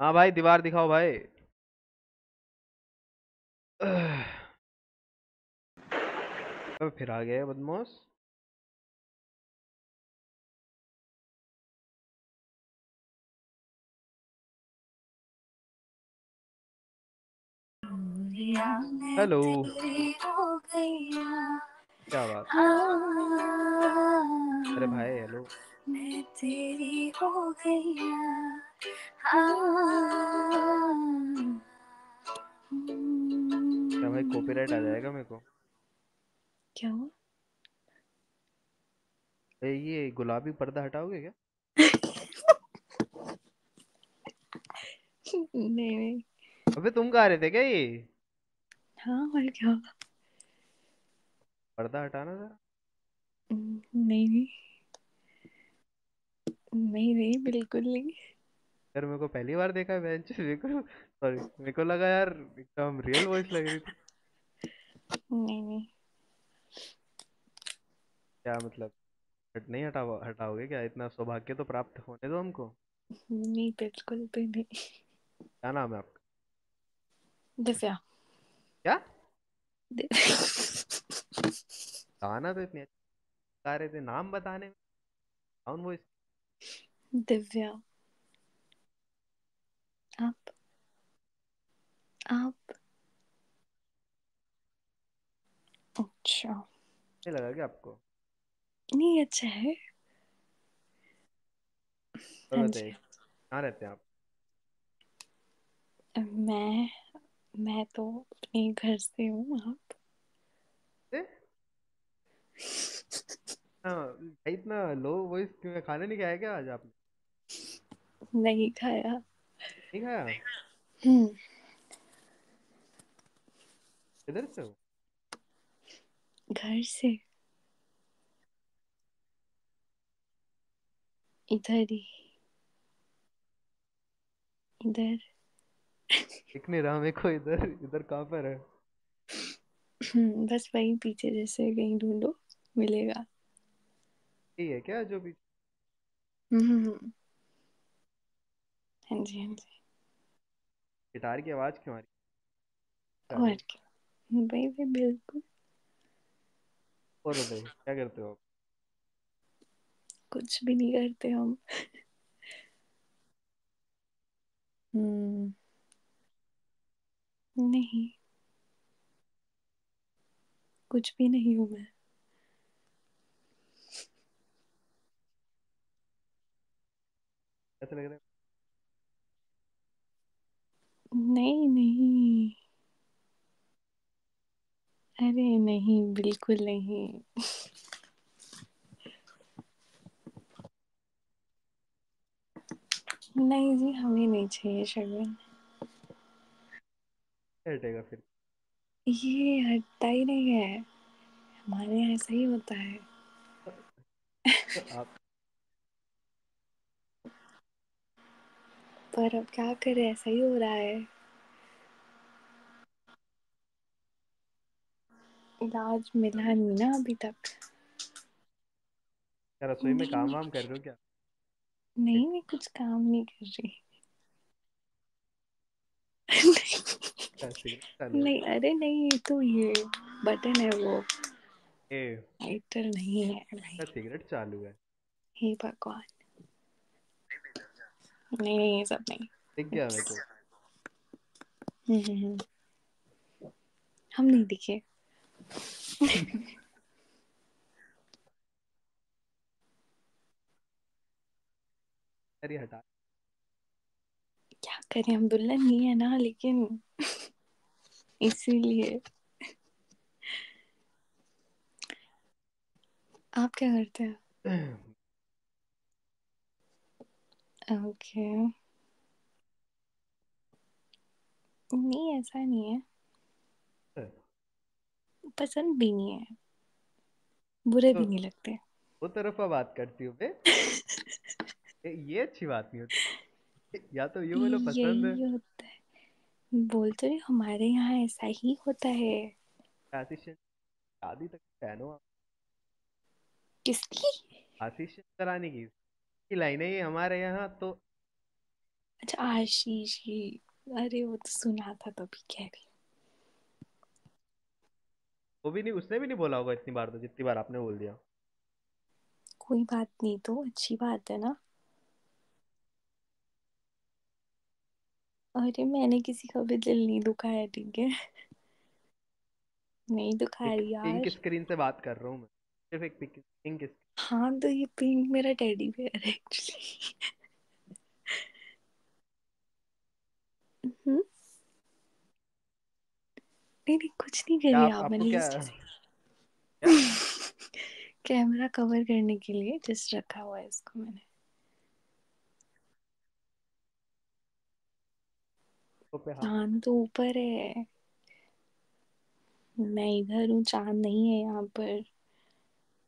[SPEAKER 1] हाँ भाई, दीवार दिखाओ भाई। फिर आ गए बदमाश। हेलो। क्या बात। अरे भाई हेलो।
[SPEAKER 24] मैं तेरी हो गई
[SPEAKER 1] क्या भाई कॉपीराइट आ जाएगा मेरे को?
[SPEAKER 22] क्या हुआ?
[SPEAKER 1] ये गुलाबी पर्दा हटाओगे क्या?
[SPEAKER 25] नहीं नहीं।
[SPEAKER 1] अबे तुम गा रहे थे क्या ये?
[SPEAKER 25] हाँ और क्या?
[SPEAKER 1] पर्दा हटाना जरा
[SPEAKER 25] नहीं नहीं। नहीं नहीं बिल्कुल नहीं।
[SPEAKER 1] यार मेरे को पहली बार देखा है बेंच मेरे को सॉरी मेरे को लगा यार एकदम रियल वॉइस लग रही थी।
[SPEAKER 25] नहीं नहीं।
[SPEAKER 1] क्या मतलब? हट नहीं हटाओ हटाओगे क्या? इतना सौभाग्य तो प्राप्त होने दो हमको।
[SPEAKER 25] नहीं बिल्कुल भी नहीं।
[SPEAKER 1] क्या नाम है आपका?
[SPEAKER 25] दिव्या
[SPEAKER 1] क्या गाना तो इतनी गा रहे थे नाम बताने डाउन वॉइस
[SPEAKER 25] दिव्या आप आप अच्छा
[SPEAKER 1] नहीं लगा क्या आपको
[SPEAKER 25] नहीं अच्छा है हाँ
[SPEAKER 1] बताइए कहाँ रहते हैं आप
[SPEAKER 25] मैं मैं तो अपने घर से हूँ आप।
[SPEAKER 1] से? हाँ भाई इतना लो वॉइस क्यों खाने नहीं खाया क्या आज आपने?
[SPEAKER 25] नहीं खाया।
[SPEAKER 1] नहीं खाया?
[SPEAKER 25] हम्म।
[SPEAKER 1] किधर से हो?
[SPEAKER 25] घर से। इधर ही। इधर।
[SPEAKER 1] दिख नहीं रहा मेरे को इधर इधर कहाँ पर है?
[SPEAKER 25] हम्म, बस वहीं पीछे जैसे कहीं ढूंढो मिलेगा।
[SPEAKER 1] यही है क्या जो भी?
[SPEAKER 25] हम्म हाँ जी हाँ जी।
[SPEAKER 1] गिटार की आवाज़ क्यों आ रही
[SPEAKER 25] और क्या? भाई भाई बिल्कुल।
[SPEAKER 1] और बताइए क्या करते हो आप?
[SPEAKER 25] कुछ भी नहीं करते हम। हम्म। नहीं। कुछ भी नहीं हूँ मैं।
[SPEAKER 1] ऐसा लग रहा है?
[SPEAKER 25] नहीं नहीं। अरे नहीं बिल्कुल नहीं। नहीं जी हमें नहीं चाहिए शगन
[SPEAKER 1] हटेगा फिर।
[SPEAKER 25] ये हटता ही नहीं है। हमारे यहाँ ऐसा ही होता है।
[SPEAKER 1] तो आप
[SPEAKER 25] पर अब क्या करें ऐसा ही हो रहा है। इलाज मिला नहीं ना अभी तक।
[SPEAKER 1] क्या रसोई में। काम वाम कर रहे हो क्या?
[SPEAKER 25] नहीं मैं कुछ काम नहीं कर रही।
[SPEAKER 1] है
[SPEAKER 25] नहीं अरे नहीं ये तो ये बटन है वो।
[SPEAKER 1] ए।
[SPEAKER 25] लाइटर नहीं है नहीं।
[SPEAKER 1] सिगरेट चालू है।
[SPEAKER 25] हे भगवान। नहीं नहीं ये सब नहीं।
[SPEAKER 1] दिख गया मेरे को।
[SPEAKER 25] हम्म, हम्म, हम्म। हम नहीं दिखे।
[SPEAKER 1] अरे हटा।
[SPEAKER 25] क्या करें हम दुल्हन नहीं है ना लेकिन इसीलिए। आप क्या करते हैं? ओके नहीं ऐसा नहीं है। पसंद भी नहीं है। बुरे भी
[SPEAKER 1] तो-
[SPEAKER 25] नहीं लगते।
[SPEAKER 1] वो तरफा बात करती हूँ ये अच्छी बात नहीं होती। या तो ये बोलो पसंद
[SPEAKER 25] बोल तो रही हूँ, हमारे यहाँ ऐसा ही होता है।
[SPEAKER 1] आशीष शादी तक फ़ैन हो आप
[SPEAKER 25] किसकी?
[SPEAKER 1] आशीष कराने की। की लाइनें ये हमारे यहाँ तो
[SPEAKER 25] अच्छा आशीष ही अरे वो तो सुना था तभी कह रही
[SPEAKER 1] वो भी नहीं उसने भी नहीं बोला होगा इतनी बार तो जितनी बार आपने बोल दिया।
[SPEAKER 25] कोई बात नहीं तो अच्छी बात है ना। अरे मैंने किसी का भी दिल नहीं दुखाया ठीक है? नहीं दुखाया
[SPEAKER 1] पिंक
[SPEAKER 25] यार।
[SPEAKER 1] स्क्रीन से बात कर रहा हूँ मैं। सिर्फ़ एक पिंक पिंक
[SPEAKER 25] हाँ तो ये पिंक मेरा टेडी बेयर है एक्चुअली नहीं नहीं कुछ नहीं
[SPEAKER 1] क्या
[SPEAKER 25] करी
[SPEAKER 1] आप,
[SPEAKER 25] आप
[SPEAKER 1] आपको
[SPEAKER 25] मैंने
[SPEAKER 1] क्या
[SPEAKER 25] इस- कैमरा कवर करने के लिए जस्ट रखा हुआ है इसको मैंने।
[SPEAKER 1] पे हाथ
[SPEAKER 25] चाँद तो ऊपर है। मैं इधर हूँ चाँद नहीं है यहाँ पर।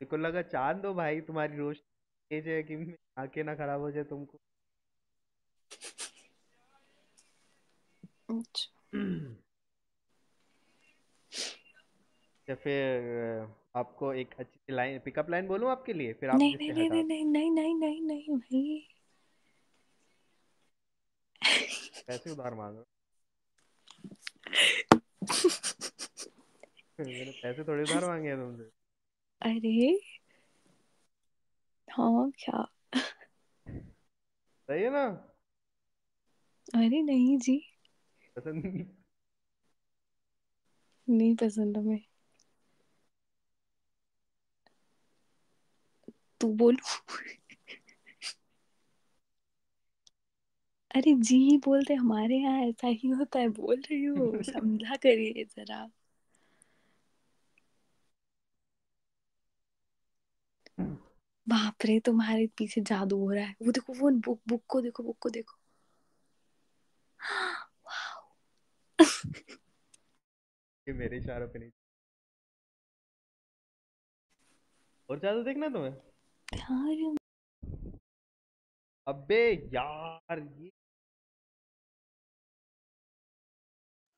[SPEAKER 1] को लगा चाँद दो भाई तुम्हारी रोशनी तेज है कि आँखें ना खराब हो जाए तुमको।
[SPEAKER 25] अच्छा।
[SPEAKER 1] या फिर आपको एक अच्छी लाइन पिकअप लाइन बोलूँ आपके लिए? फिर आप
[SPEAKER 25] नहीं नहीं नहीं
[SPEAKER 1] हटा
[SPEAKER 25] नहीं नहीं नहीं नहीं नहीं नहीं भाई।
[SPEAKER 1] पैसे उधार मांग रहा हूँ। मैंने पैसे थोड़ी उधार मांगे हैं तुमसे।
[SPEAKER 25] अरे हाँ क्या?
[SPEAKER 1] सही है ना?
[SPEAKER 25] अरे नहीं जी।
[SPEAKER 1] पसंद नहीं।
[SPEAKER 25] नहीं पसंद हमें। तू बोल। अरे जी बोलते हमारे यहाँ ऐसा ही होता है बोल रही हूँ समझा करिए जरा। बाप रे तुम्हारे पीछे जादू हो रहा है। वो देखो वो बुक बुक को देखो बुक को देखो।
[SPEAKER 1] ये मेरे इशारों पे नहीं। और ज़्यादा देखना तुम्हें?
[SPEAKER 25] यार
[SPEAKER 1] अबे यार ये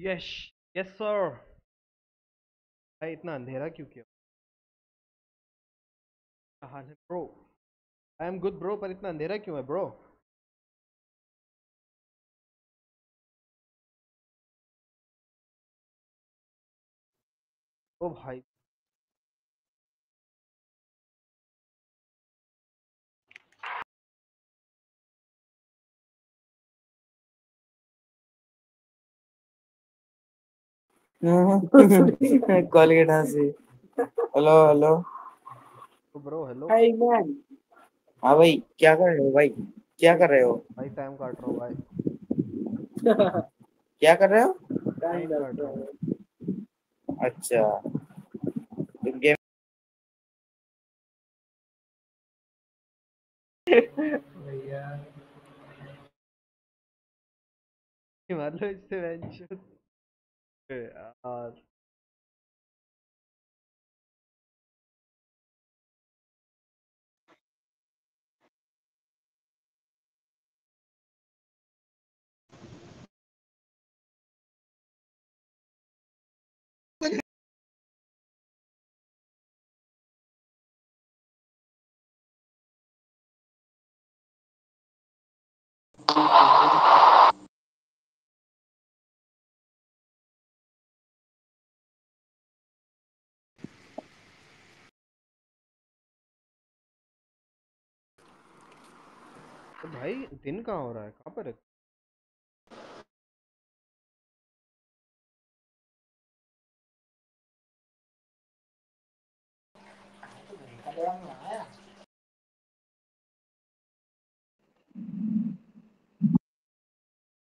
[SPEAKER 1] यस यस सर भाई, इतना अंधेरा क्यों किया? क्या हाल है bro I am good bro पर इतना अंधेरा क्यों है ब्रो ओ भाई
[SPEAKER 26] कॉलगेट हँसी hello hello.
[SPEAKER 1] Bro hello.
[SPEAKER 26] Hi man हाँ भाई क्या कर रहे हो भाई? क्या कर रहे हो?
[SPEAKER 1] भाई टाइम काट रहा हूँ भाई।
[SPEAKER 26] क्या कर रहे हो?
[SPEAKER 1] टाइम काट रहा हूँ।
[SPEAKER 26] अच्छा। तुम गेम
[SPEAKER 1] मतलब इससे वेंचर यार भाई, दिन कहाँ हो रहा है? कहाँ पर है?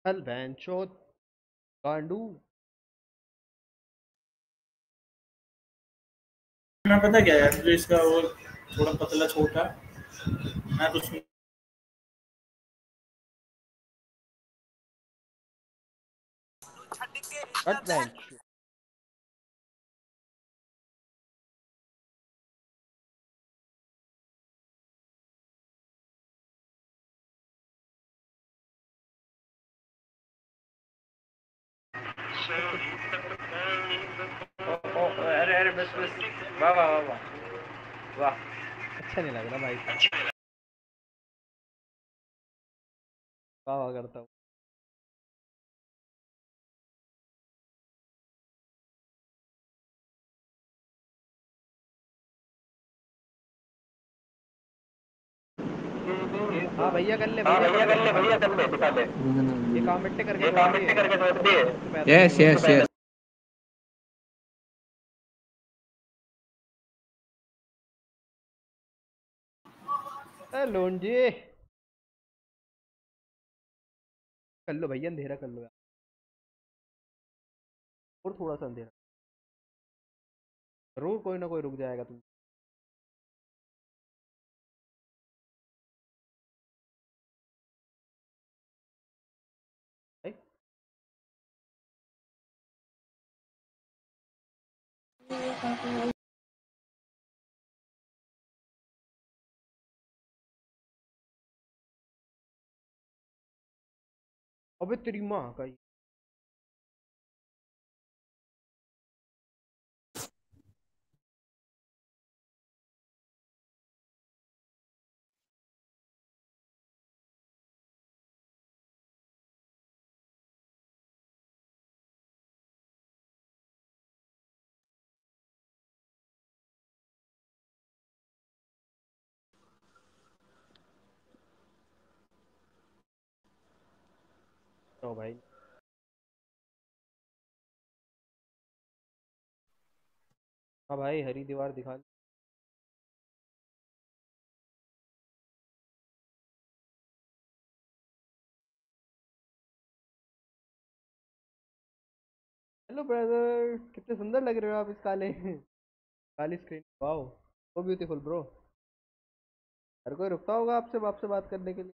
[SPEAKER 1] चल बेंचो गांडू।
[SPEAKER 27] मैं पता क्या है जो इसका वो थोड़ा पतला छोटा, मैं तो
[SPEAKER 18] Adventure वाह वाह
[SPEAKER 1] अच्छा नहीं लग रहा भाई। वाह करता हूँ। हाँ भैया कर ले भैया कर ले भैया कर ले दिखा ले ये काम मिट्टे करके ये काम मिट्टे करके छोड़ दिए
[SPEAKER 28] यस यस यस
[SPEAKER 1] लोन जी। कर लो भैया अंधेरा कर लो यार। और थोड़ा सा अंधेरा। ज़रूर कोई ना कोई रुक जाएगा तुम अबे तेरी माँ का ही तो भाई। हाँ भाई, हरी दीवार दिखा। हेलो ब्रदर कितने सुंदर लग रहे हो आप इस काले काली screen wow so beautiful bro हर कोई रुकता होगा आपसे आपसे बात करने के लिए।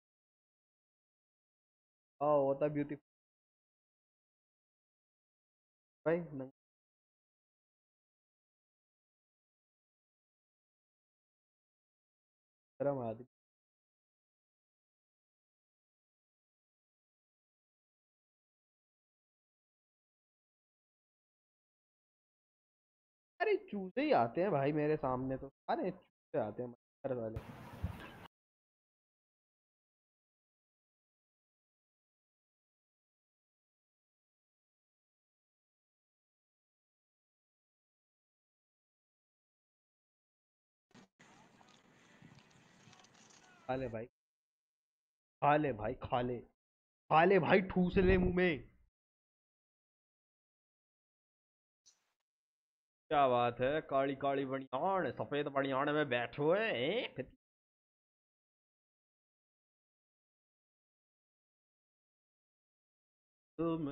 [SPEAKER 1] वाओ होता ब्यूटीफुल अरे चूजे ही आते हैं भाई मेरे सामने तो। अरे चूजे आते हैं वाले। खा ले भाई। खा ले भाई खा ले खा ले भाई ठूस ले मुँह में। क्या बात है? काली काली बनियान सफ़ेद बनियान में बैठे हुए तुम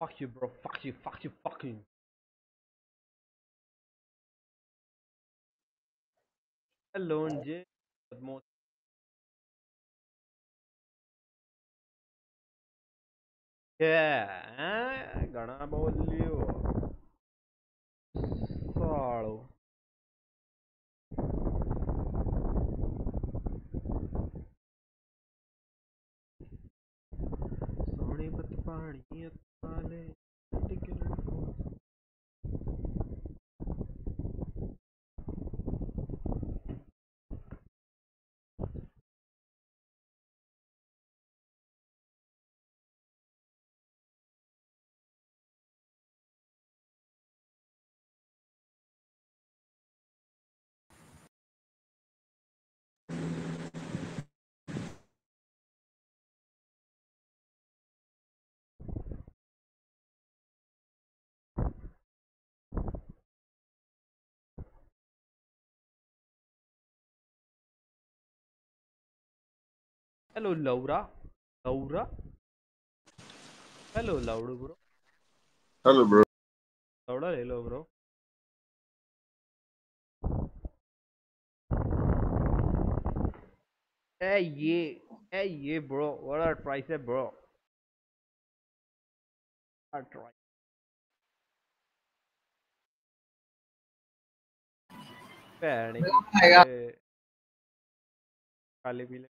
[SPEAKER 1] Fuck you, bro. Fuck you. Fuck you. Fuck you. Hello, NJ. Eh? But most ઘણા બોલ્યો Sorry. સોણી પત પાણી parallel Hello, Laura. Laura. Hello, Laura,
[SPEAKER 29] bro. Hello,
[SPEAKER 1] bro. Laura, hello, bro. Hey, yeah. Hey, yeah, bro. What are prices, bro? What are prices?
[SPEAKER 8] Oh my God.
[SPEAKER 1] काले पीले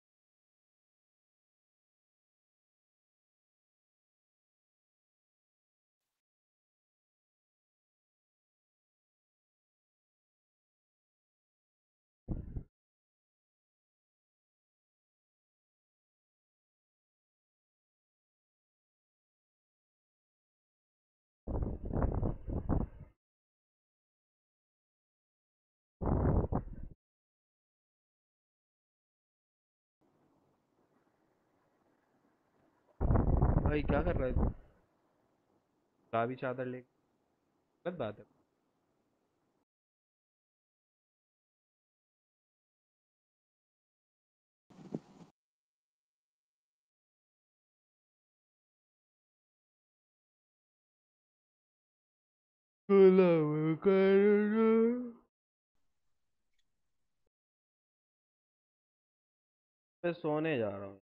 [SPEAKER 1] भाई क्या कर रहा है तू? गुलाबी चादर ले। गलत बात है। गुलाबी कर मैं सोने जा रहा हूँ।